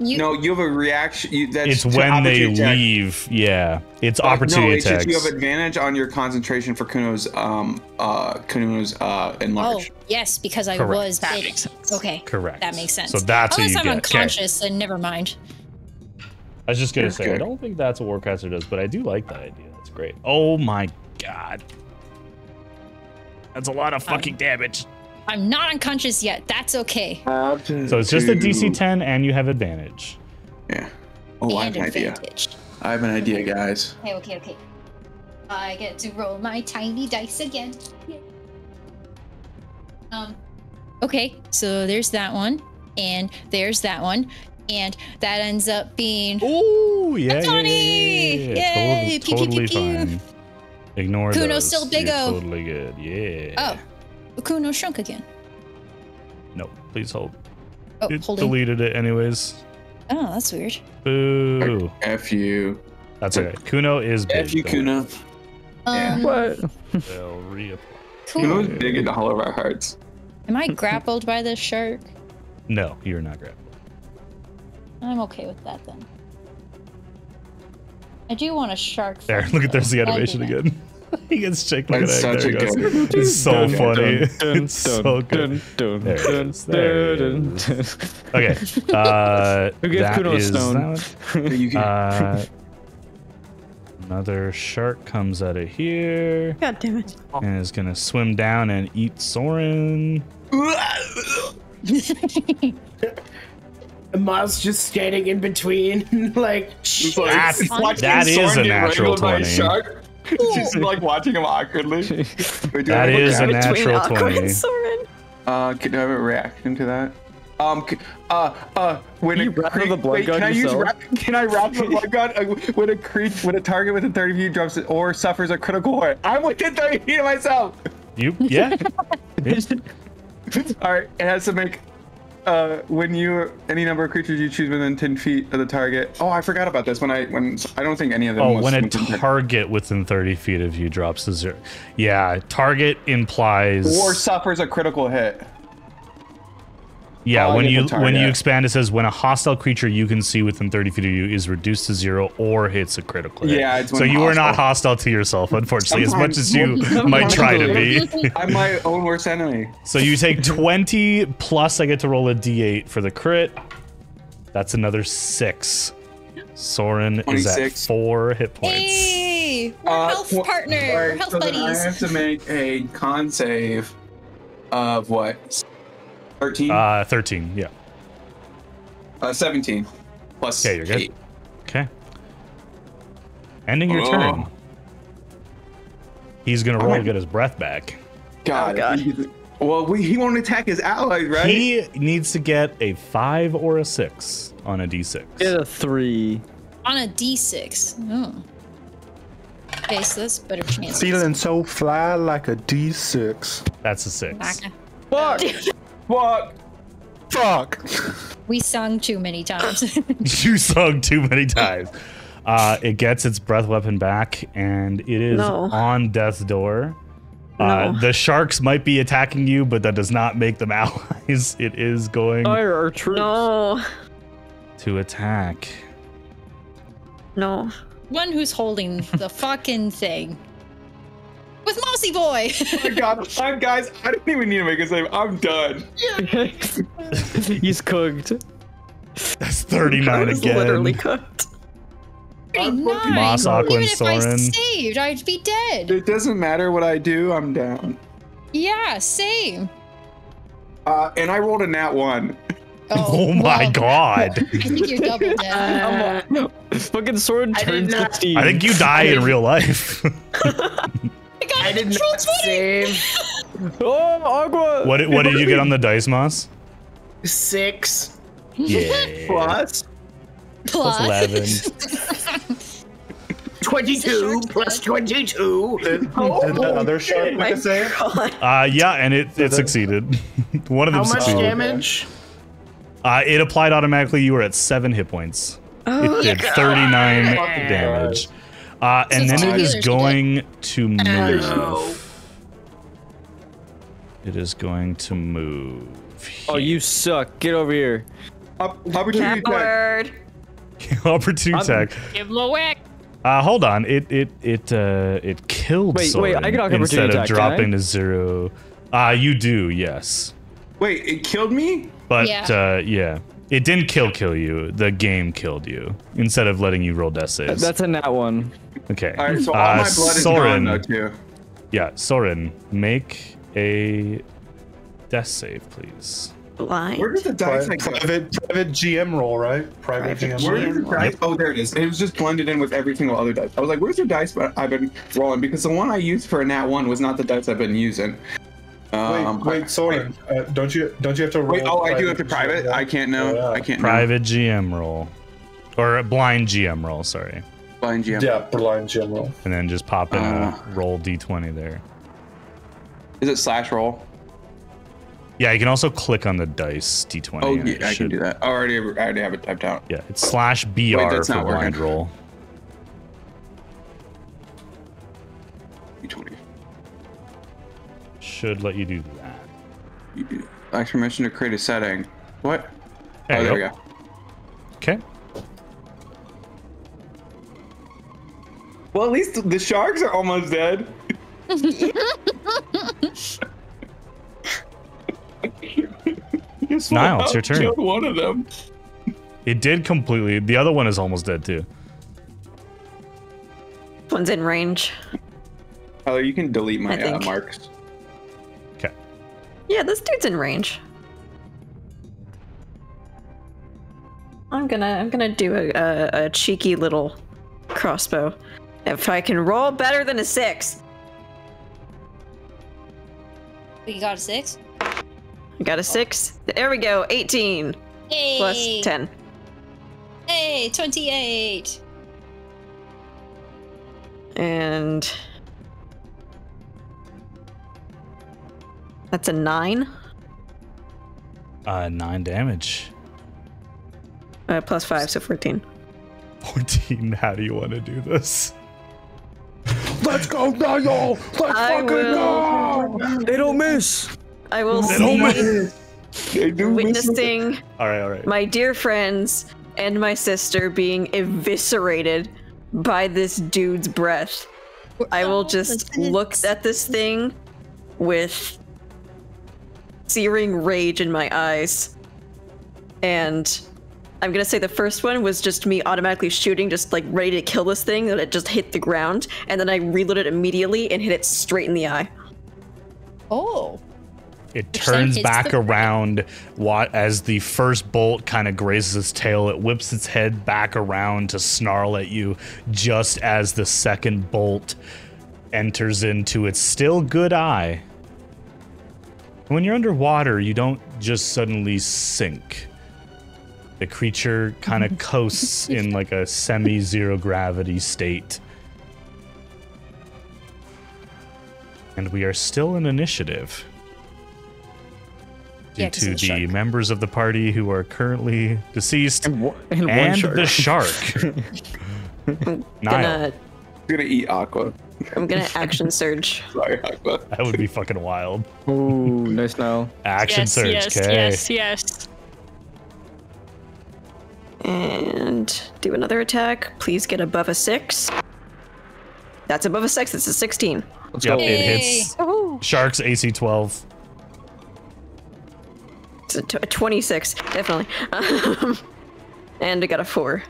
Use, You, No, you have a reaction. You, that's It's when they attack. leave. Yeah, it's Uh, opportunity no, it's attacks. just you have advantage on your concentration for Kuno's um uh Kuno's uh oh enlarge. yes, because I Correct. was That makes sense. Okay, Correct. that makes sense. So that's Unless you I'm get. 'Kay. unconscious, then never mind. I was just gonna That's say, I don't think that's what Warcaster does, but I do like that idea. That's great. Oh my god. That's a lot of fucking damage. I'm not unconscious yet. That's okay. So it's just a DC 10 and you have advantage. Yeah. Oh, I have and an idea. advantage. I have an idea, guys. Okay, okay, okay. I get to roll my tiny dice again. Yay. Um, okay, so there's that one, and there's that one, and that ends up being Ooh, yeah, yeah, yeah, Tony! yeah, yeah. Yay, Tot- pew, pew, totally pew, pew. fine. Ignore Kuno's those. still big-o. Totally good. Yeah. oh, Kuno shrunk again. No, please hold. Oh, It holding. deleted it anyways. Oh, that's weird. Boo. F you. That's okay. Kuno is big. F you. Kuno. Um, What? They'll reapply. Kuno's cool. big in all of our hearts. Am I grappled by this shark? No, you're not grappled. I'm okay with that then. I do want a shark. There, look at there's the animation again. He gets shake. Look That's at that. such There a goes. good. It's so funny. It's so good. dun, There it dun, is, there it dun, is. dun. Okay. Uh, Who gets Kuno stone? that one. You can, Uh, another shark comes out of here God damn it. and is gonna swim down and eat Soren. Moss just standing in between, like, like- That's- it's that is a natural wrangled by a 20. Shark. Just like watching him awkwardly. Wait, do I a is a reaction? Between natural Awkward 20. and Uh, can I have a reaction to that? Um, uh, uh, when Can a you cre- the blood wait, gun can I use ra- can I rattle the blood gun uh, when a creature when a target within 30 feet drops it or suffers a critical hit? I'm within 30 feet of myself. You yeah. All right, it has to make. Uh, when you any number of creatures you choose within 10 feet of the target. Oh, I forgot about this. When I when I don't think any of them. Oh, when a within 10 target within 30 feet of you drops to zero. Yeah, target implies. or suffers a critical hit. Yeah, Oh, when you when you expand, it says when a hostile creature you can see within 30 feet of you is reduced to zero or hits a critical hit. Yeah, it's so when you are not hostile. hostile to yourself, unfortunately, as much as you might try to be. I'm my own worst enemy. so you take 20 plus I get to roll a d8 for the crit. That's another six. Soren is at four hit points. Hey, we're Uh, health partner, all we're right, health so then I have to make a con save of what? 13? Uh, 13, yeah. Uh, 17 plus Okay, you're good. eight. Okay. Ending your Oh. turn. He's gonna Oh roll my- to get his breath back. God. Oh, God. Well, we, he won't attack his allies, right? He needs to get a five or a six on a d6. Get a three. On a d6. Oh. Okay, so that's better chance. Feeling so fly like a D6. That's a six. Fuck! Fuck. Fuck. We sung too many times. you sung too many times. Uh, it gets its breath weapon back, and it is No. on death's door. Uh, No. the sharks might be attacking you, but that does not make them allies. It is going Fire our troops. No. to attack. No. One who's holding the fucking thing. With Mossy Boy! Oh my God. I'm, guys, I didn't even need to make a save. I'm done. He's cooked. That's 39 I was again. literally cooked. 39! Moss, Aqua, Even and if I Soren. saved, I'd be dead. It doesn't matter what I do, I'm down. Yeah, same. Uh, and I rolled a nat one. Oh, my well, god. I think you're double dead. Uh, Fucking sword I did turns not- 16. I think you die in real life. I got I a did natural not 20! save. Oh, Aqua! what, did- what did you get on the dice, Moss? Six. Yeah. Plus, Plus. 11. 22 plus 22. Did, did the other shark make a save? Uh, yeah, and it, it succeeded. One of them How much succeeded. damage? Uh, it applied automatically. You were at seven hit points. Oh, It did 39 damage. Uh, and So then it is two is going to move. Ow. It is going to move. Oh, you suck. Get over here. Op- opportunity attack. word. Opportunity attack. Give him a whack. Uh, hold on. It it it uh it killed Wait, Soren wait, I can opportunity instead of attack, can dropping I? to zero. Uh you do, yes. Wait, it killed me? But Yeah. uh yeah. It didn't kill kill you. The game killed you instead of letting you roll death saves. That's a nat one. Okay. All right, so all Uh, my blood is Soren, gone though too. Yeah, Soren, make a death save, please. Blind. Where did the dice Pri- private, private GM roll, right? Private, Private GM Where roll. is the dice? Oh, there it is. It was just blended in with every single other dice. I was like, "Where's the dice?" But I've been rolling because the one I used for a nat one was not the dice I've been using. Wait, Um, wait, Soren, uh, don't you don't you have to roll? Wait, oh, I do have to GM? private. I can't know. Yeah. I can't know. Private GM roll. Or a blind GM roll, sorry. Blind GM. Yeah, blind GM roll. And then just pop in Uh. a roll d20 there. Is it slash roll? Yeah, you can also click on the dice d20. Oh, yeah, it I can do that. I already, I already have it typed out. Yeah, it's slash BR that's for blind working. roll. D20. Should let you do that. You do. Ask permission to create a setting. What? There oh, there go. we go. Okay. Well, at least the sharks are almost dead. Guess? Niall, it's your turn. Killed one of them. It did completely. The other one is almost dead too. One's in range. Tyler, you can delete my uh, marks. Okay. Yeah, this dude's in range. I'm gonna I'm gonna do a, a, a cheeky little crossbow. If I can roll better than a six, You got a six? I got a six. There we go. 18 Hey! plus 10. Hey, 28! And that's a nine. Uh, nine damage. Uh, plus five, so 14. 14. How do you want to do this? Let's go, Niall! Let's I fucking will- go! They don't miss. I will They don't see They do miss witnessing All right, all right. my dear friends and my sister being eviscerated by this dude's breath. I will just look at this thing with searing rage in my eyes. And I'm gonna say the first one was just me automatically shooting, just like ready to kill this thing, that it just hit the ground, and then I reloaded immediately and hit it straight in the eye. Oh. It Which turns back around what as the first bolt kind of grazes its tail. It whips its head back around to snarl at you just as the second bolt enters into its still good eye. When you're underwater, you don't just suddenly sink. The creature kind of coasts in like a semi zero gravity state. And we are still in initiative due Yeah, 'cause to the the shark. members of the party who are currently deceased And, one- and, one and shark. the shark. Niall, Gonna, I'm gonna eat Aqua. I'm gonna action surge. Sorry, Aqua. that would be fucking wild. Ooh, nice now. Action yes, surge, yes, okay. yes, yes. Do another attack. Please get above a six. That's above a six. It's a 16. Let's Yep, go. it hits Shark's AC 12. It's a, t- a 26, definitely. Um, and I got a four.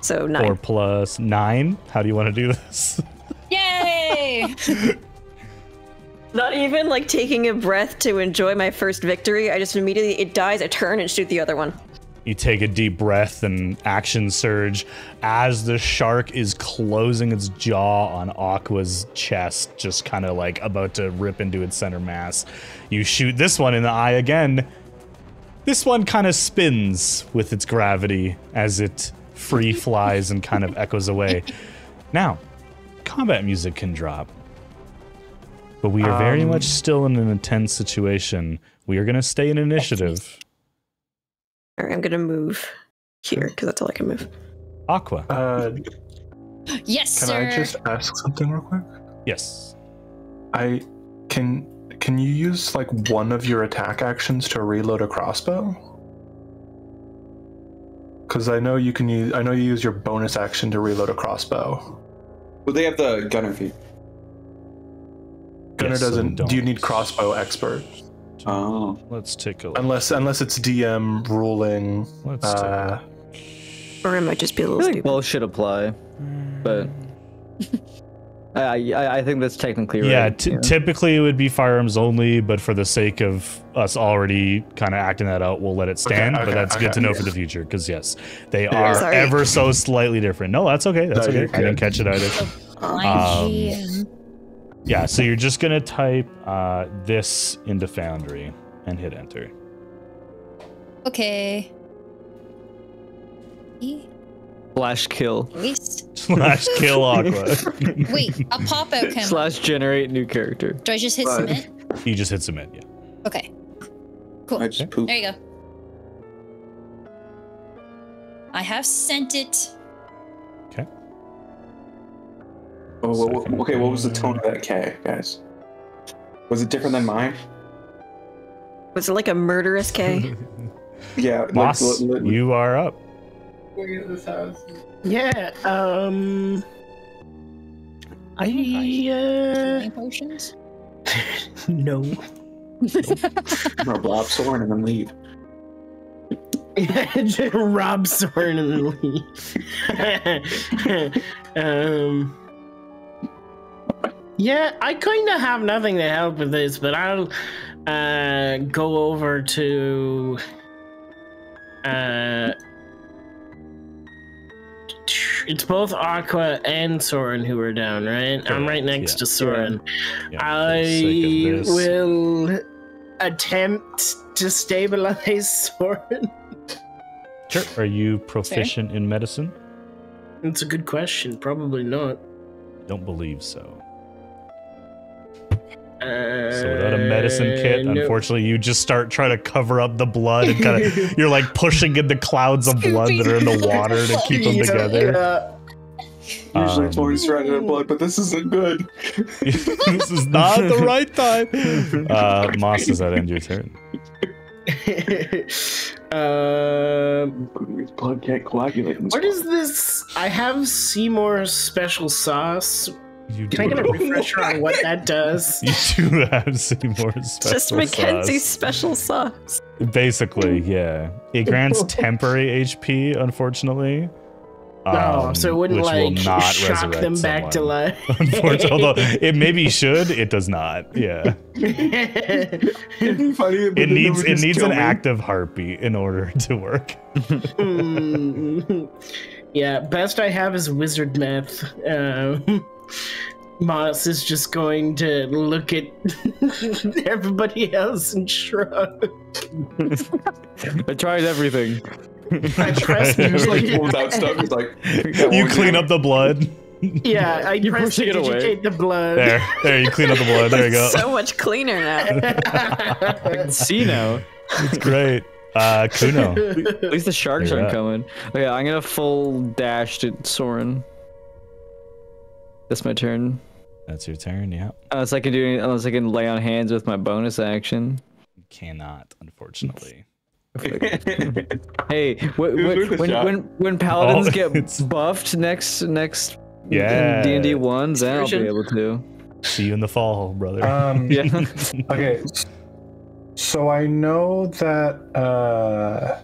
So nine. Four plus nine. How do you want to do this? Yay! Not even like taking a breath to enjoy my first victory. I just immediately it dies. I turn and shoot the other one. You take a deep breath and action surge as the shark is closing its jaw on Aqua's chest, just kind of like about to rip into its center mass. You shoot this one in the eye again. This one kind of spins with its gravity as it free flies and kind of echoes away. Now, combat music can drop. But we are very Um, much still in an intense situation. We are going to stay in initiative. All right, I'm gonna move here because that's all I can move. Aqua. Uh, Yes, can sir. I just ask something real quick? Yes. I can. Can you use like one of your attack actions to reload a crossbow? because I know you can use. I know you use your bonus action to reload a crossbow. Well, they have the gunner feat. Gunner Yes, doesn't. Do you need crossbow expert? Oh. Let's take a look. Unless unless it's DM ruling. Let's Uh, Or it might just be a little feel like stupid. both should apply, but I, I I think that's technically right. yeah, t- typically it would be firearms only, but for the sake of us already kind of acting that out, we'll let it stand. okay, but that's good to know for the future because yes, they Yeah. are Sorry. ever so slightly different. No, that's okay. That's No, okay. I didn't catch it either. Blind Um, GM. Yeah, so you're just gonna type uh, this into Foundry and hit enter. Okay. E- slash kill Waste. Slash kill Aqua. Wait, a pop out can. slash generate new character. Do I just hit Right. submit? you just hit submit. Yeah. Okay. Cool. I just pooped. There you go. I have sent it. Oh, wha- wha- okay, what was the tone of that K, guys? Was it different than mine? Was it like a murderous K? Yeah. like, Moss, li- li- you are up. Yeah, um. I, uh. Potions. No. I'm gonna blob Soren and then leave. Just rob Soren and then leave. um. Yeah, I kind of have nothing to help with this, but I'll uh, go over to. Uh, it's both Aqua and Soren who are down, right? I'm right next yeah. to Soren. Yeah, I the sake of this. will attempt to stabilize Soren. Sure. Are you proficient in medicine? That's a good question. Probably not. Don't believe so. So without a medicine kit, no. unfortunately, you just start trying to cover up the blood and kind of you're like pushing in the clouds of blood that are in the water to keep them Yeah, together. yeah. Usually Um, it's always surrounded in blood, but this isn't good. this is not the right time. Uh, Moss, does that end your turn? um, blood can't coagulate. in this what is this? I have Seymour's special sauce. You Can I do. get a refresher on what that does? You do have Seymour's special Just Mackenzie's sauce. special sauce. Basically, yeah. It grants temporary HP, unfortunately. Oh, um, so it wouldn't like not shock them back to life. Unfortunately, although it maybe should, it does not. Yeah, It'd be funny, but it needs it needs an me. active heartbeat in order to work. Mm, yeah, best I have is wizard math. Um, Moss is just going to look at everybody else and shrug. I tried everything. I trust you. Just like pulls out stuff. He's like, you clean up the blood. Yeah, I You're press to pushing it away. the blood. There, there. You clean up the blood. There you go. So much cleaner now. I can see now. It's great. Uh, Kuno. At least the sharks You're aren't coming. Okay, I'm gonna full dash to Soren. That's my turn. That's your turn. Yeah. Unless I can do, unless I can lay on hands with my bonus action. You cannot, unfortunately. Hey, wh- It was wh- worth a when when when paladins Oh, get buffed next next Yeah. D and D ones, then I'll be Version. able to. See you in the fall, brother. um, Yeah. Okay. So I know that uh,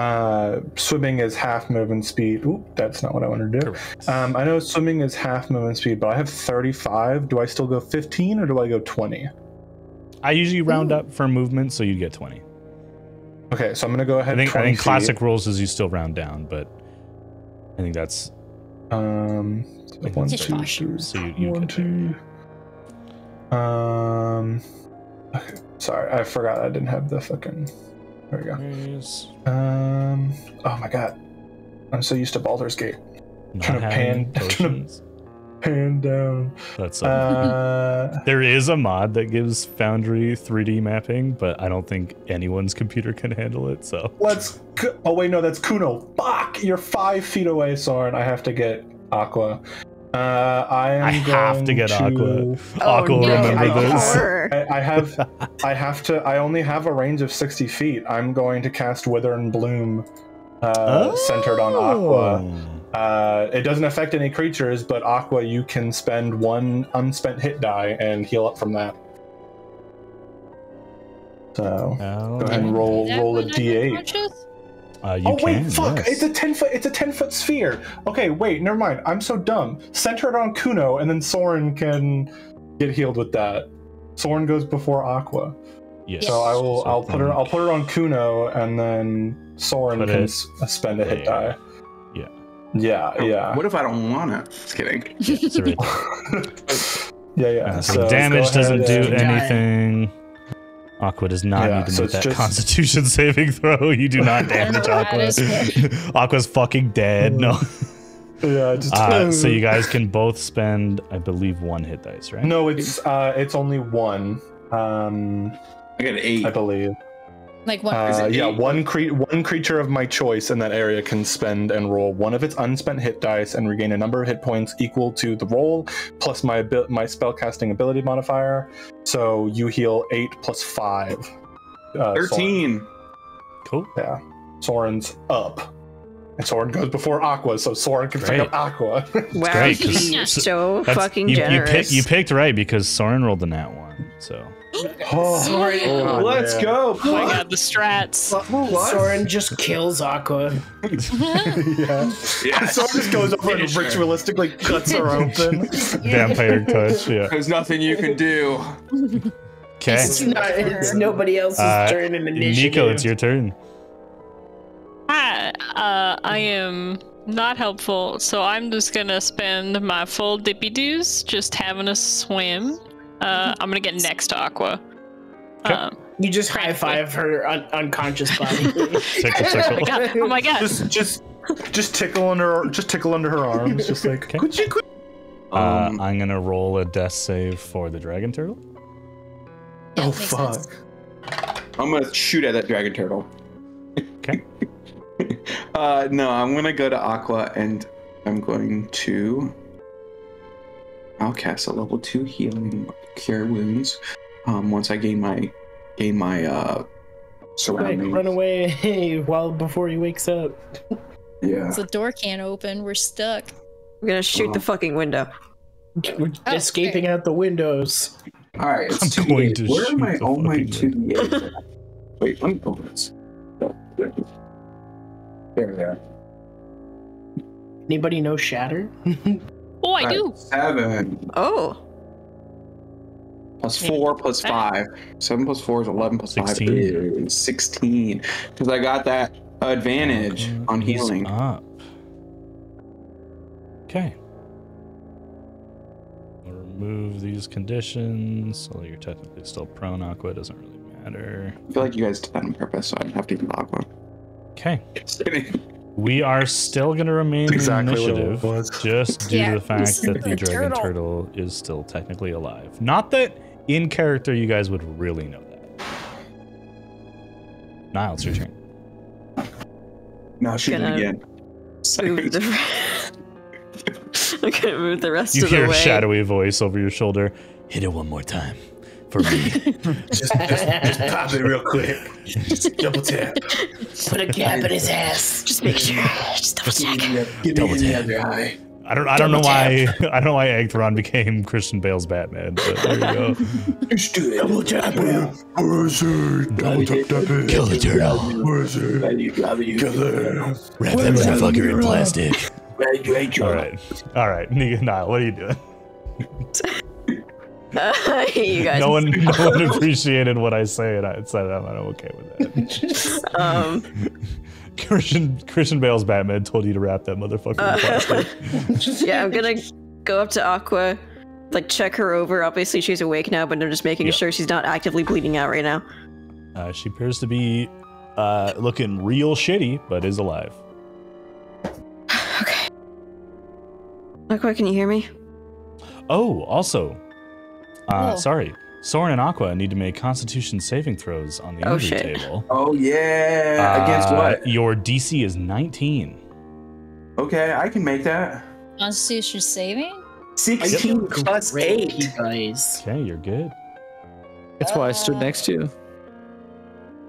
uh, swimming is half movement speed. Oop, that's not what I wanted to do. Um, I know swimming is half movement speed, but I have 35. Do I still go 15 or do I go 20? I usually round up for movement, so you get twenty. Okay, so I'm gonna go I ahead. think I 20 think feet. classic rules is you still round down, but I think that's Um, think one, that's two, So you, you one, two. Um, okay, sorry, I forgot I didn't have the fucking. There we go. Um, oh my god, I'm so used to Baldur's Gate. not Trying to pan- trying to- potions. Hand down. That's uh, Uh, there is a mod that gives Foundry 3D mapping, but I don't think anyone's computer can handle it. So let's. go- Oh wait, no, that's Kuno. Fuck, you're five feet away, Soren. I have to get Aqua. Uh, I am I have to going get Aqua. Oh, Aqua will no. remember I- this. I, I have, I have to. I only have a range of sixty feet. I'm going to cast Wither and Bloom uh, centered on Aqua. Oh. Uh, it doesn't affect any creatures, but Aqua, you can spend one unspent hit die and heal up from that. So Oh, go ahead and roll Is that roll a when I'm d8. Unconscious? Uh, you oh wait, can, fuck! yes. It's a ten foot. It's a ten foot sphere. Okay, wait, never mind. I'm so dumb. Center it on Kuno, and then Soren can get healed with that. Soren goes before Aqua, Yes. so I will. So I'll put her. I'll put her on Kuno, and then Soren can it spend a hit die. Yeah. Yeah, yeah, What if I don't want it? Just kidding. Yeah, yeah, yeah. Uh, so So damage doesn't do and- anything. Aqua does not Yeah, need to so make that just- Constitution saving throw. You do not damage That Aqua. is Aqua's fucking dead. No. Yeah, just. Uh, so you guys can both spend, I believe, one hit dice, right? No, it's uh, it's only one. Um, I got eight. I believe. Like what? Is Uh, yeah, eight? one cre- one creature of my choice in that area can spend and roll one of its unspent hit dice and regain a number of hit points equal to the roll plus my abil- my spellcasting ability modifier. So you heal eight plus five. Uh, Soren. Thirteen. Cool. Yeah, Soren's up, and Soren goes before Aqua, so Soren can Great. pick up Aqua. Wow, great, 'cause- he's so That's- fucking you, you, generous. pick, you picked right because Soren rolled the nat one. So Soren, Oh, Let's man. go. Oh my god, the strats. Soren just kills Aqua. yeah. Yeah. Soren just goes over and Finish her. ritualistically cuts her open. vampire touch. Yeah. There's nothing you can do. Okay. It's not. It's nobody else's Uh, turn in initiative. Nico, it's your turn. Hi, uh, I am not helpful, so I'm just gonna spend my full dippy doos just having a swim. Uh, I'm gonna get next to Aqua. Okay. Um, You just high five her un- unconscious body. Tickle, oh my god! Oh my god! just just just tickle under just tickle under her arms, just like Okay. "Could you- could-" Uh, Um, I'm gonna roll a death save for the dragon turtle. Yeah, oh fuck. sense. I'm gonna shoot at that dragon turtle. Okay. uh, no, I'm gonna go to Aqua and I'm going to. I'll cast a level two healing cure wounds. Um, once I gain my gain my uh Quick, surroundings. run away while before he wakes up. Yeah. The door can't open. We're stuck. We're gonna shoot the Oh. fucking window. We're Oh, escaping out the windows. All right. It's I'm two going to Where shoot am I? the Oh my two D8. Wait, let me open this. Oh, there there they are. Anybody know Shatter? Oh, I All right, do. Seven Oh, plus four plus five. Seven plus four is eleven plus five 16. is sixteen. Because I got that advantage Aqua on is healing. Up. Okay. We'll remove these conditions. So you're technically still prone. Aqua doesn't really matter. I feel like you guys did that on purpose, so I didn't have to use aqua. Okay. We are still going to remain Exactly in what it initiative, was. just due Yeah, to the fact that the the dragon turtle. turtle is still technically alive. Not that in character you guys would really know that. Niall, it's your turn. No, shoot it again. move the. I'm gonna move the rest You of the hear a shadowy voice over your shoulder. Hit it one more time for me. Just, just, just pop it real quick. Just double tap. Put a cap in his ass. Just make sure. Just double check. Give Double me the tap. other eye. I don't. I don't know why. I don't know why Agtheron became Christian Bale's Batman. But there you go. Just do it. Double tap it. Where is it? Double tap tap it. Kill the turtle. Where is it? Kill it. Wrap that motherfucker in plastic. All All right. All right. Niall, what are you doing? Uh, you guys. No one, no one appreciated what I say, and I said I'm, I'm okay with that. Um, Christian Christian Bale's Batman told you to wrap that motherfucker in plastic. yeah, I'm gonna go up to Aqua, like check her over. Obviously, she's awake now, but I'm just making Yeah. sure she's not actively bleeding out right now. Uh, she appears to be uh, looking real shitty, but is alive. Okay. Aqua, can you hear me? Oh, also, uh, Oh. sorry, Soren and Aqua need to make Constitution saving throws on the Oh, injury shit. table. Oh yeah. Against Uh, what? Your DC is 19. Okay, I can make that. Constitution saving? Sixteen plus Great, eight. guys. Okay, you're good. That's why I stood next to you.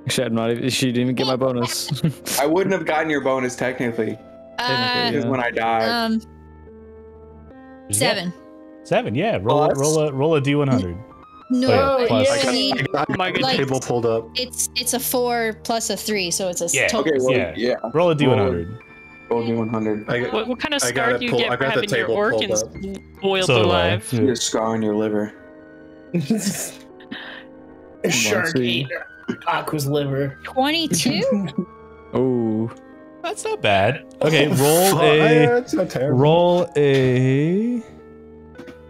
Actually, I'm not. Even, she didn't even get my bonus. I wouldn't have gotten your bonus technically Uh, because when I died. um, What'd you get? seven. Seven, yeah. Roll, a roll a roll a d100. No, Oh, yeah, plus. I I got, mean, I got Oh my table pulled up. it's it's a four plus a three, so it's a Yeah. total. okay, well, yeah. yeah. Roll a d100. Roll me 100. I got, What, what kind of scar do you pull- get I for got having your table pulled organs up. boiled So do alive? You get a scar on your liver. Shark ate Aqua's liver. Twenty-two. oh, That's not bad. Okay, oh, roll Oh, a yeah, it's not terrible. roll a.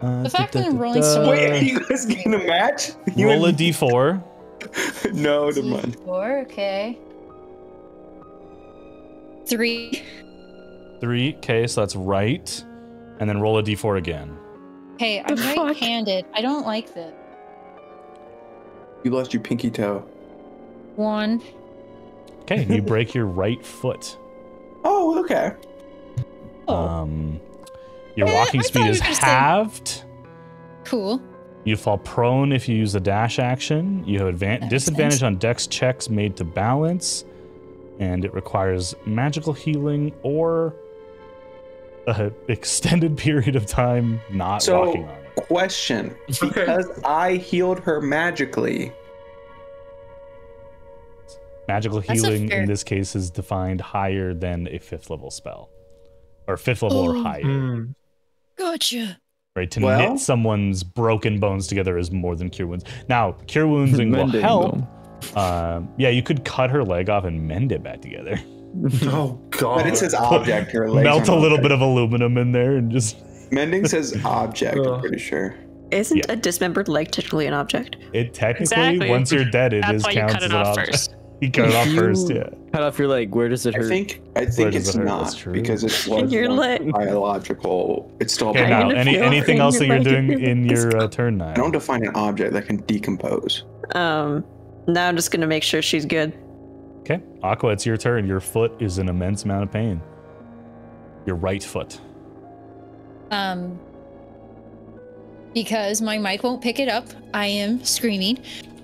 Uh, The fact that I'm rolling da- so- Wait, are you guys getting a match? You Roll a and- d4. no, never mind. Four. Okay. Three. Three. Okay, so that's right. And then roll a d4 again. Hey, I'm The right-handed. I don't like this. You lost your pinky toe. One. Okay, you break your right foot. Oh, okay. Oh, Um, your Eh, walking speed is you were just saying- halved. cool. You fall prone if you use the dash action. You have advan- disadvantage sense. on dex checks made to balance, and it requires magical healing or a extended period of time not So- walking on it. Question. Because I healed her magically. Magical That's healing fair- in this case is defined higher than a fifth level spell, or fifth level or Oh. higher. Hmm. Gotcha. Right to Well- knit someone's broken bones together is more than cure wounds. Now, cure wounds and will Mending help. them. Um, yeah, you could cut her leg off and mend it back together. Oh god. But it says object. Her legs Melt a little bit of aluminum in there and just Mending says object, I'm pretty sure. Isn't Yeah. a dismembered leg technically an object? it technically Exactly. once you're dead it That's is why you counts cut as it an off object. first. You cut it off You- first, yeah. cut off your leg. Where does it I hurt? think I think it's it not true. because it's In was your biological. It's still Okay, now any anything else that you're doing in your uh, turn nine? I don't define an object that can decompose. Um, now I'm just gonna make sure she's good. Okay, Aqua, it's your turn. Your foot is an immense amount of pain. Your right foot. Um, because my mic won't pick it up, I am screaming.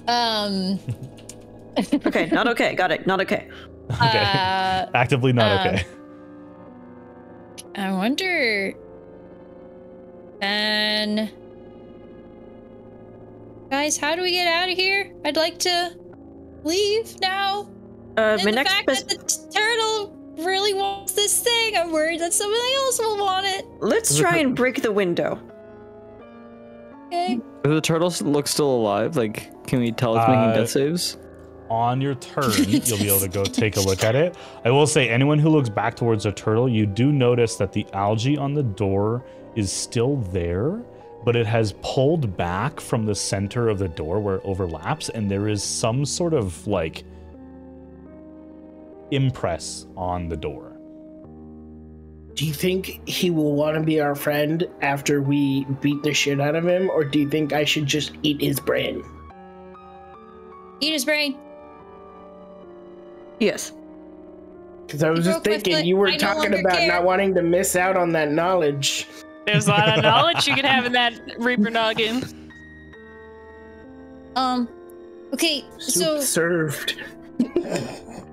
Um, Okay, not okay. Got it. Not okay. Okay, uh, actively not um, okay. I wonder. And guys, how do we get out of here? I'd like to leave now. Uh, and my the next fact best. that the t- turtle really wants this thing, I'm worried that somebody else will want it. Let's try and break the window. Okay. Does the turtle s- look still alive? Like, can we tell it's making Uh, death saves? On your turn, you'll be able to go take a look at it. I will say, anyone who looks back towards a turtle, you do notice that the algae on the door is still there, but it has pulled back from the center of the door where it overlaps, and there is some sort of like impress on the door. Do you think he will want to be our friend after we beat the shit out of him, or do you think I should just eat his brain? Eat his brain. Yes. Because I was You just thinking foot. you were I no talking longer about care. not wanting to miss out on that knowledge. There's a lot of knowledge you can have in that Reaper noggin. Um. Okay. Soup So, served.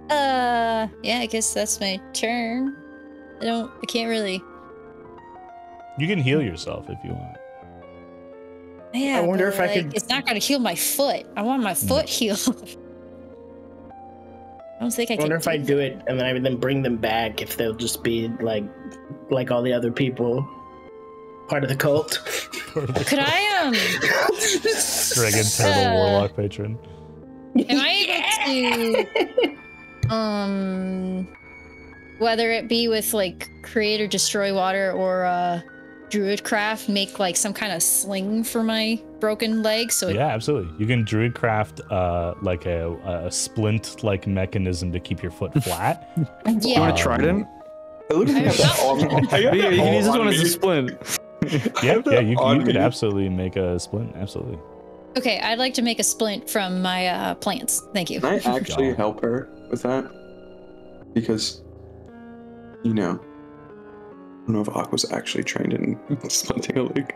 uh, yeah, I guess that's my turn. I don't. I can't really. You can heal yourself if you want. Yeah. I wonder but, if I could- It's not gonna heal my foot. I want my foot healed. I don't think I I can. wonder if I do it and then I would then bring them back if they'll just be like, like all the other people, part of the cult. Could I um? Dragon Turtle Uh, Warlock patron. Am I able to um whether it be with like create or destroy water or uh druidcraft make like some kind of sling for my broken leg so it, Yeah, absolutely. You can druidcraft uh, like a, a splint like mechanism to keep your foot flat. yeah You want a trident? I literally have that on me. I got Yeah, you can use this on one as a splint. yeah, yeah, you, you could absolutely make a splint. Absolutely. okay i'd like to make a splint from my uh plants thank you Can I actually help her with that? Because, you know, I don't know if Aqua's actually trained in splinting a leg.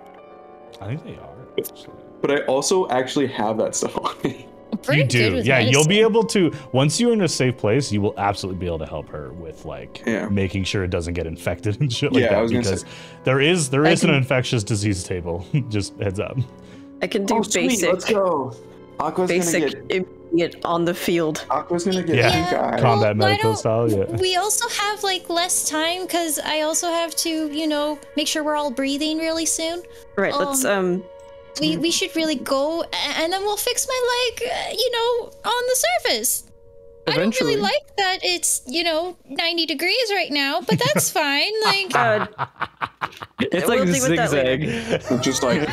I think they are. Actually. But I also actually have that stuff on me. pretty you do. with Yeah, you'll be able to once you're in a safe place, you will absolutely be able to help her with like Yeah. making sure it doesn't get infected and shit like Yeah, I that. was because say- there is there I is an infectious disease table. Just heads up. I can do Oh, sweet, basic, let's go. Aqua's basic gonna get immediate on the field. Aqua's gonna get Yeah. pink eye. Combat why medical style, yeah. We also have like less time because I also have to, you know, make sure we're all breathing really soon. Right, let's um We we should really go, and then we'll fix my leg, uh, you know, on the surface. I don't really like that it's you know 90 degrees right now, but that's fine. Like uh, It's We'll like deal with that zigzag. Just like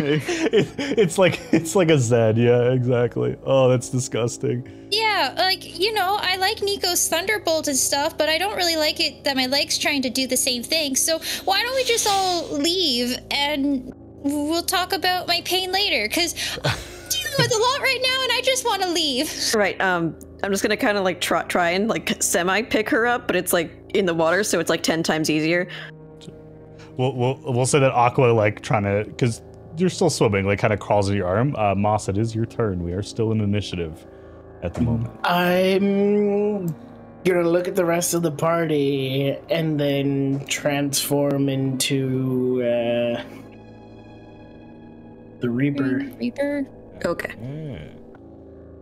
It- it's like it's like a Z, yeah, exactly. Oh, that's disgusting. yeah, like you know, I like Nico's thunderbolt and stuff, but I don't really like it that my leg's trying to do the same thing. So why don't we just all leave and we'll talk about my pain later? Because I'm dealing with a lot right now, and I just want to leave. right, um I'm just gonna kinda like try try and like semi pick her up, but it's like in the water, so it's like ten times easier. We'll we'll, we'll say that Aqua like trying to because you're still swimming, like kind of crawls in your arm. Uh, Moss, it is your turn. We are still in initiative at the moment. I'm gonna look at the rest of the party and then transform into uh, the Reaper. Reaper. Okay. Yeah.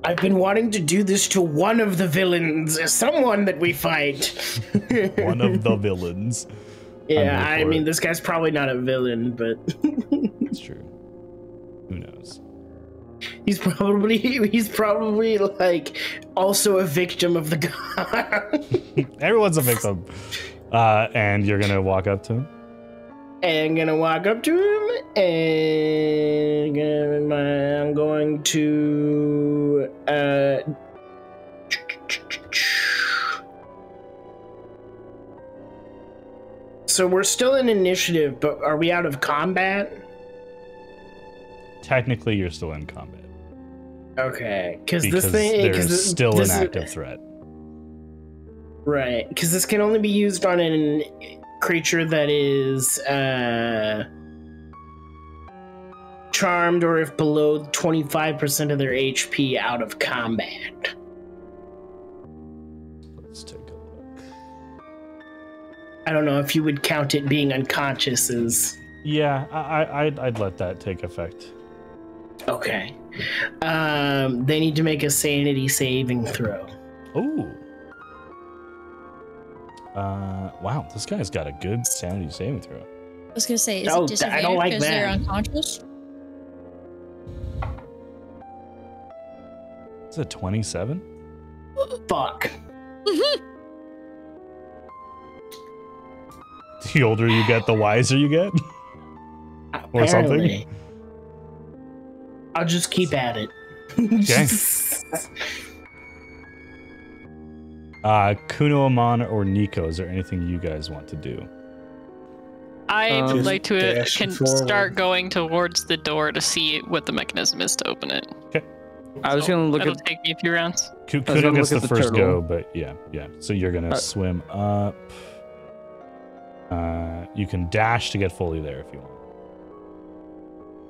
I've been wanting to do this to one of the villains, someone that we fight. One of the villains. yeah, I mean, it. this guy's probably not a villain, but It's true. Who knows? he's probably he's probably like also a victim of the god. Everyone's a victim. Uh, and you're gonna walk up to him. and gonna walk up to him and I'm going to uh so we're still in initiative but are we out of combat Technically, you're still in combat okay because this thing there's this- still this an is- active threat. right because this can only be used on an creature that is uh charmed or if below 25% of their hp out of combat Let's take a look. I don't know if you would count it being unconscious as Yeah, I, I I'd, I'd let that take effect. okay. Um, they need to make a sanity saving throw. Oh. Uh, wow, this guy's got a good sanity saving throw. I was gonna say, is Oh, it I disadvantage don't like because they're unconscious? Is it 27? Fuck. The older you get, the wiser you get. Or something. I'll just keep at it. Okay. Uh, Kuno, Amon, or Nico, is there anything you guys want to do? I Um, would like to uh, can forward. start going towards the door to see what the mechanism is to open it. Okay. I was So gonna look that'll at take me a few rounds. Ku- Kuno gets the the first turtle. go, but yeah, yeah. So you're gonna Uh, swim up. Uh, you can dash to get fully there if you want.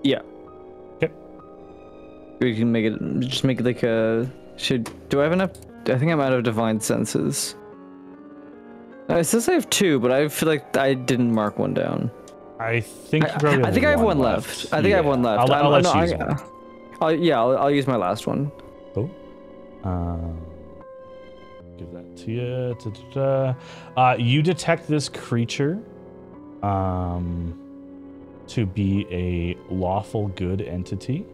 Yeah. Okay. we can make it just make it like a should do I have enough I think I'm out of divine senses. Uh, It says I have two, but I feel like I didn't mark one down. I think you I, I think I have one left. I think I have one left. I'll, I'm- I'll let no, you I- one. I'll, yeah, I'll, I'll use my last one. Um, give that to you. Da-da-da. Uh, you detect this creature um, to be a lawful good entity.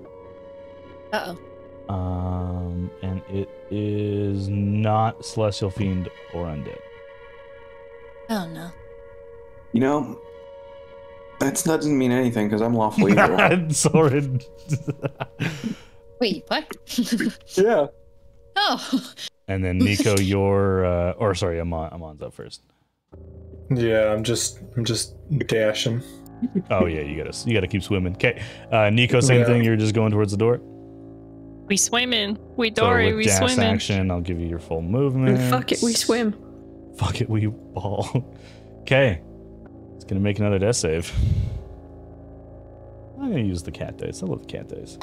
Uh oh. Um, and it is not celestial fiend or undead. Oh no. You know, that doesn't mean anything because I'm lawful evil. Soren. Wait, what? yeah. oh. and then Nico, your uh, or sorry, Amon, Amon's up first. Yeah, I'm just I'm just dashing. Oh yeah, you gotta you gotta keep swimming. Okay, uh, Nico, same Yeah. thing. You're just going towards the door. We swimming. We So Dory. with we dash swimming. action, I'll give you your full movement. And fuck it, we swim. Fuck it, we ball. okay, it's gonna make another death save. I'm gonna use the cat dice. I love the cat dice.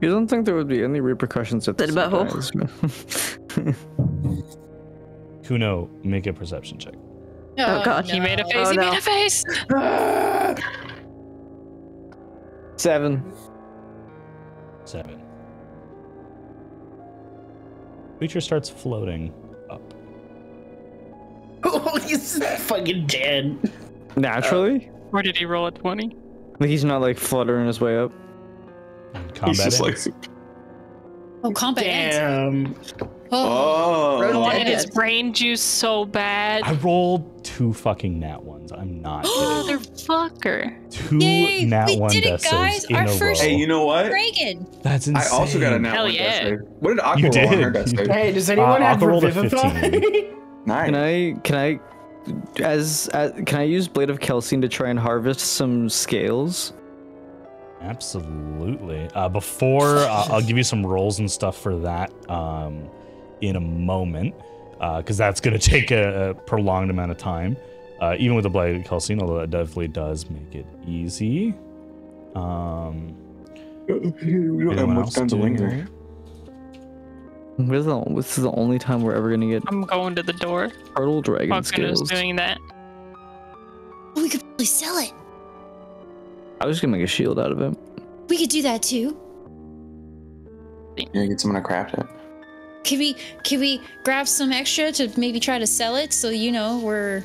You don't think there would be any repercussions at That this about dies, man? Kuno, make a perception check. Oh, oh God, He made a face. Oh, he no. made a face. Seven. Seven. Creature starts floating up. Oh, he's fucking dead. Naturally? Or did he roll a twenty? like he's not like fluttering his way up. And He's combat just like. Oh, combat ends. Damn. Oh. oh, Road I Oh, wanted his brain juice so bad. I rolled two fucking nat ones. I'm not. Motherfucker. Two Yay, nat we one did it, guys. in Our first- Hey, you know what? Dragon. That's I insane. also got a nat Hell one yeah. death save. What did Aqua You roll on her death save? Hey, does anyone Uh, have Aqua rolled a Revivify? 15. Nice. Can I can I as, as can I use Blade of Kelsine to try and harvest some scales? Absolutely. Uh, before uh, I'll give you some rolls and stuff for that um, in a moment, because that's going to take a, a prolonged amount of time. Uh, even with the blade Calcine, although that definitely does make it easy. Um, we don't have much time to linger. This is, the, this is the only time we're ever gonna get I'm going to the door. turtle dragon Fucking is doing that. Oh, we could probably sell it. I was gonna make a shield out of it. We could do that too. Yeah, get someone to craft it. Can we could we grab some extra to maybe try to sell it so you know we're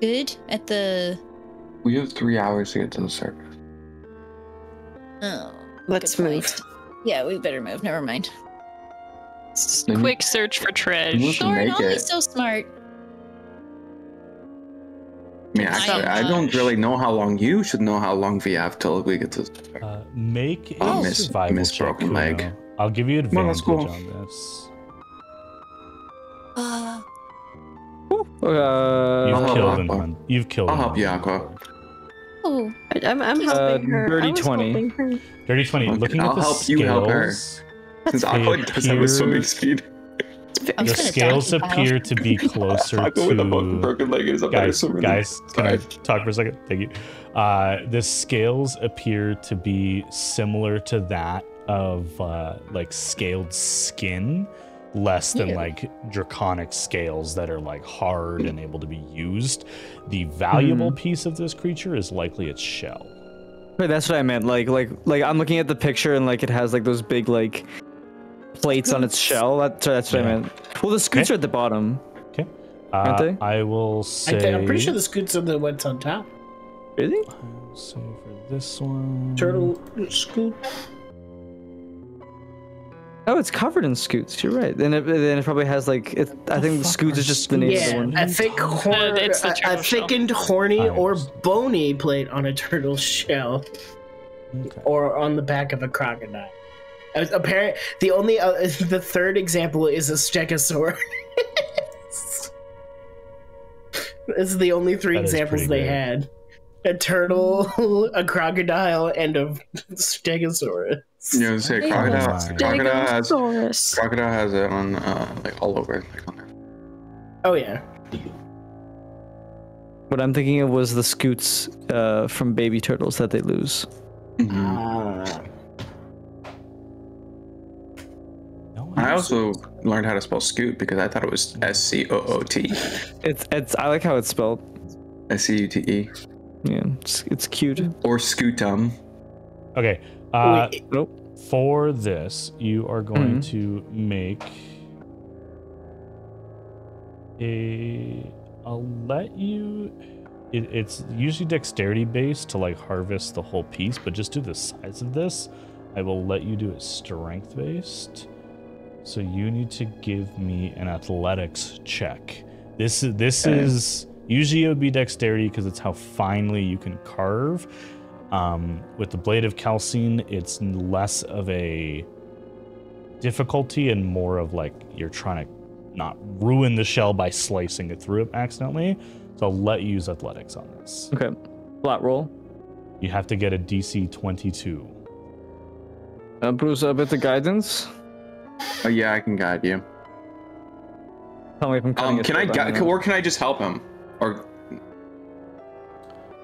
good at the We have three hours to get to the surface. oh Let's move. point. Yeah, we better move. Never mind. Just Then you- quick search for You treasure. can Darn, make Ollie's it. so smart. I mean, actually, I don't really know how long you should know how long we have till we get to. uh, make a Oh, miss- survival miss check. broken leg. Kuno. I'll give you Come on, let's advantage go. on this. Uh, Uh, You've I'll killed help an You've killed. I'll an help you, hun- Aqua. oh, I, I'm, I'm Uh, helping her. I dirty was 20. helping her. Dirty twenty. Okay, Looking I'll at the help scales, you help her. Since Aqua They does have a swimming speed. I was the scales appear to be closer Aqua with a to broken leg is a better guys. Guys, than- can I talk for a second? Thank you. Uh, the scales appear to be similar to that of uh, like scaled skin, less than Ew. like draconic scales that are like hard and able to be used. The valuable piece of this creature is likely its shell. Wait, that's what I meant. Like, like, like I'm looking at the picture and like it has like those big like plates on its shell. That, that's what Yeah. I meant. Well, the scoots Okay. are at the bottom. Okay. Aren't Uh, they? I will I say. think, I'm pretty sure the scoots are the ones on top. Really? I'll say for this one. Turtle scoot. Oh, it's covered in scoots. You're right. Then it, then it probably has like it, I think fuck scoots are is just the name of the Yeah, one. a thick, hor- Uh, it's the a, a thickened, horny, or bony plate on a turtle shell, Okay. or on the back of a crocodile. As Apparent. The only, uh, the third example is a stegosaurus. this is the only three That is examples they great. had: a turtle, a crocodile, and a stegosaurus. You know, say Hey, crocodile. crocodile has crocodile has it on uh like all over like on there. Oh yeah. What I'm thinking of was the scoots uh, from baby turtles that they lose. Mhm. Ah. I also learned how to spell scoot because I thought it was S C O O T. It's it's I like how it's spelled. S C U T E. Yeah, it's, it's cute. Or scootum. Okay. Uh, Nope. for this, you are going Mhm. to make a. I'll let you. It, it's usually dexterity based to like harvest the whole piece, but just do the size of this. I will let you do it strength based. So you need to give me an athletics check. This is this Okay. is usually it would be dexterity because it's how finely you can carve. Um, with the blade of calcine, it's less of a difficulty and more of like you're trying to not ruin the shell by slicing it through it accidentally. So I'll let you use athletics on this. Okay. Flat roll. You have to get a DC 22. Uh, Bruce, a bit of guidance. Oh yeah, I can guide you. Tell me if I'm cutting Um, can I short, gu- or can I just help him? Or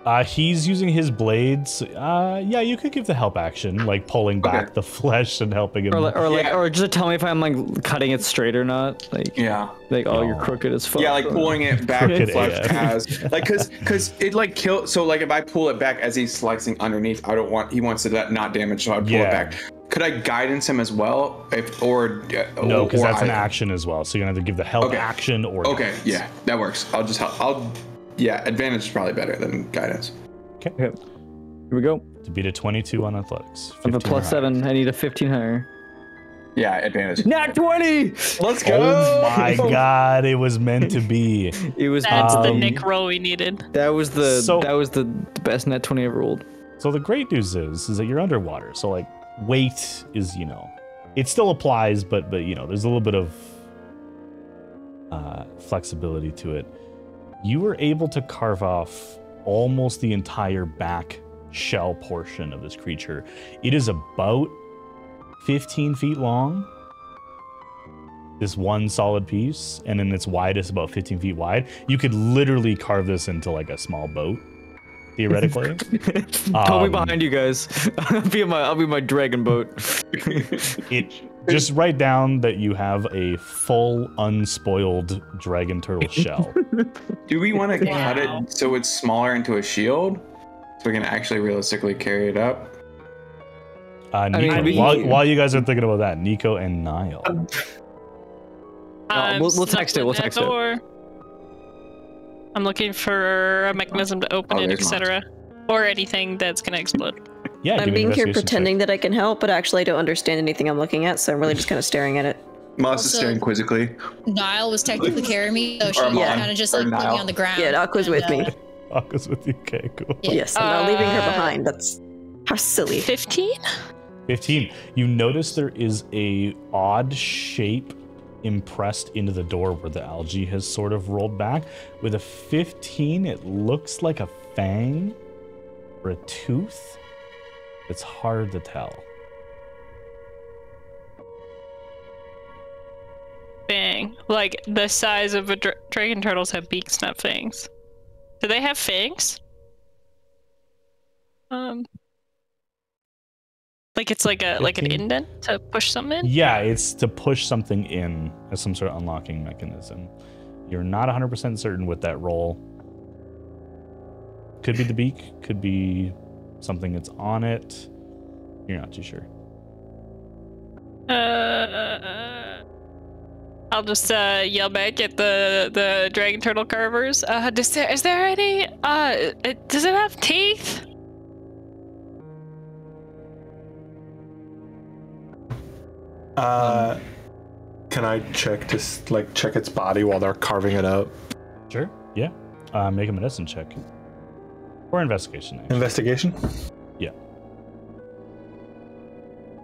Uh, he's using his blades. Uh, yeah, you could give the help action, like pulling back Okay. the flesh and helping him. Or like, or like, Yeah. or just tell me if I'm like cutting it straight or not. Like, Yeah. like, oh, you're Oh. crooked as fuck. Yeah, like pulling it back Crooked flesh AF. as like cause cause it like kill so like if I pull it back as he's slicing underneath, I don't want he wants to that not damage, so I pull Yeah. it back. Could I guidance him as well? If or uh, no, because or that's an action as well. So you're gonna have to give the help Okay. action or. Okay, guidance. yeah, that works. I'll just help. I'll yeah, advantage is probably better than guidance. Okay. Here we go. To beat a 22 on athletics. I have a 15 plus or seven. I need a 15 higher. Yeah, advantage. Nat 20. Let's go! Oh my god, it was meant to be. It was. That's the Um, Nick roll we needed. That was the. So- that was the best nat 20 I ever rolled. So the great news is, is that you're underwater. So like weight is, you know, it still applies, but but you know, there's a little bit of uh, flexibility to it. You were able to carve off almost the entire back shell portion of this creature. It is about 15 feet long. This one solid piece, and then its widest about 15 feet wide. You could literally carve this into like a small boat, theoretically. I'll Um, behind you guys. I'll be in my. I'll be my dragon boat. it just write down that you have a full unspoiled dragon turtle shell. Do we want to cut it so it's smaller into a shield, so we can actually realistically carry it up? Uh, mean, Nico, we- while, while you guys are thinking about that, Nico and Niall. I'm we'll- we'll text it, we'll snuggling text it. That door. I'm looking for a mechanism to open Oh, it, etc. Or anything that's gonna explode. Yeah, I'm give me an being here investigation check. pretending that I can help, but actually I don't understand anything I'm looking at, so I'm really just kind of staring at it. Moss is staring quizzically. Niall was technically carrying me, so she Or kind of just like put me on the ground. Yeah, Aqua's and, with me. uh, Aqua's with you. Okay, cool. Yeah. Yes, I'm not leaving her Uh, behind. That's how silly. 15? 15. You notice there is a odd shape impressed into the door where the algae has sort of rolled back. With a 15, it looks like a fang or a tooth. It's hard to tell. Fang. Like the size of a dra- dragon turtles have beaks, not fangs. Do they have fangs? Um. Like it's like a like an indent to push something in. Yeah, it's to push something in as some sort of unlocking mechanism. You're not 100% certain with that roll. Could be the beak, could be something that's on it. You're not too sure. Uh, I'll just uh, yell back at the the dragon turtle carvers. Uh, does there is there any? Uh, uh, does it have teeth? Uh, can I check s- like check its body while they're carving it up? Sure. Yeah. Uh, make a medicine check. Or investigation. Actually. Investigation. Yeah.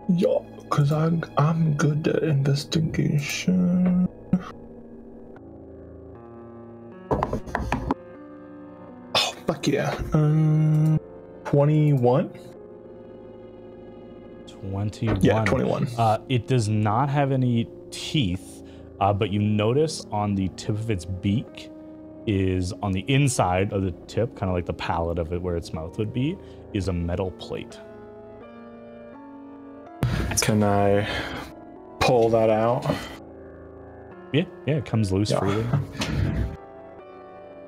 Yeah, cause I'm I'm good at investigation. Oh fuck yeah! Um, twenty-one. 21. Yeah, twenty-one. Uh, it does not have any teeth, uh, but you notice on the tip of its beak is on the inside of the tip, kind of like the palate of it where its mouth would be, is a metal plate. Can I pull that out? Yeah, yeah, it comes loose Yeah. freely.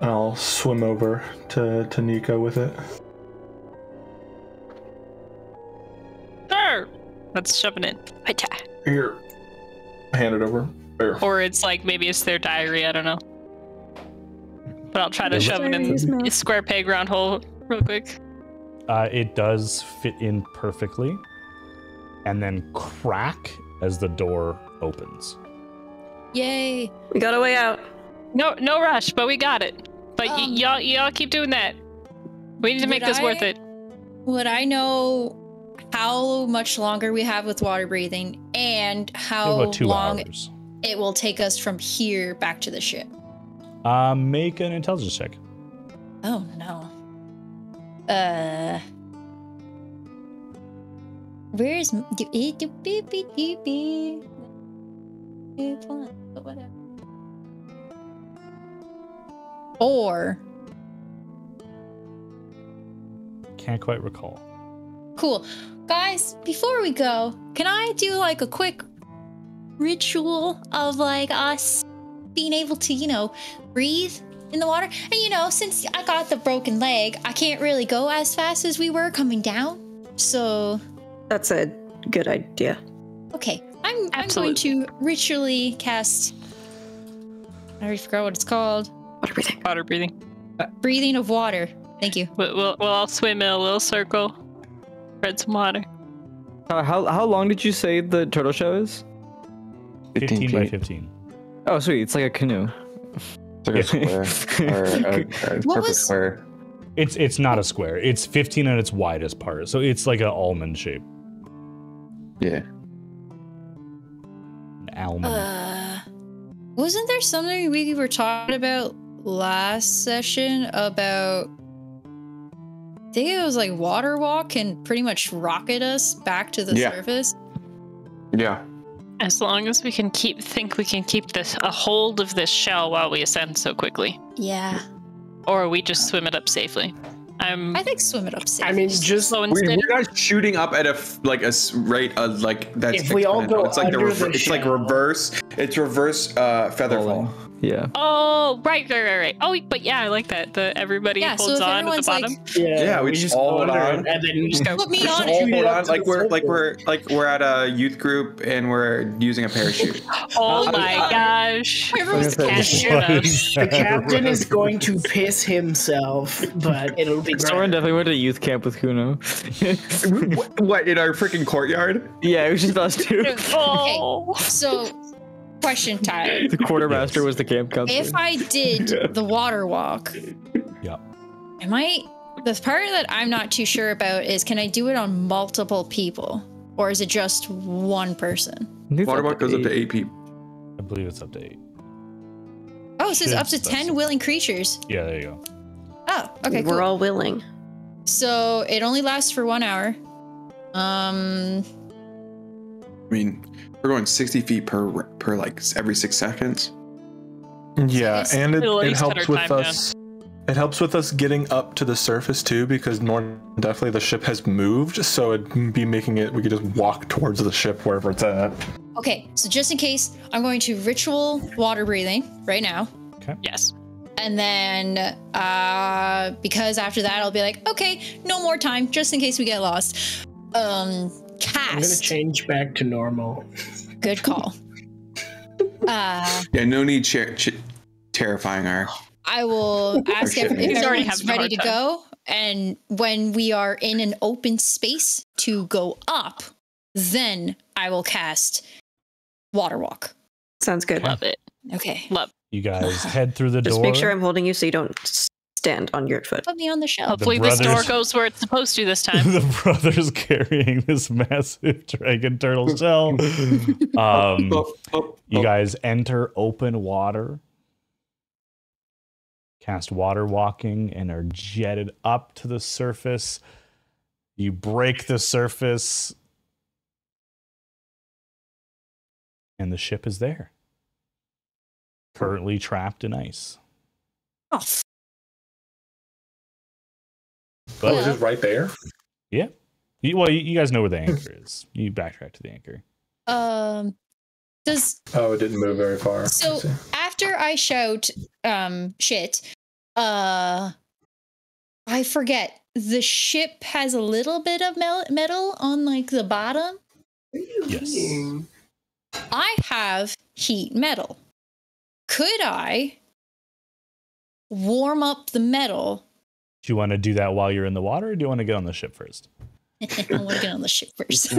I'll swim over to to Nico with it. Sure. Let's shove it in. Hi-ta. Here, hand it over. There. Or it's like maybe it's their diary. I don't know. But I'll try to Yeah, shove it in Diary's mouth. a square peg round hole real quick. Uh, it does fit in perfectly, and then crack as the door opens. Yay! We got a way out. No, no rush, but we got it. But y- Um, y'all, y'all keep doing that. We need to make would this worth it. Would I know how much longer we have with water breathing and how two long hours. it will take us from here back to the ship? Uh, make an intelligence check. Oh no. Uh. But whatever. Or can't quite recall. Cool. Guys, before we go, can I do like a quick ritual of like us being able to, you know, breathe in the water? And you know, since I got the broken leg, I can't really go as fast as we were coming down. So, That's a good idea. okay, I'm I'm going to ritually cast I already forgot what it's called. Water breathing. Water breathing. Breathing of water. Thank you. We'll, we'll, we'll all swim in a little circle. Spread some water. Uh, how how long did you say the turtle show is? 15 by 15. Oh, sweet. It's like a canoe. It's like a square or a, a perfect was- square. It's it's not a square. It's 15 at its widest part. So it's like an almond shape. Yeah. An almond. Uh, wasn't there something we were talking about last session about? I think it was like water walk can pretty much rocket us back to the Yeah. surface. Yeah. As long as we can keep think we can keep this a hold of this shell while we ascend so quickly, Yeah, or we just swim it up safely. I'm I think swim it up safely. I mean, just slow and We, steady. we're not shooting up at a like a rate of like that's If we all go it's like the under rever- the it's like reverse it's reverse uh feather Falling. fall. Yeah. Oh, right, right, right, right. Oh, but yeah, I like that. The everybody yeah, holds if on at the everyone's like, bottom. yeah, Yeah, we just all go hold under on. and then Just go. put me Just on all it. Shoot it hold up on like we're like we're like we're at a youth group and we're using a parachute. Oh Uh, my uh, gosh. Everyone's Okay. Cashew nuts. the captain is going to piss himself, but it'll be Soren definitely went to youth camp with Kuno. what, what in our freaking courtyard? yeah, it was just us two. Oh. So, question, Tyler. The quartermaster Yes. was the camp counselor. If I did the water walk, Yeah. am I? The part that I'm not too sure about is can I do it on multiple people, or is it just one person? I think it's Waterwalk goes up to eight. eight people. I believe it's up to 8. Oh, it says up to ten specify. willing creatures. Yeah, there you go. Oh, okay, We're cool. all willing. So it only lasts for one hour. Um, I mean, we're going sixty feet per per like every six seconds. Yeah, Yes. and it, It'll at it least cut helps with time us. It helps with us getting up to the surface too, because more definitely the ship has moved, so it'd be making it. We could just walk towards the ship wherever it's at. okay, so just in case, I'm going to ritual water breathing right now. Okay. Yes. And then, uh, because after that, I'll be like, okay, no more time, just in case we get lost. Um, I'm gonna change back to normal. Good call. Uh, Yeah, no need cher- ch- terrifying our. I will ask shit, if, man. if He's already everyone's ready to go, and when we are in an open space to go up, then I will cast water walk. Sounds good. Love it. Okay, Love. You guys head through the Just door. make sure I'm holding you so you don't s- stand on your foot. put me on the shelf. Hopefully this door brothers- goes where it's supposed to this time. the brothers carrying this massive dragon turtle shell. Um, Oh, oh, you oh. guys enter open water, cast water walking, and are jetted up to the surface. You break the surface, and the ship is there. Currently trapped in ice. Oh, f- But oh, it's just right there. yeah. You, well, you, you guys know where the anchor is. You backtrack to the anchor. um, does Oh, it didn't move very far. So- after I shout um shit, uh I forget. The ship has a little bit of metal on like the bottom. Yes. I have heat metal. Could I warm up the metal? Do you want to do that while you're in the water, or do you want to get on the ship first? I want to get on the ship first.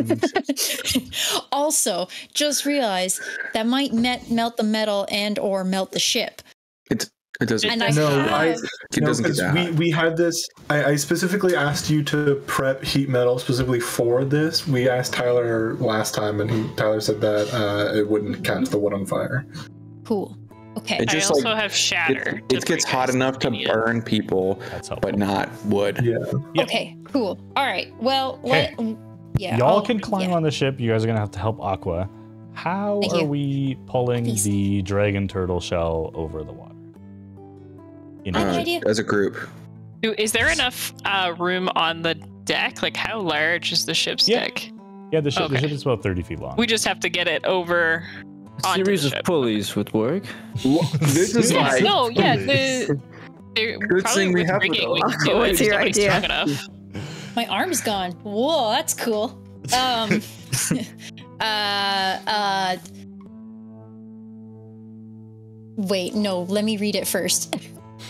also, just realize that might met- melt the metal and or melt the ship. It doesn't. And I No, have, I- it No, doesn't get 'cause that. we, we had this. I, I specifically asked you to prep heat metal specifically for this. We asked Tyler last time, and he Tyler said that uh, it wouldn't catch the wood on fire. cool. Okay. It I just, also like, have shatter. It, it gets hot enough to if we need it. burn people, but not wood. Yeah. Yeah. Okay, cool. All right. Well, Okay. let, yeah. Y'all I'll- can climb yeah. on the ship. You guys are gonna have to help Aqua. How Thank are you. we pulling Please. the dragon turtle shell over the water? You I Uh, idea. As a group. Is there enough uh, room on the deck? Like, how large is the ship's Yeah. deck? Yeah, the ship, the ship is about 30 feet long. We just have to get it over. A series of pulleys would work. this is Yeah, like no, yeah, the. they're Good thing we have rigging, we do. What's It's your idea? My arm's gone. Whoa, that's cool. Um, uh, uh. Wait, no. Let me read it first.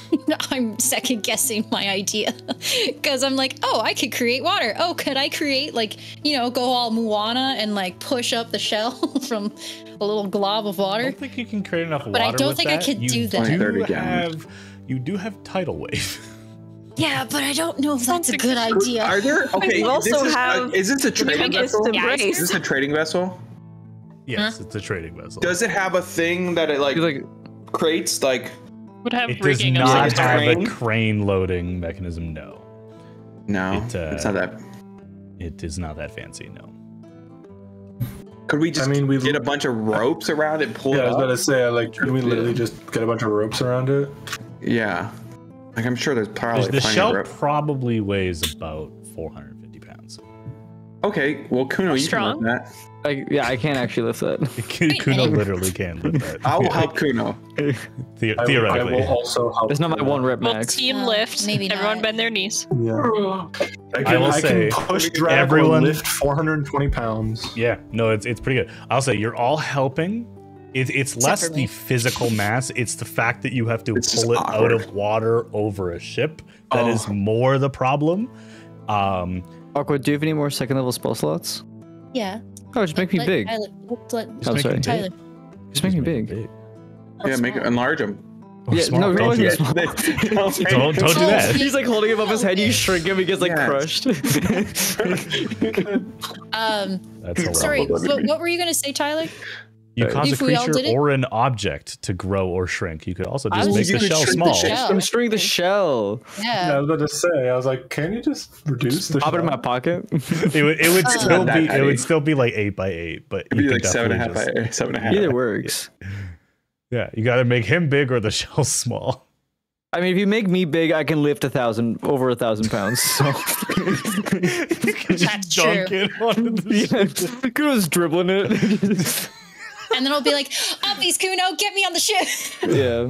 I'm second guessing my idea because I'm like, oh, I could create water. Oh, could I create like, you know, go all Moana and like push up the shell from a little glob of water? I water? don't think you can create enough But I don't with think I could you do that. Do have, you do have tidal wave. Yeah, but I don't know if that's a good idea. Are there okay? We also this is, have- uh, is this a trading vessel? embrace. Is this a trading vessel? yes, it's a trading vessel. Does it have a thing that it like, Like crates like? Would have it does not some a have crane? a crane loading mechanism. No, No, It, uh, it's not that. it is not that fancy. No. Could we just I mean, we get a bunch of ropes around it, pull Yeah, I was about to say, like, can we literally just get a bunch of ropes around it? Yeah, like I'm sure there's probably the plenty shell of rope. probably weighs about 450 pounds. Okay, well, Kuno, you Strong. can lift that. I, yeah, I can't actually lift that. Kuno literally can lift that. I'll help Kuno. The- I, I theoretically. will also help. It's not my one rep Well, max. team Uh, lift. maybe Everyone not. bend their knees. Yeah. I can, I will I say, can push drag everyone- lift 420 pounds. Yeah, no, it's it's pretty good. I'll say you're all helping. It, it's less the physical mass; it's the fact that you have to It's pull it out of water over a ship that is Oh. more the problem. Um, Awkward. Do you have any more second level spell slots? Yeah. Oh, just make me big. Tyler, let- I'm make him sorry. Tyler. Just make me big. Yeah, make it enlarge him. Oh, Yeah, no, don't do that. don't, Don't- don't that. He's like holding him up his head. You shrink him. He gets like Yes. crushed. Um, That's sorry, what, what were you gonna say, Tyler? You If cause a creature or an object to grow or shrink. You could also just make You the shell shrink the small. shell. I'm string the shell. Yeah. Yeah, I was about to say. I was like, can you just reduce the? Pop it in my pocket. It would, it would Uh, still be that it would still be like eight by eight, but It'd you be could like seven and a half definitely by just- seven and a half. Either works. Yeah, you got to make him big or the shell small. I mean, if you make me big, I can lift a thousand, over a thousand pounds. So you can just That's dunk true. it onto the yeah, Kuno's dribbling it. And then I'll be like, Obvious Kuno, get me on the ship. yeah.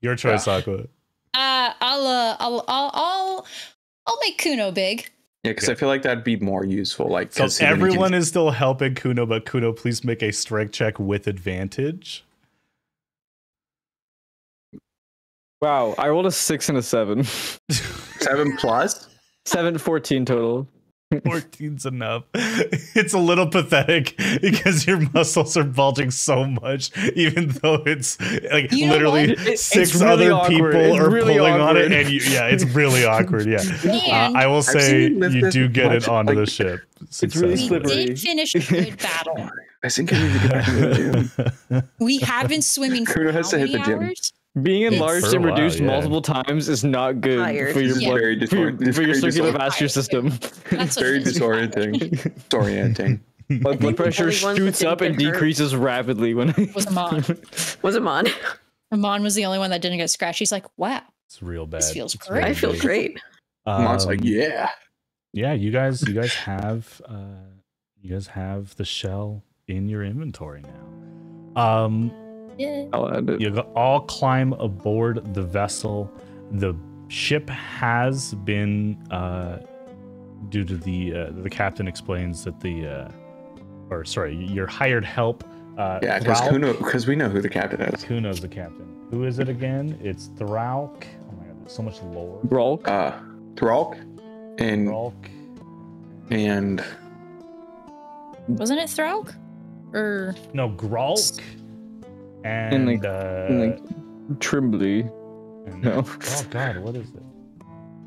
Your choice, Aqua. Uh, I'll, uh, I'll, I'll, I'll, I'll make Kuno big. Yeah, because I feel like that'd be more useful. Like, So 'cause then can- everyone is still helping Kuno, but Kuno, please make a strength check with advantage. Wow, I rolled a six and a seven. seven plus. Seven, 14 total. 14's enough. It's a little pathetic because your muscles are bulging so much, even though it's like You literally? It- six really other awkward. people It's are really pulling on it, and you, yeah, it's really awkward. Yeah, uh, I will say you lift you this do get much, it onto the like- ship. It's really we did finish a good battle. I think I need to get back into the gym. We have been swimming for Kuno has how to hit many the gym. hours? Being enlarged For and while, reduced yeah. multiple times is not good Tired. for your It's blood, very for your, disor- it's for your very circular vascular system. That's Very it is. disorienting. disorienting. Blood, blood pressure only ones that shoots up and get hurt. decreases rapidly when. was Amon. Was it on? Amon was the only one that didn't get scratched. He's like, wow. It's real bad. This feels It's great. I feel big. great. Mom's like, Um, yeah. yeah you guys you guys have uh you guys have the shell in your inventory now um Yeah. I'll add it. you all climb aboard the vessel the ship has been uh due to the uh, the captain explains that the uh or sorry your hired help uh Yeah, because Thralk- Kuno, because we know who the captain is. Kuno's the captain who is it again it's Thralk oh my god there's so much lore Rolk. Uh, Thralk and Thralk and Wasn't it Thralk? Or no Gralk and, And, like- uh and, like, Trimbley. and- No. oh god what is it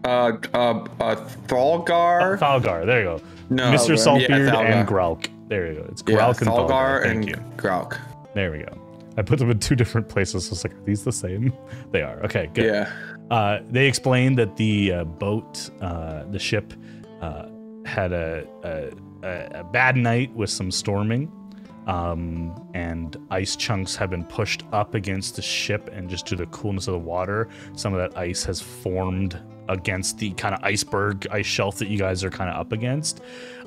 uh, uh, uh, Thalgar. Thalgar there you go no, Mr. Saltbeard Thalgar. and Gralk. There you go. It's Yeah, and Thalgar Thalgar. Thank and you. Gralk. There we go. I put them in two different places. So it's like, are these the same? They are. Okay, good. Yeah. Uh, they explained that the uh, boat, uh, the ship, uh, had a, a, a bad night with some storming. Um, and ice chunks have been pushed up against the ship, and just due to the coolness of the water, some of that ice has formed against the kind of iceberg ice shelf that you guys are kind of up against.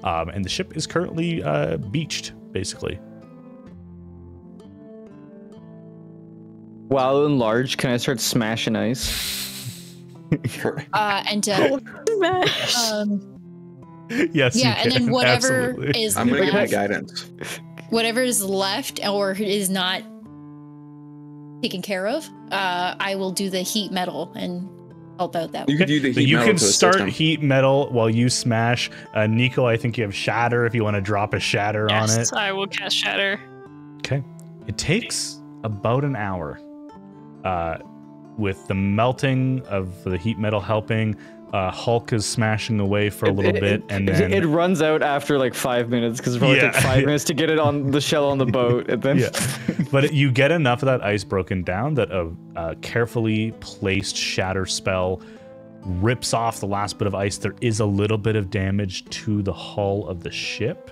Um, and the ship is currently uh, beached, basically. While in large, can I start smashing ice? Uh, and uh, Smash. um, yes. you yeah, and then whatever absolutely. is I'm gonna give my guidance. Whatever is left or is not taken care of, uh, I will do the heat metal and help out that You way. could do the So heat you metal can to the start heat metal while you smash. Uh, Nico, I think you have shatter if you want to drop a shatter on it. Yes, I will cast Shatter. Okay. It takes about an hour. Uh, with the melting of the heat metal helping, uh, Hulk is smashing away for a little It- bit, it- and it- then it runs out after like five minutes because it probably Yeah. took five minutes to get it on the shell on the boat, and then yeah. but you get enough of that ice broken down that a, a carefully placed shatter spell rips off the last bit of ice. There is a little bit of damage to the hull of the ship.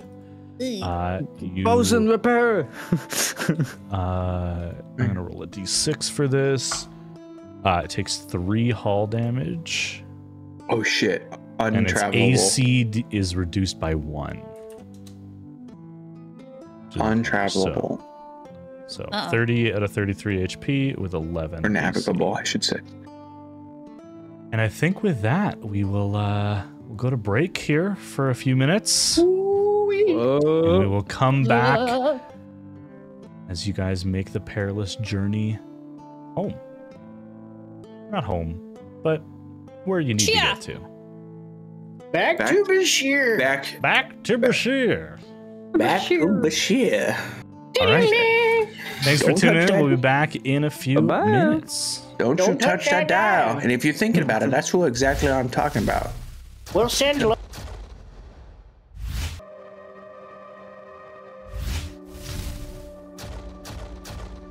Uh, you, Bosun repair. Uh, I'm gonna roll a d6 for this. Uh, it takes three hull damage, Oh shit! and its AC is reduced by one. So- Untravelable. So, Uh-oh. 30 out of 33 HP with 11. Or AC. I should say. And I think with that, we will uh, we'll go to break here for a few minutes, and we will come back Uh, as you guys make the perilous journey home. Not home, but where you need Yeah. to get to. Back, Back- to Bashir. Back, Back to Bashir. back to Bashir. All right. Thanks for Don't tuning in. that- We'll be back in a few Bye-bye. minutes. Don't, Don't you touch touch that that dial. dial. And if you're thinking about it, that's what exactly I'm talking about. We'll send lo-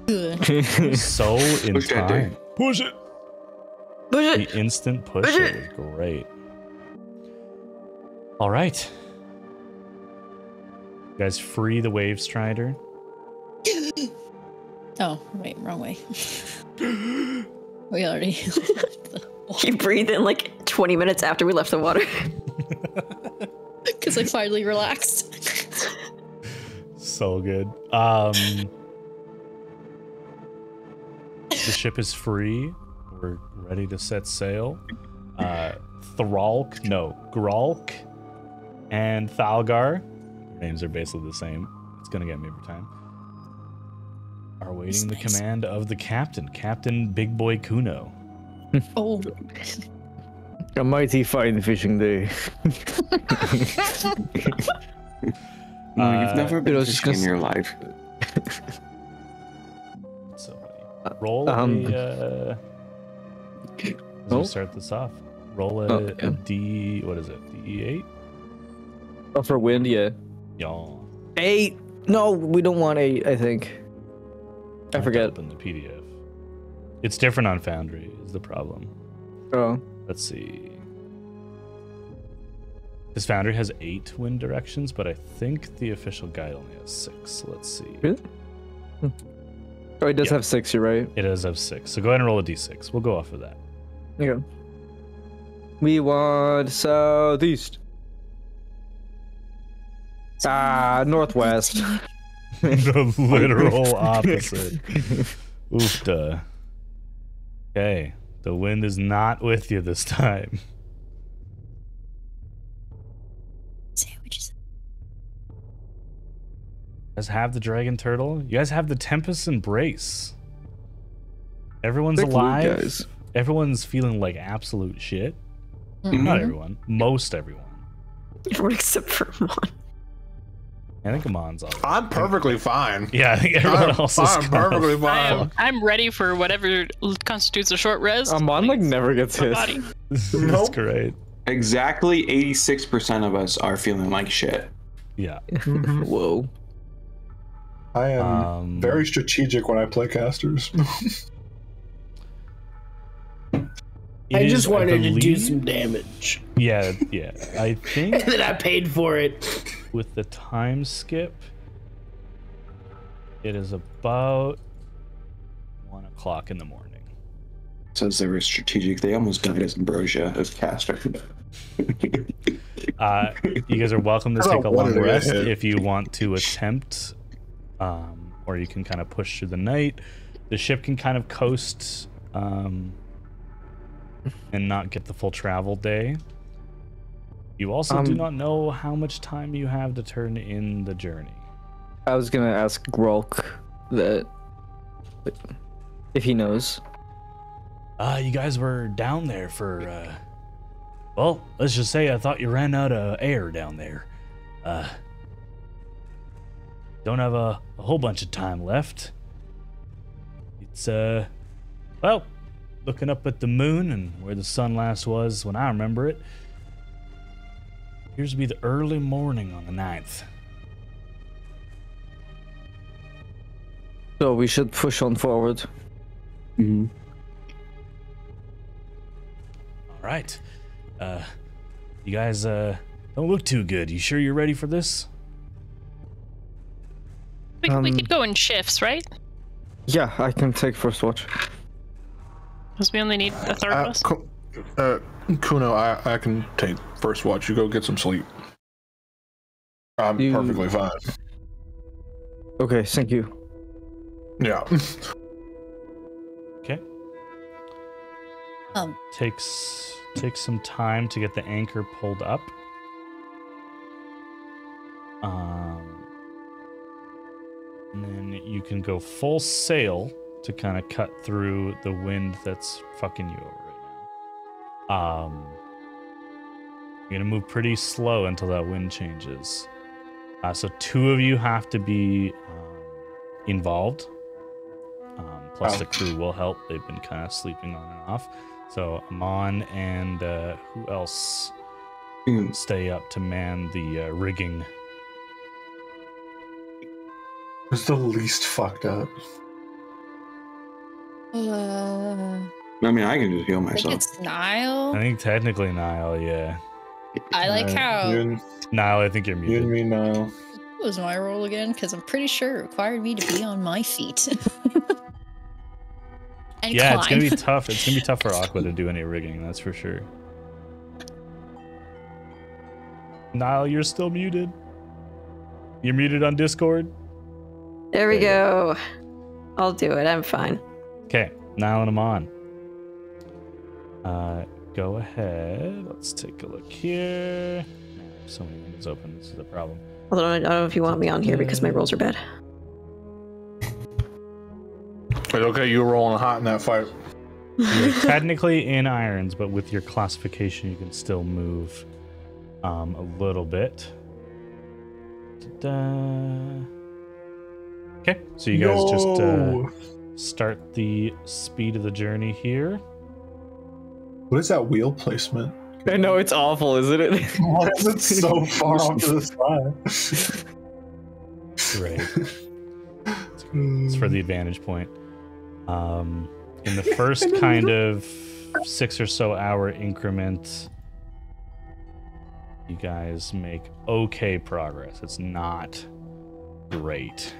So in Push time. Push it. Push The instant push Push it it. was great. All right. You guys free the wave strider. oh, wait, wrong way. we already. You breathe in like 20 minutes after we left the water. Because I finally relaxed. So good. Um The ship is free. We're ready to set sail. Uh Thralk, no, Gralk and Thalgar. Their names are basically the same. It's gonna get me every time. Are waiting the nice. command of the captain, Captain Big Boy Kuno. oh. A mighty fine fishing day. No, Uh, you've never it been was just fishing in gonna your life. So roll Um, a uh, as oh. we start this off. Roll a, Oh, a yeah. D what is it? D eight? Oh, for wind, yeah. Y'all. Eight. No, we don't want eight. I think. I forget. Open the PDF. It's different on Foundry. Is the problem? Oh. Let's see. This Foundry has eight wind directions, but I think the official guide only has six. Let's see. Really? Hmm. Oh, it does Yeah. have six. You're right. It does have six. So go ahead and roll a d6. We'll go off of that. Yeah. We want southeast. Ah, northwest. the literal opposite. Oofta. Okay. The wind is not with you this time. Sandwiches. You guys have the dragon turtle. You guys have the tempest embrace. Everyone's Thank you, alive. Guys. Everyone's feeling like absolute shit. Mhm. Not everyone. Most everyone. Everyone except for Mon. I think Amon's all right. I'm perfectly fine. Yeah, I think everyone I'm, else is I'm kind of- perfectly I fine. am, I'm ready for whatever constitutes a short rest. Amon like Please. never gets My hit. body. That's Nope. great. Exactly 86% of us are feeling like shit. Yeah. Whoa. I am Um, very strategic when I play casters. It I is, just wanted to do some damage. Yeah, yeah. I think And then I paid for it. with the time skip, it is about one o'clock in the morning. Says they were strategic. They almost died as ambrosia as caster. Uh, you guys are welcome to How take a long rest if you want to attempt, um, or you can kind of push through the night. The ship can kind of coast um, and not get the full travel day. You also do Um, not know how much time you have to turn in the journey. I was gonna ask Grolk that if he knows. Uh, you guys were down there for, uh, well, let's just say I thought you ran out of air down there. Uh, don't have a, a whole bunch of time left. It's, uh, well, looking up at the moon and where the sun last was when I remember it. Appears to be the early morning on the 9th. So we should push on forward. Mm-hmm. All right. Uh, you guys, uh, don't look too good. You sure you're ready for this? We, we Um, could go in shifts, right? Yeah, I can take first watch. Because we only need a third of Uh, us. Ku- uh, Kuno, I, I can take first watch. You go get some sleep. I'm You- perfectly fine. Okay, thank you. Yeah. Okay. Um, takes takes some time to get the anchor pulled up. Um, and then you can go full sail to kind of cut through the wind that's fucking you over right now. Um, you're gonna move pretty slow until that wind changes. Uh, so two of you have to be um, involved. Um, plus Oh. the crew will help. They've been kind of sleeping on and off. So Amon and uh, who else Mm, stay up to man the uh, rigging? Who's the least fucked up. Uh, I mean, I can just heal I think myself. it's Nile. I think technically Nile, yeah. I like Uh, how You and, Nile, I think you're you and muted. me now. what was my role again? Because I'm pretty sure it required me to be on my feet. and Yeah, it's gonna be tough. It's gonna be tough for Aqua to do any rigging, that's for sure. Nile, you're still muted. You're muted on Discord. There we There go. I'll do it. I'm fine. Okay, Nile and Amon. Uh, go ahead. Let's take a look here. Man, so many windows open. This is a problem. Although I don't know if you want me on here because my rolls are bad. Wait, okay, you were rolling hot in that fight. You're technically in irons, but with your classification, you can still move um, a little bit. Ta-da. Okay, so you guys just uh, Yo! Start the speed of the journey here. What is that wheel placement? I know it's awful, isn't it? Why is it so far off to the side? Right. It's for the advantage point. Um, in the first kind of six or so hour increment, you guys make okay progress. It's not great.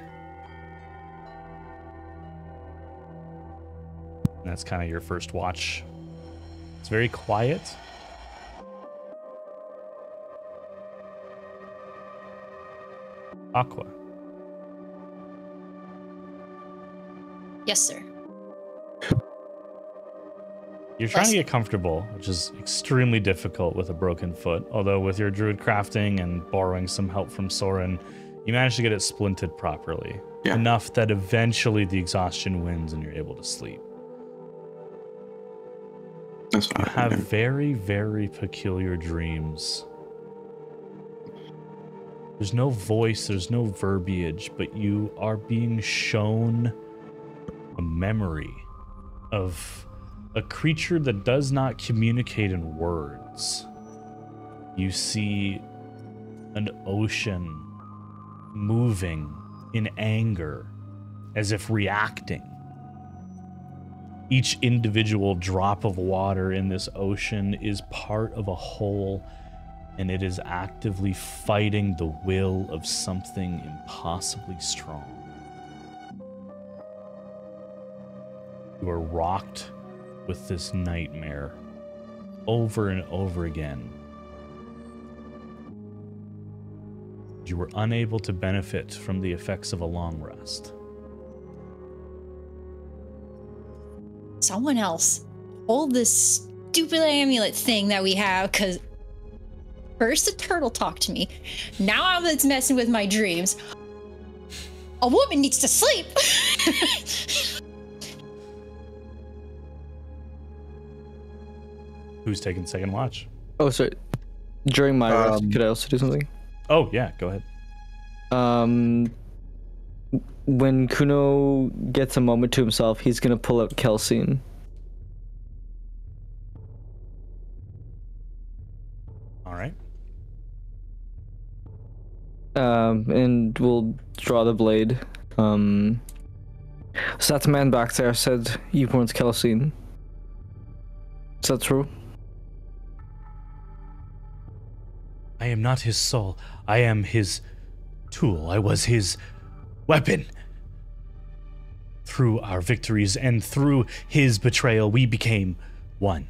And that's kind of your first watch. It's very quiet. Aqua. yes, sir. You're trying Bless to get comfortable, which is extremely difficult with a broken foot. Although with your druid crafting and borrowing some help from Soren, you managed to get it splinted properly. Yeah. Enough that eventually the exhaustion wins and you're able to sleep. That's You have very, very peculiar dreams. There's no voice, there's no verbiage, but you are being shown a memory of a creature that does not communicate in words. You see an ocean moving in anger as if reacting. Each individual drop of water in this ocean is part of a whole, and it is actively fighting the will of something impossibly strong. You are rocked with this nightmare over and over again. You were unable to benefit from the effects of a long rest. Someone else hold this stupid amulet thing that we have, because first the turtle talked to me, now i'm it's messing with my dreams. A woman needs to sleep. Who's taking second watch? Oh, sorry. During my rest, Um, could I also do something? Oh, yeah, go ahead. Um, when Kuno gets a moment to himself, he's gonna pull out Kelsine. All right. Um, and we'll draw the blade. Um, so that man back there said you weren't Kelsine. Is that true? I am not his soul. I am his tool. I was his weapon. Through our victories and through his betrayal, we became one.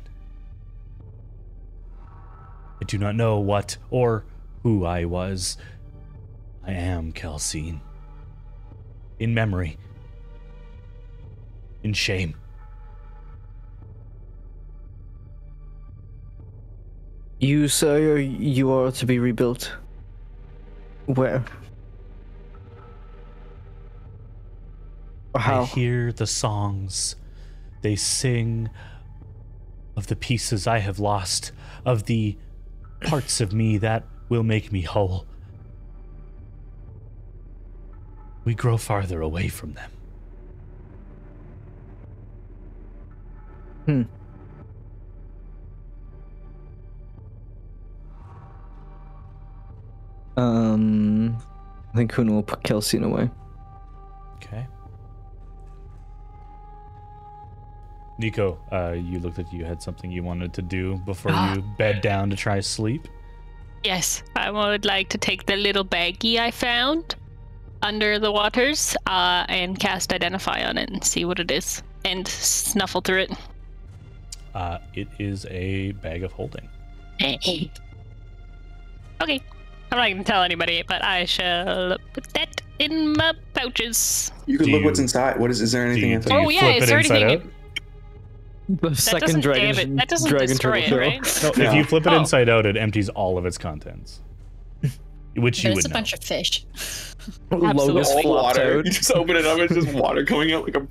I do not know what or who I was. I am Kelsine. In memory. In shame. You sir, you are to be rebuilt. Where? I hear the songs they sing of the pieces I have lost, of the parts of me that will make me whole. We grow farther away from them. Hmm. Um, I think Kuno will put Kelsine away. Okay. Nico, uh, you looked like you had something you wanted to do before Ah. you bed down to try sleep. Yes, I would like to take the little baggie I found under the waters uh, and cast Identify on it and see what it is and snuffle through it. Uh, it is a bag of holding. okay. I'm not going to tell anybody, but I shall put that in my pouches. You can Do look what's inside. What is? Is there Do anything you, inside? do you Oh, yeah, flip it's it already inside being- out? The That second dragon, damn it. That doesn't dragon destroy turtle it, right? No, if you flip it Oh. inside out, it empties all of its contents. Which you But would it's a know. bunch of fish. Lotus Absolutely. flopped water. out. You just open it up. It's just water coming out like a.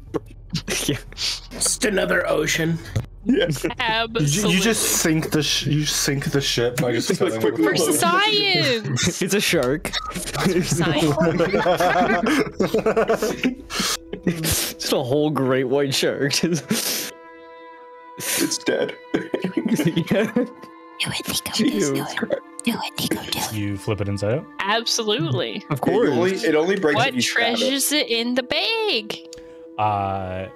yeah. Just another ocean. Yeah. You, Absolutely. you just sink the sh- you sink the ship by just Just like quick For science! It's a shark. Just a whole great white shark. It's dead. yeah. Do it, Nico. Jesus Christ. Do it, Nico. Do it. You flip it inside out. Absolutely. Of It course. only, it only breaks if What you stab it. treasures it in the bag? Uh,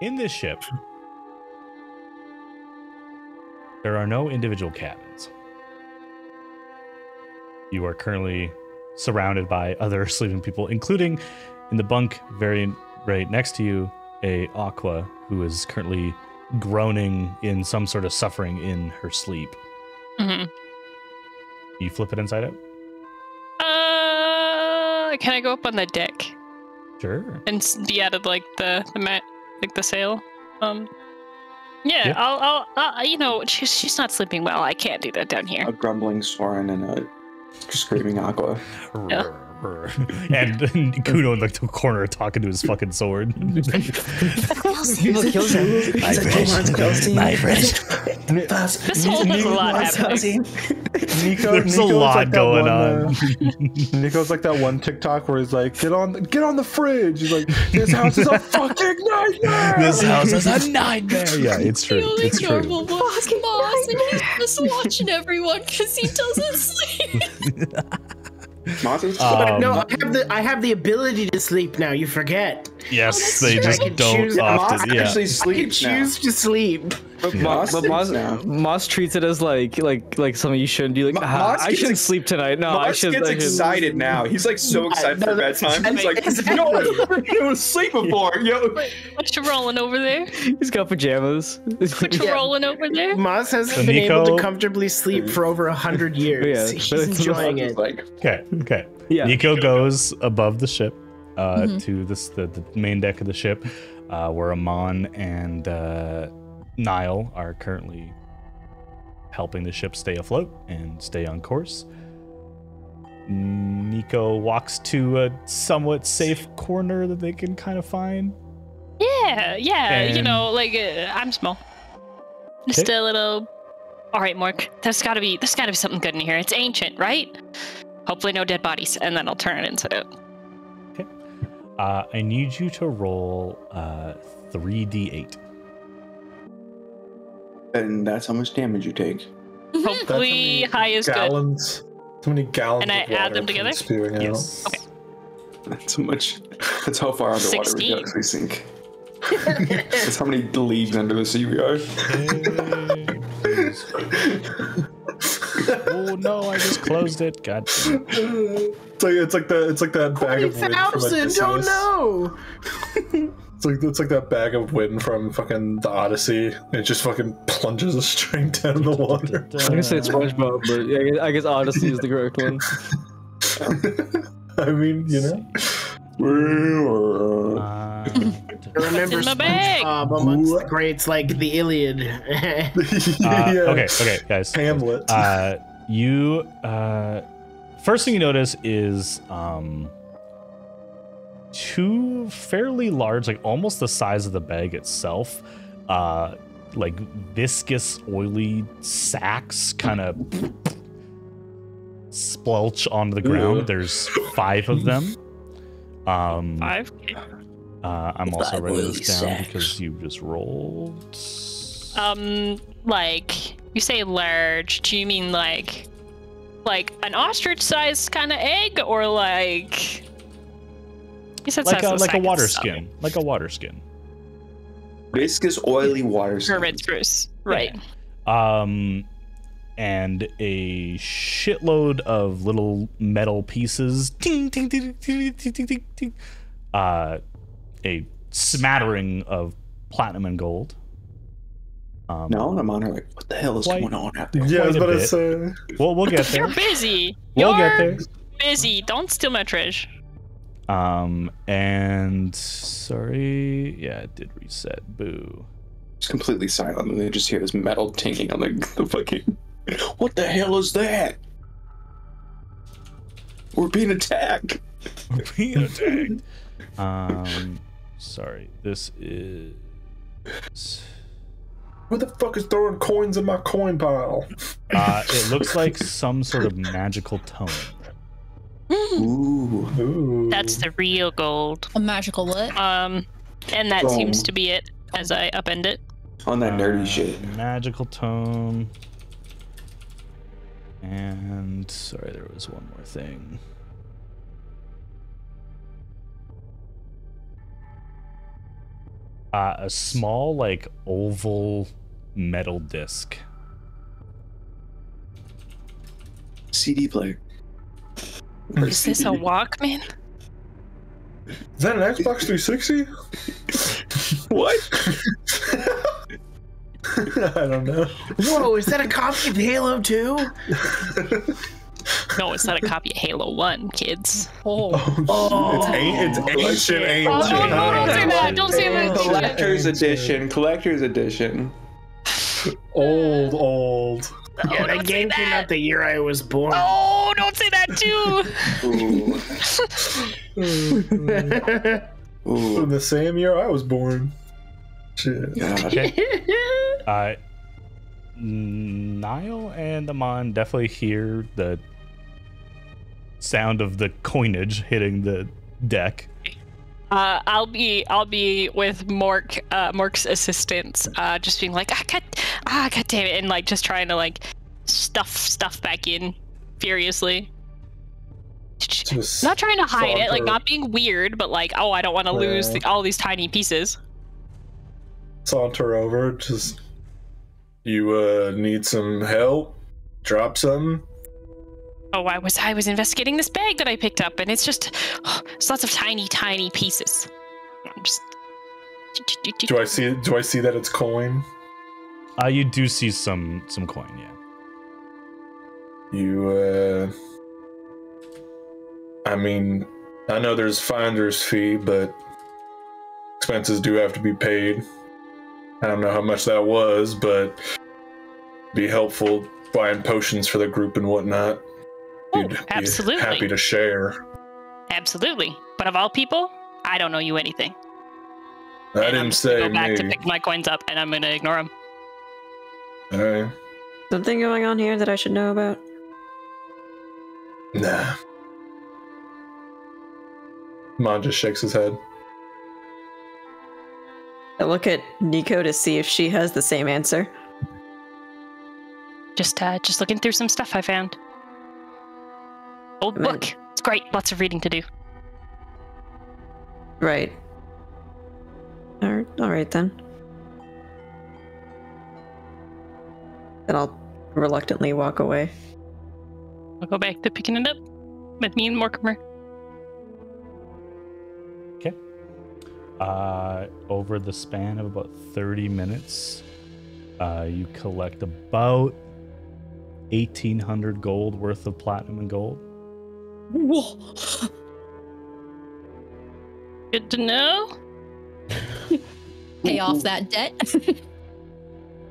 in this ship, there are no individual cabins. You are currently surrounded by other sleeping people, including in the bunk very right next to you, a Aqua who is currently groaning in some sort of suffering in her sleep. hmm You flip it inside out. Uh, can I go up on the deck Sure. and be out of like the the mat, like the sail? Um, yeah, Yeah. I'll, I'll, I'll, you know, she's she's not sleeping well. I can't do that down here. A grumbling Soren and a screaming Aqua. Yeah. and Kuno in the corner talking to his fucking sword. People kill him. My friend, my friend. This whole has a lot happening. Nico, There's a Nico's lot like that going one, on. uh, Nico's like that one TikTok where he's like, "Get on, get on the fridge." He's like, "This house is a fucking nightmare." this house is a nightmare. Yeah, it's true. The only It's true. normal one's Moss, and he's just watching everyone because he doesn't sleep. Moss is Um, no, I have the I have the ability to sleep now. You forget. Yes, that's they true. just I don't choose- often. Yeah. actually I can sleeps now. choose to sleep. But, Yeah. Moss but Moss, now. Moss treats it as like like like something you shouldn't do. Like Mo- ah, Moss I shouldn't ex- sleep tonight. No, I Moss should. gets I should. excited now. He's like so excited for bedtime. He's like, exactly. you know? I never been to sleep before. Yo, What you rolling over there? He's got pajamas. What you Yeah. rolling over there? Moss has So been able to comfortably sleep for over a hundred years. Yeah, He's enjoying it. like Okay, okay. yeah. Nico goes above the ship uh, Mhm. to this the, the main deck of the ship, uh, where Amon and uh, Nile are currently helping the ship stay afloat and stay on course. Nico walks to a somewhat safe corner that they can kind of find. Yeah, yeah. you know, like uh, I'm small. Just Okay. a little. All right, Mork. There's got to be there's got to be something good in here. It's ancient, right? Hopefully, no dead bodies, and then I'll turn it into it. Uh, I need you to roll uh, 3d8. And that's how much damage you take. Hopefully, high is good. gallons. Too many gallons. And I of add them together? Spewing out. Okay. That's how much. That's how far underwater we 16. actually sink. that's how many leagues under the sea we are. no, I just closed it. God. it. It's like it's like that it's like that bag of wind from Thousand, oh Odysseus. no! It's like it's like that bag of wind from fucking the Odyssey. It just fucking plunges a string down the water. I'm gonna say SpongeBob, but yeah, I guess, I guess Odyssey is the correct one. I mean, you know. Uh, Remember in my bag. SpongeBob amongst the greats like the Iliad. Uh, yeah. Okay, okay, guys. Hamlet. Uh, you uh, first thing you notice is um, two fairly large, like almost the size of the bag itself, uh, like viscous, oily sacks, kind of splelch onto the ground. Ew. There's five of them. Um, Five. uh, I'm also Five writing oily this down sacks. because you just rolled. Um, like you say large. Do you mean like, like an ostrich-sized kind of egg, or like? You said like a like a water itself. skin, like a water skin. Viscous, oily water. skin. Hermit spruce. Right. um and a shitload of little metal pieces ting, ting, ting, ting, ting, ting, ting, ting. uh a smattering of platinum and gold um No, and I'm on her like, what the hell is Quite- going on out there? yeah, I was quite a about to say. we'll, we'll get there. You're busy. we'll You're get there busy. Don't steal my treasure. um and sorry yeah it did reset boo It's completely silent, and they just hear this metal tinging on the, the fucking. What the hell is that? We're being attacked. We're being attacked. um sorry this is Who the fuck is throwing coins in my coin pile? uh it looks like some sort of magical tome Ooh. Ooh. That's the real gold. A magical what? Um, and that Boom. seems to be it as I upend it. On that nerdy Uh, shit. Magical tome. And sorry, there was one more thing. Uh, a small, like oval metal disc. CD player. Is this a Walkman? Is that an Xbox 360? What? I don't know. Whoa, is that a copy of Halo 2? No, it's not a copy of Halo One, kids. Oh, It's, an- it's ancient, ancient. Oh, no, no, don't say that. Don't say that. Collector's edition. Collector's edition. Old, old. Yeah, that don't game came out the year I was born. Oh, don't say that too. Ooh. Ooh. In the same year I was born. Shit. God. Okay. Uh, Niall and Amon definitely hear the sound of the coinage hitting the deck. Uh, I'll be I'll be with Mork uh, Mork's assistants, uh, just being like, ah, god, ah, god damn it, and like just trying to like stuff stuff back in furiously. Just Not trying to hide it, like not being weird, but like, oh, I don't want to lose the, all these tiny pieces. saunter over, just You uh need some help? Drop something? Oh, I was I was investigating this bag that I picked up, and it's just it's lots of tiny, tiny pieces. I'm just. Do I see do I see that it's coin? Uh, you do see some some coin, yeah. You uh I mean, I know there's finder's fee, but expenses do have to be paid. I don't know how much that was, but be helpful buying potions for the group and whatnot. Oh, You'd be absolutely. happy to share. Absolutely. But of all people, I don't know you anything. I And didn't just gonna say go back to me. pick my coins up, and I'm gonna ignore them. Alright. Something going on here that I should know about? Nah. Mon just shakes his head. I look at Nico to see if she has the same answer. Just uh, just looking through some stuff I found. Old I mean- book. It's great. Lots of reading to do. Right. All right, all right then. Then I'll reluctantly walk away. I'll go back to picking it up with me and Mortimer. Okay. Uh, over the span of about 30 minutes, uh, you collect about 1800 gold worth of platinum and gold. Whoa. Good to know. Pay off that debt.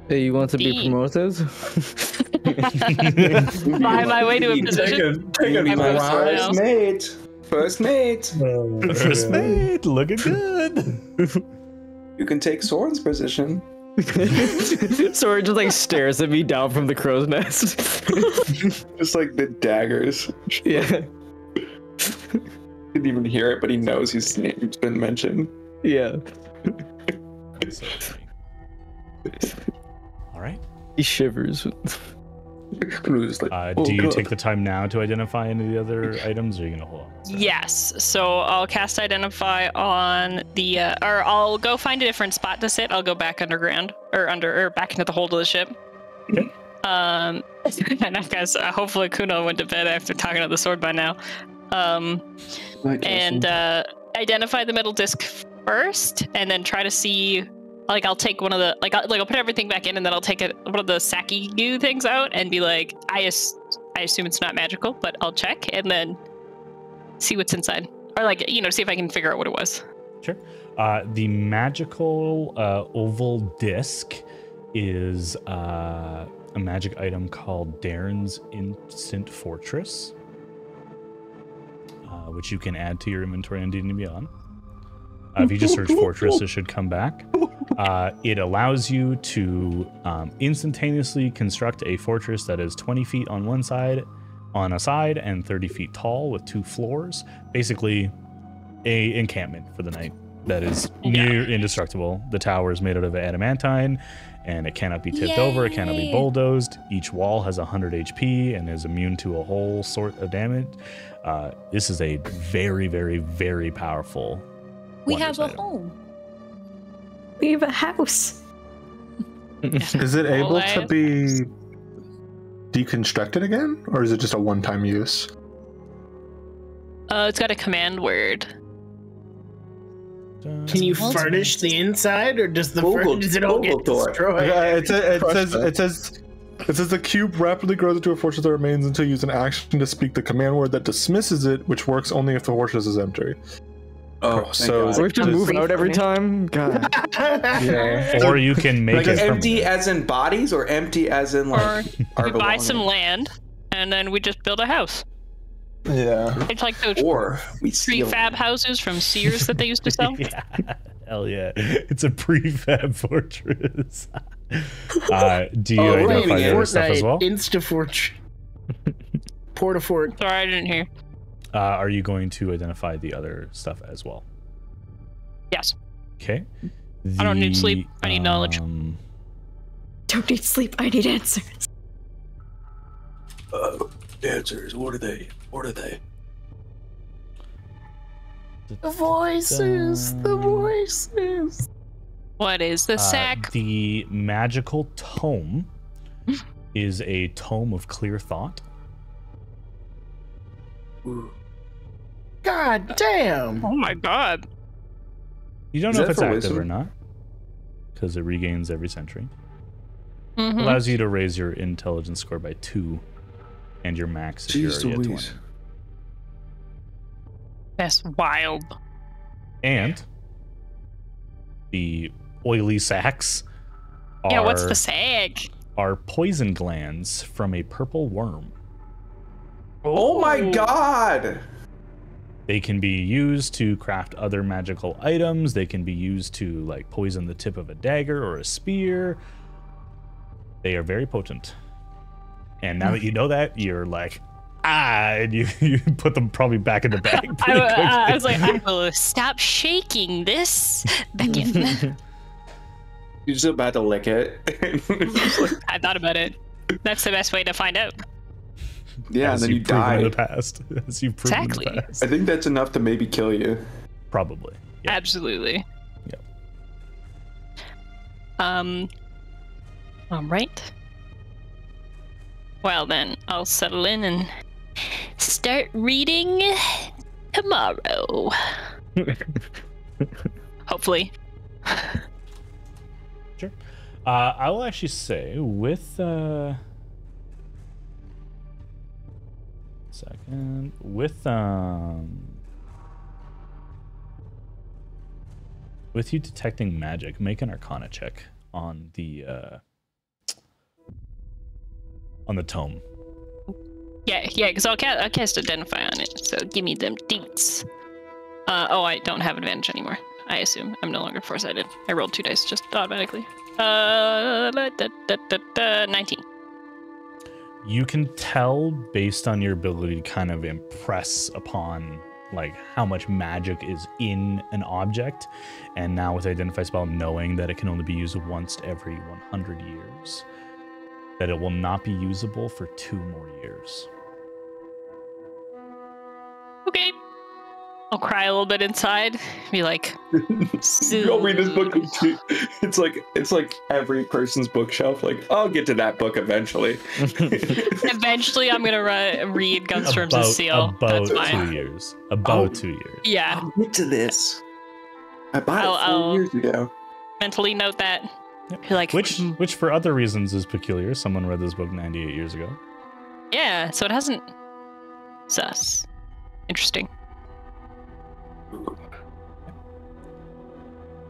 Hey, you want to be promoted? Buy my way to a Take position. a, take a I'm nice first mate. First mate. First mate, looking good. You can take Soren's position. Sora just like stares at me down from the crow's nest. Just like the daggers. yeah, Didn't even hear it, but he knows his name's been mentioned. yeah. So. All right. He shivers. And we was like, Uh, "Oh, do you God." take the time now to identify any of the other items, or are you gonna hold on? Yes. So I'll cast Identify on the, uh, or I'll go find a different spot to sit. I'll go back underground or under or back into the hold of the ship. Okay. Um, and I guess uh, hopefully Kuno went to bed after talking to the sword by now. Um, Like, and uh, identify the metal disc first, and then try to see. Like I'll take one of the like I'll, like I'll put everything back in, and then I'll take a, one of the saki goo things out, and be like, I as- I assume it's not magical, but I'll check, and then see what's inside, or like you know see if I can figure out what it was. Sure. Uh, the magical uh, oval disc is uh, a magic item called Daern's Instant Fortress, uh, which you can add to your inventory on D&D Beyond. Uh, if you just search Fortress, it should come back. Uh, it allows you to um, instantaneously construct a fortress that is 20 feet on one side, on a side, and 30 feet tall with two floors. Basically, a encampment for the night that is near indestructible. The tower is made out of adamantine, and it cannot be tipped over. It cannot be bulldozed. Each wall has 100 HP and is immune to a whole sort of damage. Uh, this is a very, very, very powerful. we wonders have a item. home. We have a house. Is it able to be deconstructed again, or is it just a one-time use? Uh, it's got a command word. Can you Well, furnish the inside, or does the Google- fur- does it all Google get door. destroyed? Uh, it, sa- it says it says it says the cube rapidly grows into a fortress that remains until you use an action to speak the command word that dismisses it, which works only if the fortress is empty. oh, thank so- God. We have to Does- move out every time? God. yeah. Or you can make Like it empty permanent. as in bodies, or empty as in Or like our we buy some land, and then we just build a house. Yeah. It's like those Or we street steal. fab houses from Sears that they used to sell. yeah. Hell yeah. It's a prefab fortress. uh, do you Oh, we're identify leaving the other stuff as well? Instafort. Portafort. Sorry, I didn't hear. Uh, are you going to identify the other stuff as well? Yes. Okay. I don't need sleep. I need knowledge. um, Don't need sleep. I need answers. Uh, answers. What are they? What are they? The voices, the voices. What is the Uh, sack? the magical tome is a tome of clear thought. God damn. oh my god. You don't Is know if it's active wisdom? or not, because it regains every century. Mhm. Allows you to raise your intelligence score by two, and your max if you're already at Louise. 20. That's wild. And the oily sacs are, Yeah, what's the sack? are poison glands from a purple worm. Oh my oh. god! They can be used to craft other magical items. They can be used to like poison the tip of a dagger or a spear. They are very potent. And now that you know that, you're like, ah, and you, you put them probably back in the bag I, pretty. I was like, I will stop shaking this back in. You're just about to lick it. I thought about it. That's the best way to find out. yeah, and then you you've die. in the past. As you've Exactly. in the past. I think that's enough to maybe kill you. Probably. Yeah. Absolutely. Yep. Um. All right. Well then, I'll settle in and start reading tomorrow. Hopefully. Sure. Uh, I will actually say with uh, second with um with you detecting magic, make an Arcana check on the uh on the tome. Yeah, yeah, because I'll, ca- I'll cast Identify on it. So give me them deets. Uh, oh, I don't have advantage anymore. I assume I'm no longer foresighted. I rolled two dice just automatically. Uh, da, da, da, da, da, 19. You can tell based on your ability to kind of impress upon like how much magic is in an object, and now with Identify spell, knowing that it can only be used once every 100 years, that it will not be usable for two more years. Okay. I'll cry a little bit inside. Be like, I'll read this book. in It's like it's like every person's bookshelf. Like I'll get to that book eventually. eventually I'm gonna ri- read Gunstorms about and Steel. about That's fine. two years. About Oh. two years. Yeah, I'll get to this. I bought I'll- it 4 I'll- years ago. mentally note that. Yep. Like, Which, "Hmm, which for other reasons is peculiar. Someone read this book 98 years ago. yeah, so it hasn't. Sus. Interesting.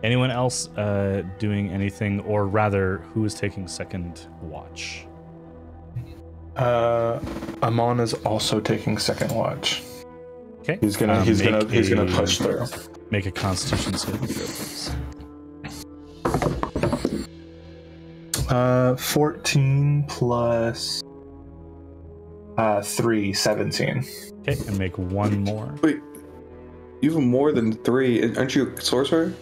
Anyone else uh, doing anything, or rather, who is taking second watch? Uh, Amon is also taking second watch. Okay. He's gonna Um, he's gonna make he's gonna push through. Make a Constitution saving throw, please. Uh, 14 plus uh 3, 17. Okay, and make one more. Wait, even more than three. Aren't you a sorcerer?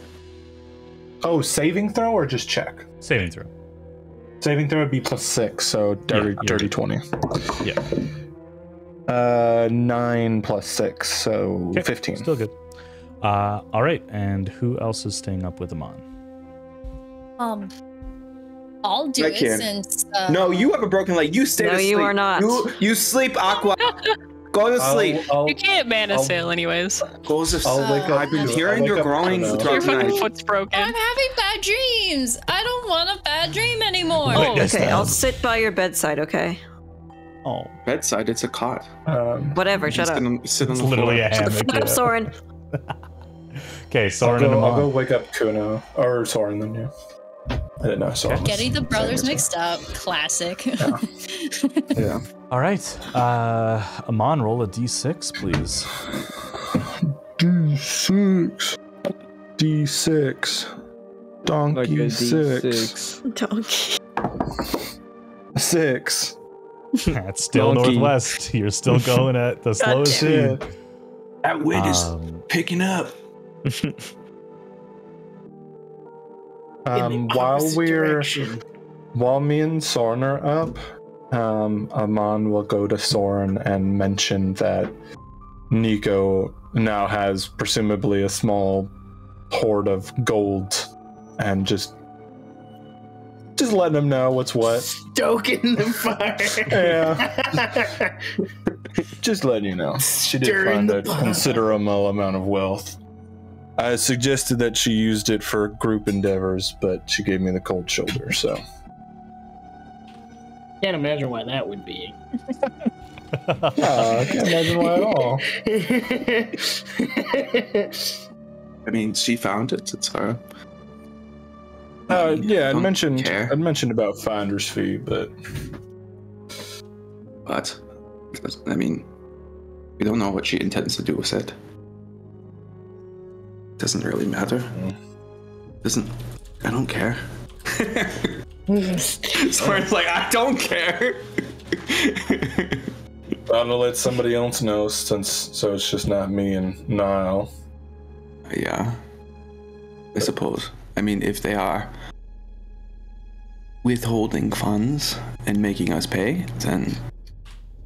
Oh, saving throw or just check? Saving throw. Saving throw would be plus 6, so dirty you're dirty 20. Yeah. Uh, 9 plus 6, so Okay, 15. Still good. Uh, all right, and who else is staying up with Amon? Um, I'll do I it can. since. Uh, No, you have a broken leg. You stay No, to you are not. You you sleep, Aqua. Go to I'll- sleep. I'll- You can't mana I'll- sail, anyways. Go to I'll sleep. wake up I've been hearing I'll your wake groaning throughout Your the fucking night. foot's broken. I'm having bad dreams. I don't want a bad dream anymore. Oh, Okay, I'll sit by your bedside, okay? Oh, Bedside, it's a cot. Um, Whatever, shut up. Sit on, sit on it's the literally floor. a Shut the fuck up. Soren. Okay, I'll Soren and go, I'll go wake up Kuno. Or Soren then you. I didn't know Soren. was Getting the brothers mixed up. Classic. Yeah. All right, uh, Amon, roll a d6, please. D6. D6. Donkey Like a six. D6. Donkey. Six. That's still Donkey. northwest. You're still going at the slowest damn speed. That wind is Um, picking up. Um, while we're while me and Soren are up, um, Amon will go to Soren and mention that Nico now has presumably a small hoard of gold and just just letting him know what's what. Stoking the fire. Yeah. Just letting you know. She did Stirring find a considerable amount of wealth. I suggested that she used it for group endeavors, but she gave me the cold shoulder, so. Can't imagine why that would be. Yeah, I can't imagine why at all. I mean, she found it. It's her. Uh, yeah, I'd mentioned care. I'd mentioned about finder's fee, but But I mean, we don't know what she intends to do with it. Doesn't really matter. Doesn't. I don't care. Soren's like, I don't care. I'm gonna let somebody else know since so it's just not me and Niall. yeah. I suppose. I mean, if they are withholding funds and making us pay, then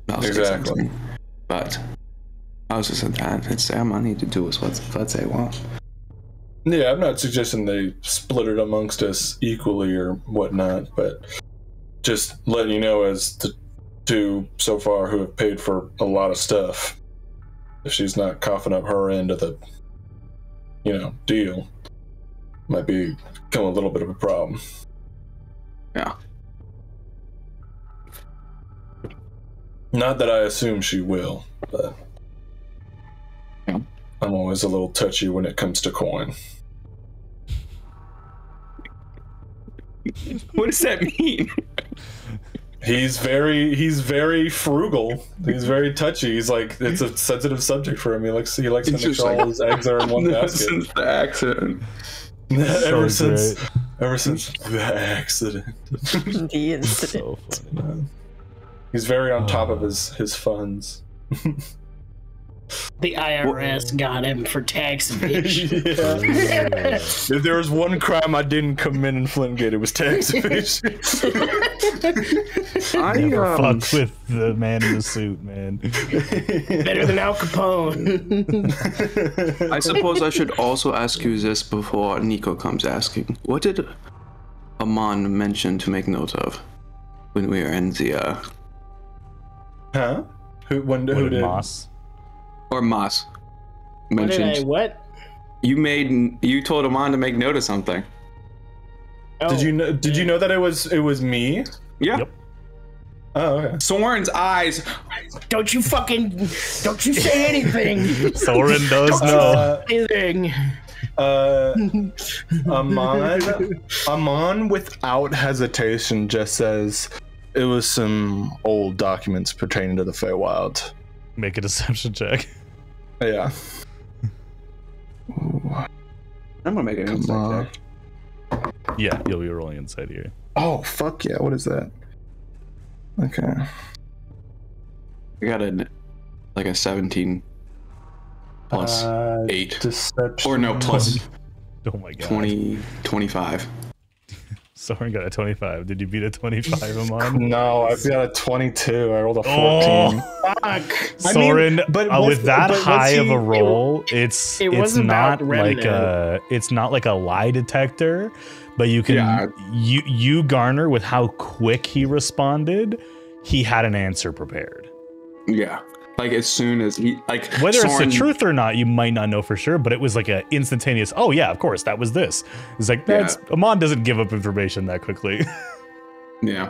I'll say Exactly. something. But I was just saying that it's their money to do with what, what they want. Yeah, I'm not suggesting they split it amongst us equally or whatnot, but just letting you know as the two so far who have paid for a lot of stuff, if she's not coughing up her end of the, you know, deal, might be become a little bit of a problem. Yeah. Not that I assume she will, but Yeah. I'm always a little touchy when it comes to coin. What does that mean? He's very he's very frugal. He's very touchy. He's like it's a sensitive subject for him. He likes he likes to It's make sure like- all his eggs are in one basket. Since the accident. ever So since great. ever since the accident. the incident. So funny. He's very on top of his his funds. The IRS got him for tax evasion. If there was one crime I didn't commit in Flintgate, it was tax evasion. I, Never um, fuck with the man in the suit, man. Better than Al Capone. I suppose I should also ask you this before Nico comes asking. What did Amon mention to make note of when we were in the uh huh? Who when What who did did? Moss? Or Moss what did I, mentioned what? you made you told Amon to make note of something. Oh, Did you know? Did you know that it was it was me? Yeah. Yep. Oh, okay. Soren's eyes. Don't you fucking, don't you say anything. Soren does know. Uh, anything. uh, Amon, Amon, without hesitation, just says it was some old documents pertaining to the Feywild. Make a deception check. Yeah. I'm gonna make an Come insight on. check. Yeah, you'll be rolling insight here. Oh fuck yeah! What is that? Okay. I got a like a 17 plus Uh, 8 Deception. or no plus Oh my god. 20 25. Soren got a 25. Did you beat a 25, Amon? No, I've got a 22. I rolled a 14. Oh, Fuck. I mean, Soren, but uh, with that but was high of a roll, it's it it's wasn't like a it's not like a lie detector, but you can Yeah. you you garner with how quick he responded. He had an answer prepared. Yeah. Like as soon as he like Whether Soren, it's the truth or not, you might not know for sure, but it was like an instantaneous. Oh yeah, of course that was this. It's like Yeah. Amon doesn't give up information that quickly. Yeah.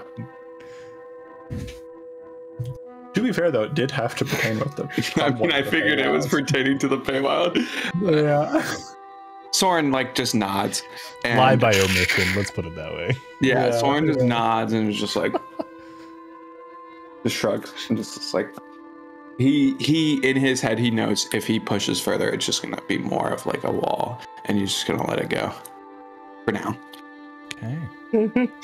To be fair, though, it did have to pertain with the. I mean, I figured it was pertaining to the Feywild. Yeah. Soren like just nods. And, Lie by omission. Let's put it that way. Yeah, Yeah, Soren just nods and is just like just shrugs and just, just like he he in his head he knows if he pushes further it's just gonna be more of like a wall and he's just gonna let it go for now. Okay.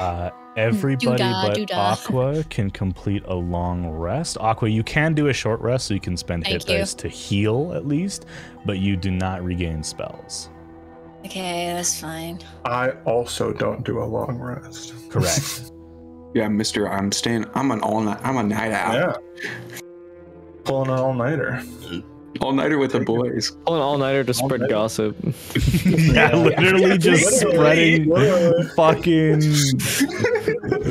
Uh, everybody Doodah, but doodah. Aqua can complete a long rest. Aqua, you can do a short rest, so you can spend hit Thank you. dice to heal at least, but you do not regain spells. Okay, that's fine. I also don't do a long rest. Correct. Yeah, Mister, I'm staying. I'm an all night. I'm a night out. Yeah. Pulling an all nighter. All nighter with the boys. All all nighter to spread gossip. yeah, literally just spreading fucking.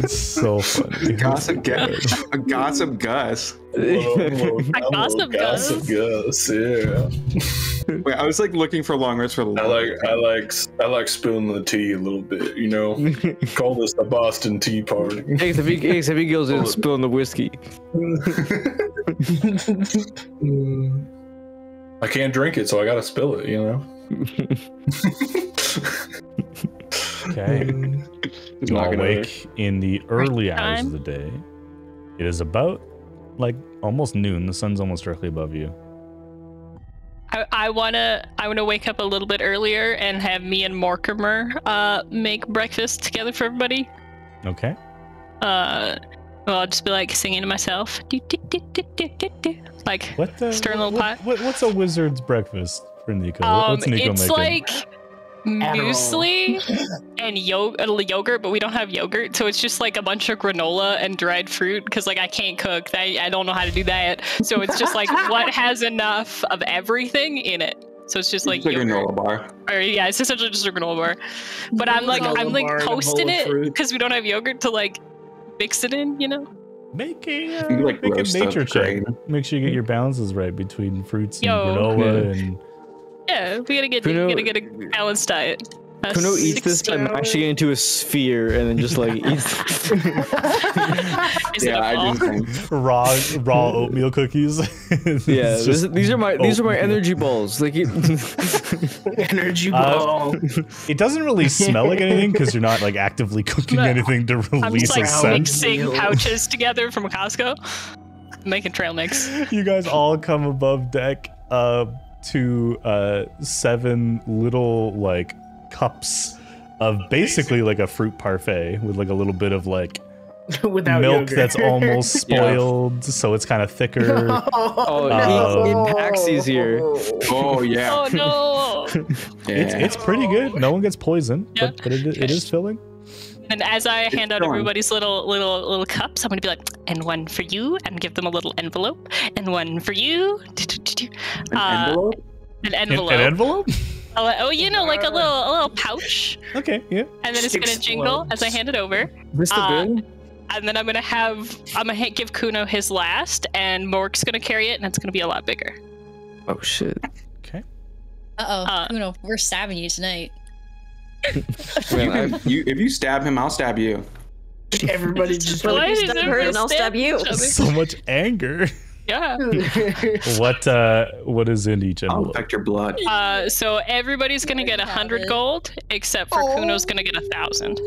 It's so funny. Gossip Gus. A gossip Gus. I gossip Gus. gossip Gus. Yeah. Wait, I was like looking for long words for the I like I like I like spilling the tea a little bit. You know, call this the Boston Tea Party. except he, except he goes in spilling the whiskey. I can't drink it, so I gotta spill it. You know. Okay. You Not all gonna wake in the early hours time. of the day. It is about like almost noon. The sun's almost directly above you. I, I wanna I wanna wake up a little bit earlier and have me and Mortimer uh make breakfast together for everybody. Okay. Uh, well, I'll just be like singing to myself, do, do, do, do, do, do, do. like What the? Stir a little what, pot. what- what's a wizard's breakfast for Nico? um, what's Nico it's making? like muesli and yo- yogurt, but we don't have yogurt, so it's just like a bunch of granola and dried fruit. Because like I can't cook, I I don't know how to do that. So it's just like what has enough of everything in it. So it's just like It's like a granola bar. Or yeah, it's essentially just a granola bar. But I'm like I'm like bar and a bowl toasting of it because we don't have yogurt to like mix it in, you know. Make a, uh, like, make a nature check. Make sure you get your balances right between fruits and Yo. granola Yeah. and Yeah, we gotta get Kuno- we gotta get a balanced diet. A Kuno eats this by 16 mashing it into a sphere and then just like eats. Is yeah, a I ball? do raw raw oatmeal cookies. Yeah, this, these are my these are my energy balls. Like, it, Energy Uh, ball. It doesn't really smell like anything because you're not like actively cooking No. anything to I'm release just like a scent. mixing pouches together from Costco, making trail mix. you guys all come above deck uh, to uh, seven little like cups of basically like a fruit parfait with like a little bit of like Without milk yogurt. that's almost spoiled, so it's kind of thicker. oh, Uh, it, it packs easier. Oh yeah. Oh no! yeah. It's it's pretty good. No one gets poisoned, Yeah. but, but it, it is filling. And as I hand out filling. everybody's little little little cups, I'm gonna be like, and one for you, and give them a little envelope, and one for you. An Uh, envelope? An An, envelope. an envelope? Oh, oh, you know, like a little a little pouch, Okay, yeah. and then it's gonna jingle as I hand it over. Mr. Uh, Bill? and then I'm gonna have I'm gonna give Kuno his last, and Mork's gonna carry it, and it's gonna be a lot bigger. Oh shit. Okay. Uh Uh, oh, Uno, we're stabbing you tonight. Man, I- You, if you stab him, I'll stab you. Everybody just Why Like, stab her everybody and I'll stab you. So much anger. Yeah. What uh what is in each I'll affect your blood. Uh, so everybody's gonna get a hundred gold, except for Kuno's gonna get a thousand.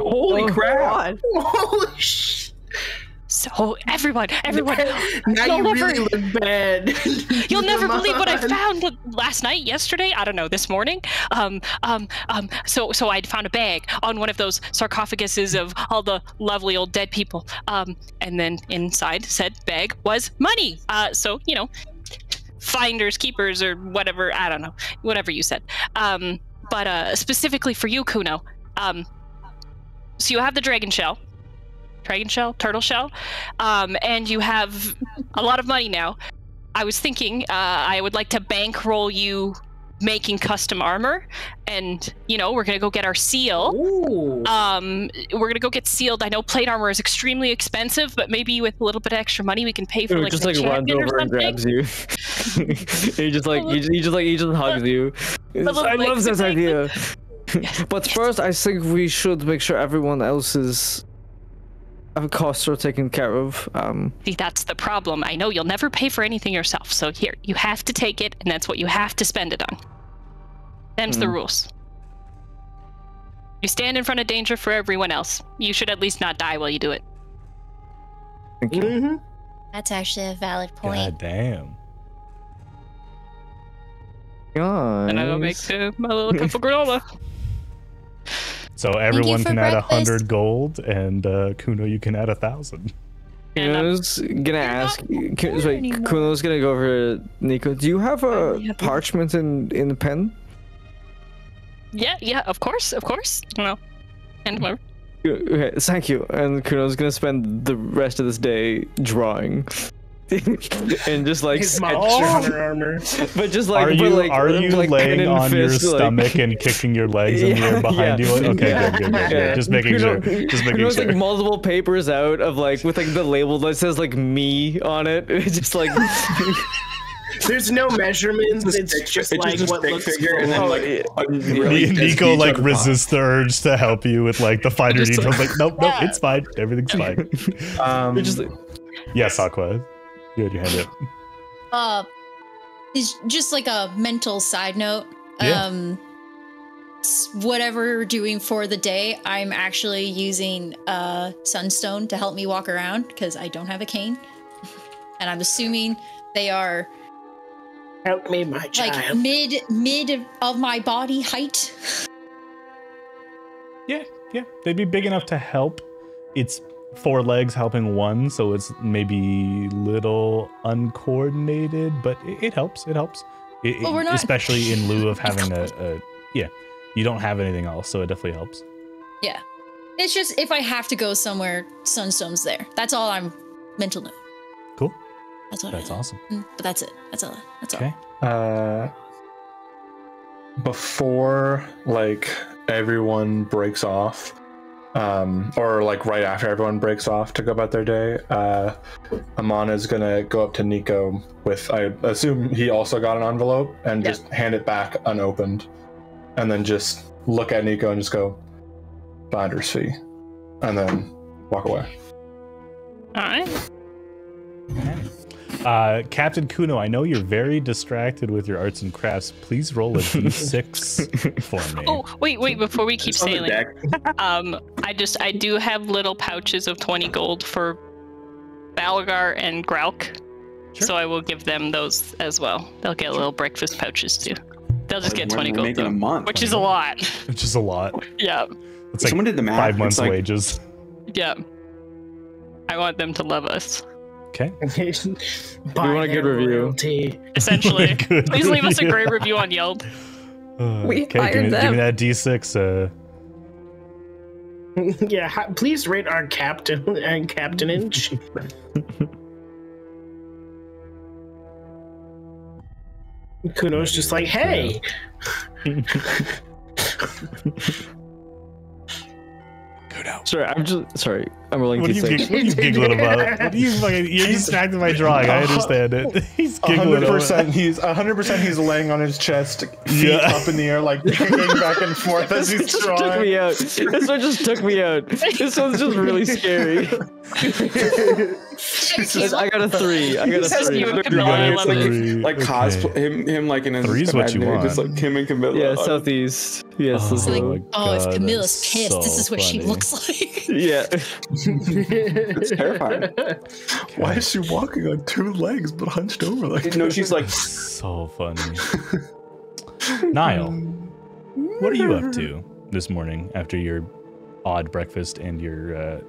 Holy crap! God. Holy sh! So everyone, everyone, Now You'll you never- really look bad. You'll never believe what I found last night, yesterday. I don't know, this morning. Um, um, um. So, so I found a bag on one of those sarcophaguses of all the lovely old dead people. Um, and then inside said bag was money. Uh, so you know, finders, keepers, or whatever. I don't know, whatever you said. Um, but uh, specifically for you, Kuno. Um, so you have the dragon shell. Dragon shell, turtle shell, um, and you have a lot of money now. I was thinking uh, I would like to bankroll you making custom armor, and you know we're gonna go get our seal. Ooh. Um, we're gonna go get sealed. I know plate armor is extremely expensive, but maybe with a little bit of extra money we can pay for Dude, like just like runs over and grabs you. he just like he, just- he just like he just hugs you. I love this idea. but first, I think we should make sure everyone else uh, costs are taken care of. Um, See, that's the problem. I know you'll never pay for anything yourself, so here you have to take it, and that's what you have to spend it on. Them's the Hmm. rules. You stand in front of danger for everyone else. You should at least not die while you do it. thank you. Mm-hmm. That's actually a valid point. God damn. Guys. And I go make uh, my little cup of granola. So everyone for can add a hundred gold, and uh, Kuno, you can add a thousand. And, Kuno's gonna ask. not Kun- there Wait, anymore. Kuno's gonna go over to Nico. Do you have a have- parchment in in the pen? Yeah, yeah, of course, of course. No. And whatever. Okay, thank you. And Kuno's gonna spend the rest of this day drawing. and just like His sketch- monster hunter armor. but just like are but, you like, are you like, laying and on your fist, like- stomach and kicking your legs in the air behind yeah. you? Okay, Yeah. good, good, good, good. Yeah. Just making sure. Just making Kuno's sure. like multiple papers out of like with like the label that says like me on it. It's just like There's no measurements. It's It's, a just it's like just what looks figure and then Oh, like yeah. really Nico like on the top. resists the urge to help you with like the finer details. like- Like, nope, nope, it's fine. Everything's fine. Um, it's just like, Yes, Aqua. You had your hand up. Uh, is just like a mental side note. Yeah. Um, whatever we're doing for the day, I'm actually using uh sunstone to help me walk around because I don't have a cane, and I'm assuming they are help me, my child. like mid mid of my body height. Yeah, yeah. They'd be big enough to help. It's four legs helping one, so it's maybe little uncoordinated, but it, it helps. It helps. It- Well, we're it- not- especially in lieu of having a, a yeah. You don't have anything else, so it definitely helps. Yeah, it's just if I have to go somewhere, sunstone's there. That's all I'm mental note. Cool. That's what. That's I, awesome. Mm, But that's it. That's all. That's all. Okay. uh, before like everyone breaks off, um, or like right after everyone breaks off to go about their day, uh, Amon's gonna go up to Nico with I assume he also got an envelope and Yeah. just hand it back unopened, and then just look at Nico and just go, "Finder's fee," and then walk away. All right. Uh, Captain Kuno, I know you're very distracted with your arts and crafts. Please roll a d6 for me. Oh, wait, wait, before we keep It's on the sailing. Um, I just I do have little pouches of 20 gold for Balgar and Grauk. Sure. So I will give them those as well. They'll get little breakfast pouches too. They'll just Like, get we're 20 gold making a month. which is a lot. Which is a lot. yeah, It's like Someone did the math. five months' like, wages. yeah. I want them to love us. Okay. We want a good review. royalty. Essentially. Good Please leave us a great review on Yelp. Uh, We okay, give hired me, give me that d6. Uh, yeah, ha- please rate our captain and captain captainage. Kuno's just like, hey, sorry, I'm just sorry. I'm rolling what, are you d6. gig- what are you giggling about? What are you fucking, you're distracted by drawing. I understand it. He's giggling. hundred over- percent. He's hundred percent. He's laying on his chest, feet Yeah. up in the air, like kicking back and forth as he's This just took me out. This one just took me out. This one's just really scary. I got a three. I got a three. you Camilla. got I a love it. three. like Okay. cosplay him, him like in his Three's what you imaginary, just like him and Camilla. Yeah, on- southeast. Yes. Oh. let's Like, go. oh, if God, Camilla's that's pissed, this is what she looks like. Yeah. It's terrifying. Why is she walking on two legs but hunched over like? no, she's like, So funny. Niall, what are you up to this morning after your odd breakfast and your uh,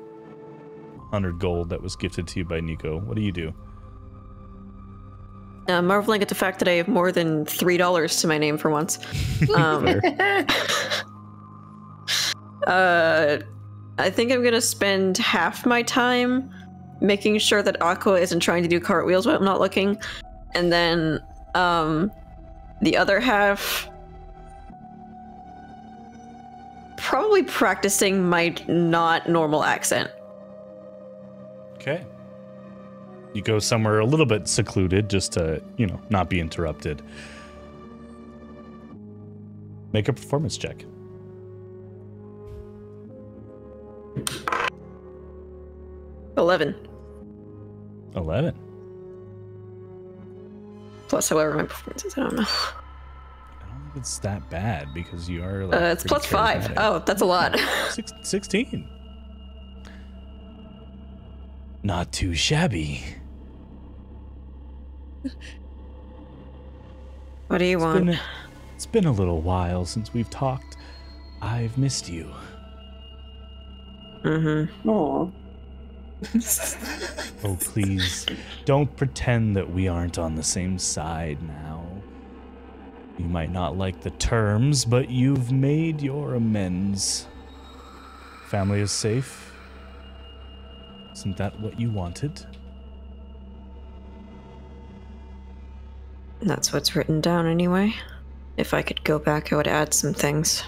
100 gold that was gifted to you by Nico? What do you do? Uh, marveling at the fact that I have more than three dollars to my name for once. Um, uh, I think I'm gonna spend half my time making sure that Aqua isn't trying to do cartwheels when I'm not looking, and then um, the other half probably practicing my not normal accent. You go somewhere a little bit secluded just to, you know, not be interrupted. Make a performance check. Eleven 11. plus however my performance is. I don't know. I don't think it's that bad because you are like Uh, it's plus five. Oh, that's a lot. Six, 16. Not too shabby. What do you It's want? been, it's been a little while since we've talked. I've missed you. Mm-hmm. Aw. Oh, please, don't pretend that we aren't on the same side now. You might not like the terms, but you've made your amends. Family is safe. Isn't that what you wanted? That's what's written down anyway. If I could go back, I would add some things.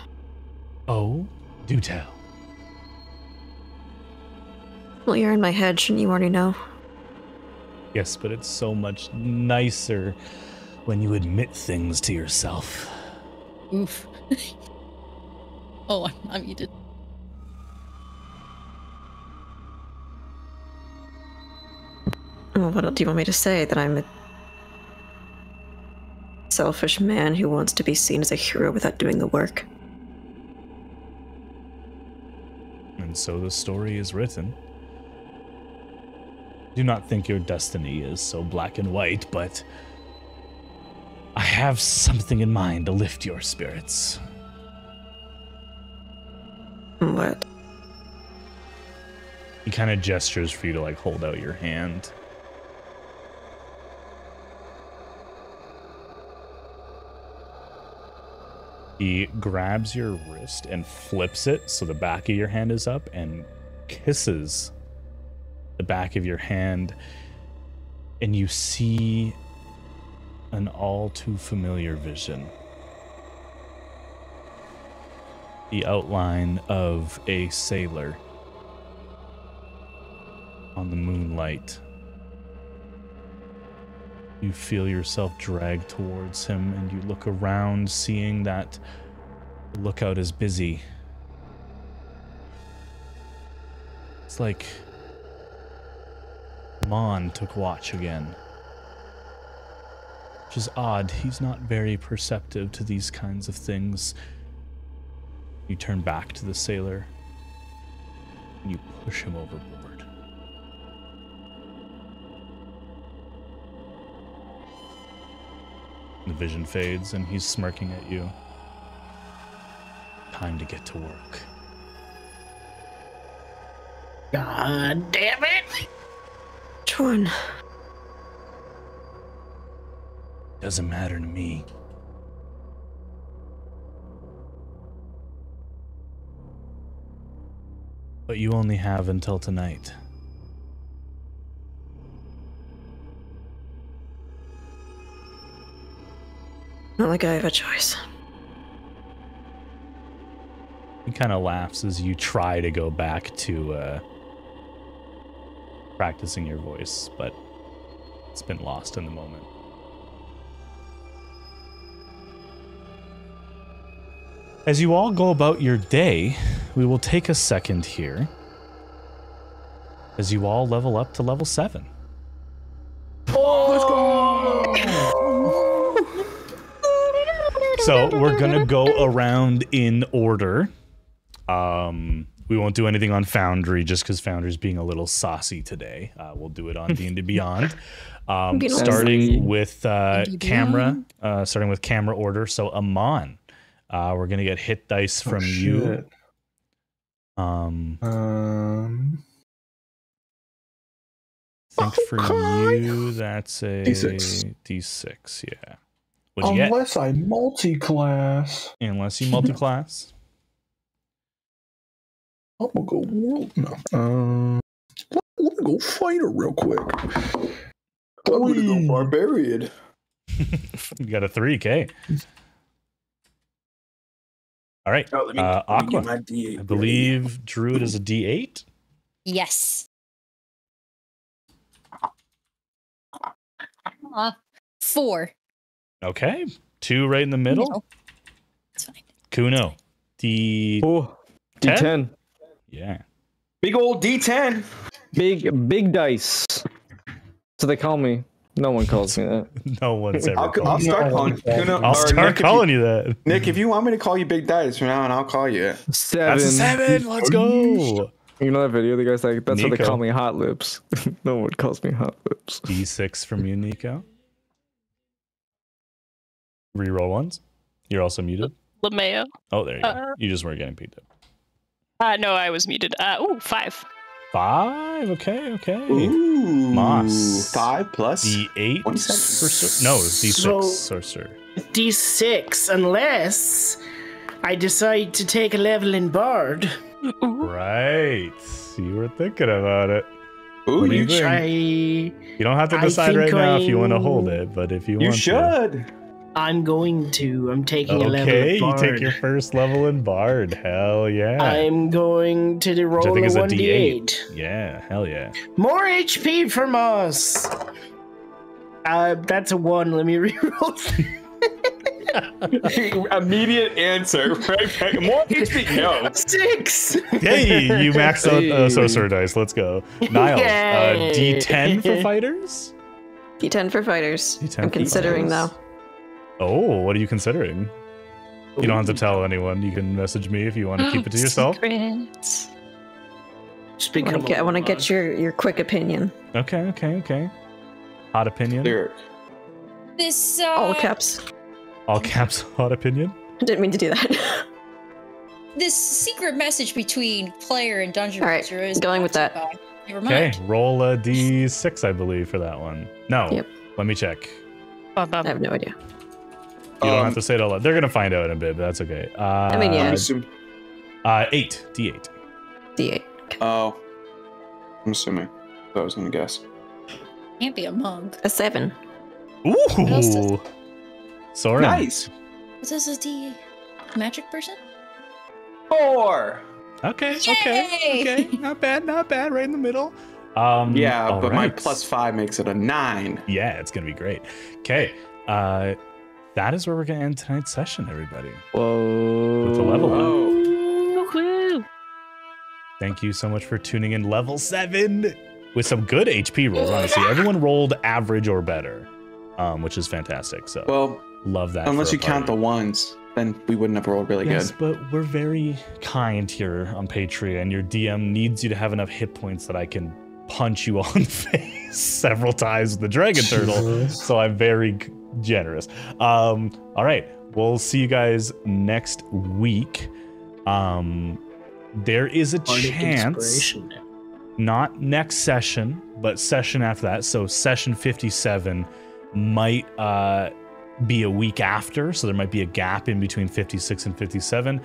Oh, do tell. Well, you're in my head, shouldn't you already know? Yes, but it's so much nicer when you admit things to yourself. Oof. oh, I'm, I'm muted. Well, what do you want me to say? That I'm a selfish man who wants to be seen as a hero without doing the work? And so the story is written. Do not think your destiny is so black and white, but I have something in mind to lift your spirits. What? He kind of gestures for you to like hold out your hand. He grabs your wrist and flips it so the back of your hand is up and kisses the back of your hand. And you see an all too familiar vision. The outline of a sailor on the moonlight. You feel yourself dragged towards him, and you look around, seeing that the lookout is busy. It's like Mon took watch again. Which is odd. He's not very perceptive to these kinds of things. You turn back to the sailor, and you push him overboard. The vision fades and he's smirking at you. Time to get to work. God damn it! Which one? Doesn't matter to me. But you only have until tonight. Not like I have a choice. He kind of laughs as you try to go back to uh, practicing your voice, but it's been lost in the moment. As you all go about your day, we will take a second here as you all level up to level 7. So we're gonna go around in order. Um, we won't do anything on Foundry just because Foundry's being a little saucy today. Uh, we'll do it on D and D Beyond. Um, starting with uh, camera, uh, starting with camera order. So Amon, uh, we're gonna get hit dice Oh, from you. Um, Um, I think for Okay. you that's a D6. D6. Yeah. What'd you get? unless I multi-class, Unless you multi-class. I'm gonna go world. No. Um, let, let me go fighter real quick. I'm gonna go barbarian. you got a 3K. All right. Oh, me, Uh, let me get Aqua. I believe Druid is a D8. Yes. Uh, four. Okay. Two right in the middle. No. It's fine. Kuno. D. Oh, Ten? D10. Yeah. Big old D10. Big, big dice. So they call me. No one calls me that. No one's ever I'll, called I'll you. start No. calling. Kuno, I'll start Nick, if you- calling you that. Nick, if you want me to call you Big Dice from now on, I'll call you it. Seven. That's seven. Let's go. You know that video? The guy's like, that's what they call me, hot lips. no one calls me hot lips. D6 from you, Nico. Reroll ones. You're also muted. Lameo. Oh, there you go. Uh, You just weren't getting picked up. Uh, no, I was muted. Uh, ooh, five. Five. Okay. Okay. Ooh. Moss. Five plus. D8 for 27. sor- no, D6 So- sorcerer. D6, unless I decide to take a level in Bard. Ooh. Right. You were thinking about it. Ooh, What do you you, think? Try. You don't have to decide right think now if you want to hold it, but if you, you want you should. I'm going to. I'm taking to. a level Okay, you take your first level in Bard. Hell yeah. I'm going to the Which I roll think a is a 1d8. D8. Yeah, hell yeah. More HP from us. Uh, that's a one. Let me reroll. Immediate answer. Right? right. More HP. No. Six. Hey, you maxed out uh, sorcerer dice. Let's go. Niles, uh, D10 for fighters? D10 for fighters. D10 I'm for considering fighters. though. Oh, what are you considering? You don't have to tell anyone. You can message me if you want to keep it to yourself. Secrets. Just I want to get, I wanna get your, your quick opinion. Okay, okay, okay. Hot opinion. Lyric. This uh, All caps. All caps. Hot opinion. I didn't mean to do that. this secret message between player and dungeon All right, master is going with that. Never Okay, roll a d6, I believe, for that one. No. Yep. Let me check. Bum, bum. I have no idea. You don't Um, have to say it out loud. They're gonna find out in a bit, but that's okay. Uh, I mean, yeah. I'm assuming. Uh, eight. D8. D8. Oh. I'm assuming. I was gonna guess. Can't be a monk. A 7. else does- Ooh. Soren. Nice. Is this a D magic person? Four. Okay. Okay. Yay! Okay. Not bad. Not bad. Right in the middle. Um. Yeah, all but my plus five makes it a nine. Yeah, it's gonna be great. Okay. Uh, that is where we're gonna end tonight's session, everybody. Whoa. With the level up. Oh. Thank you so much for tuning in. Level seven with some good HP rolls. Honestly, everyone rolled average or better, um, which is fantastic. So Well, love that. unless you a count the ones, then we wouldn't have rolled really good. Yes, good. but we're very kind here on Patreon. Your DM needs you to have enough hit points that I can punch you on the face several times with the dragon turtle. So I'm very g- generous. Um, all right, we'll see you guys next week. Um, there is a chance, not next session, but session after that. So session 57 might uh, be a week after. So there might be a gap in between 56 and 57.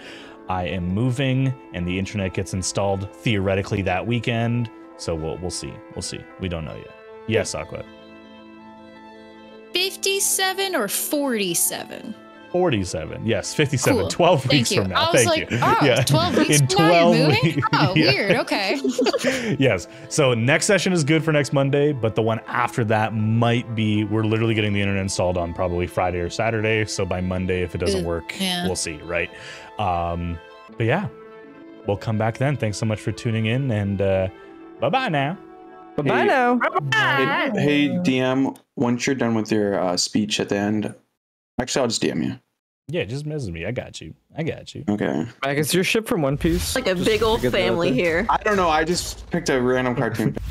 I am moving, and the internet gets installed theoretically that weekend. So we'll we'll see. We'll see. We don't know yet. Yes, Aqua. 57 or 47? 47. Yes, 57. Cool. 12 Thank weeks you. from now. I was Thank like, you. oh, 12 weeks In from now you're moving? weeks- Oh, Yeah. weird. Okay. yes. So next session is good for next Monday, but the one after that might be we're literally getting the internet installed on probably Friday or Saturday. So by Monday, if it doesn't Ugh, work, yeah. we'll see, right? Um, but yeah, we'll come back then. Thanks so much for tuning in and uh bye bye now. Bye bye Hey. now. Hey, hey, DM, once you're done with your uh, speech at the end, actually, I'll just DM you. Yeah, just message me. I got you. I got you. Okay. Mac, is your ship from One Piece? Like a Just big old get that out family here. I don't know. I just picked a random cartoon.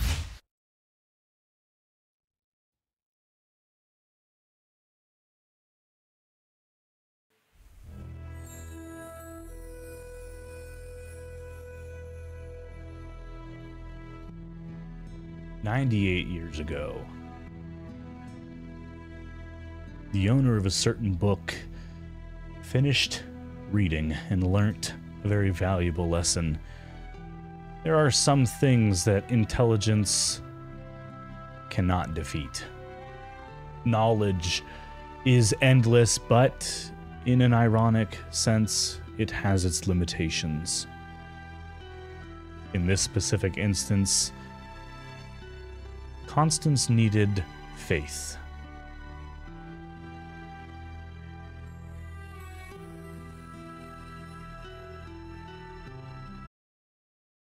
Ninety-eight years ago, the owner of a certain book finished reading and learnt a very valuable lesson. There are some things that intelligence cannot defeat. Knowledge is endless, but in an ironic sense, it has its limitations. In this specific instance, Constance needed faith.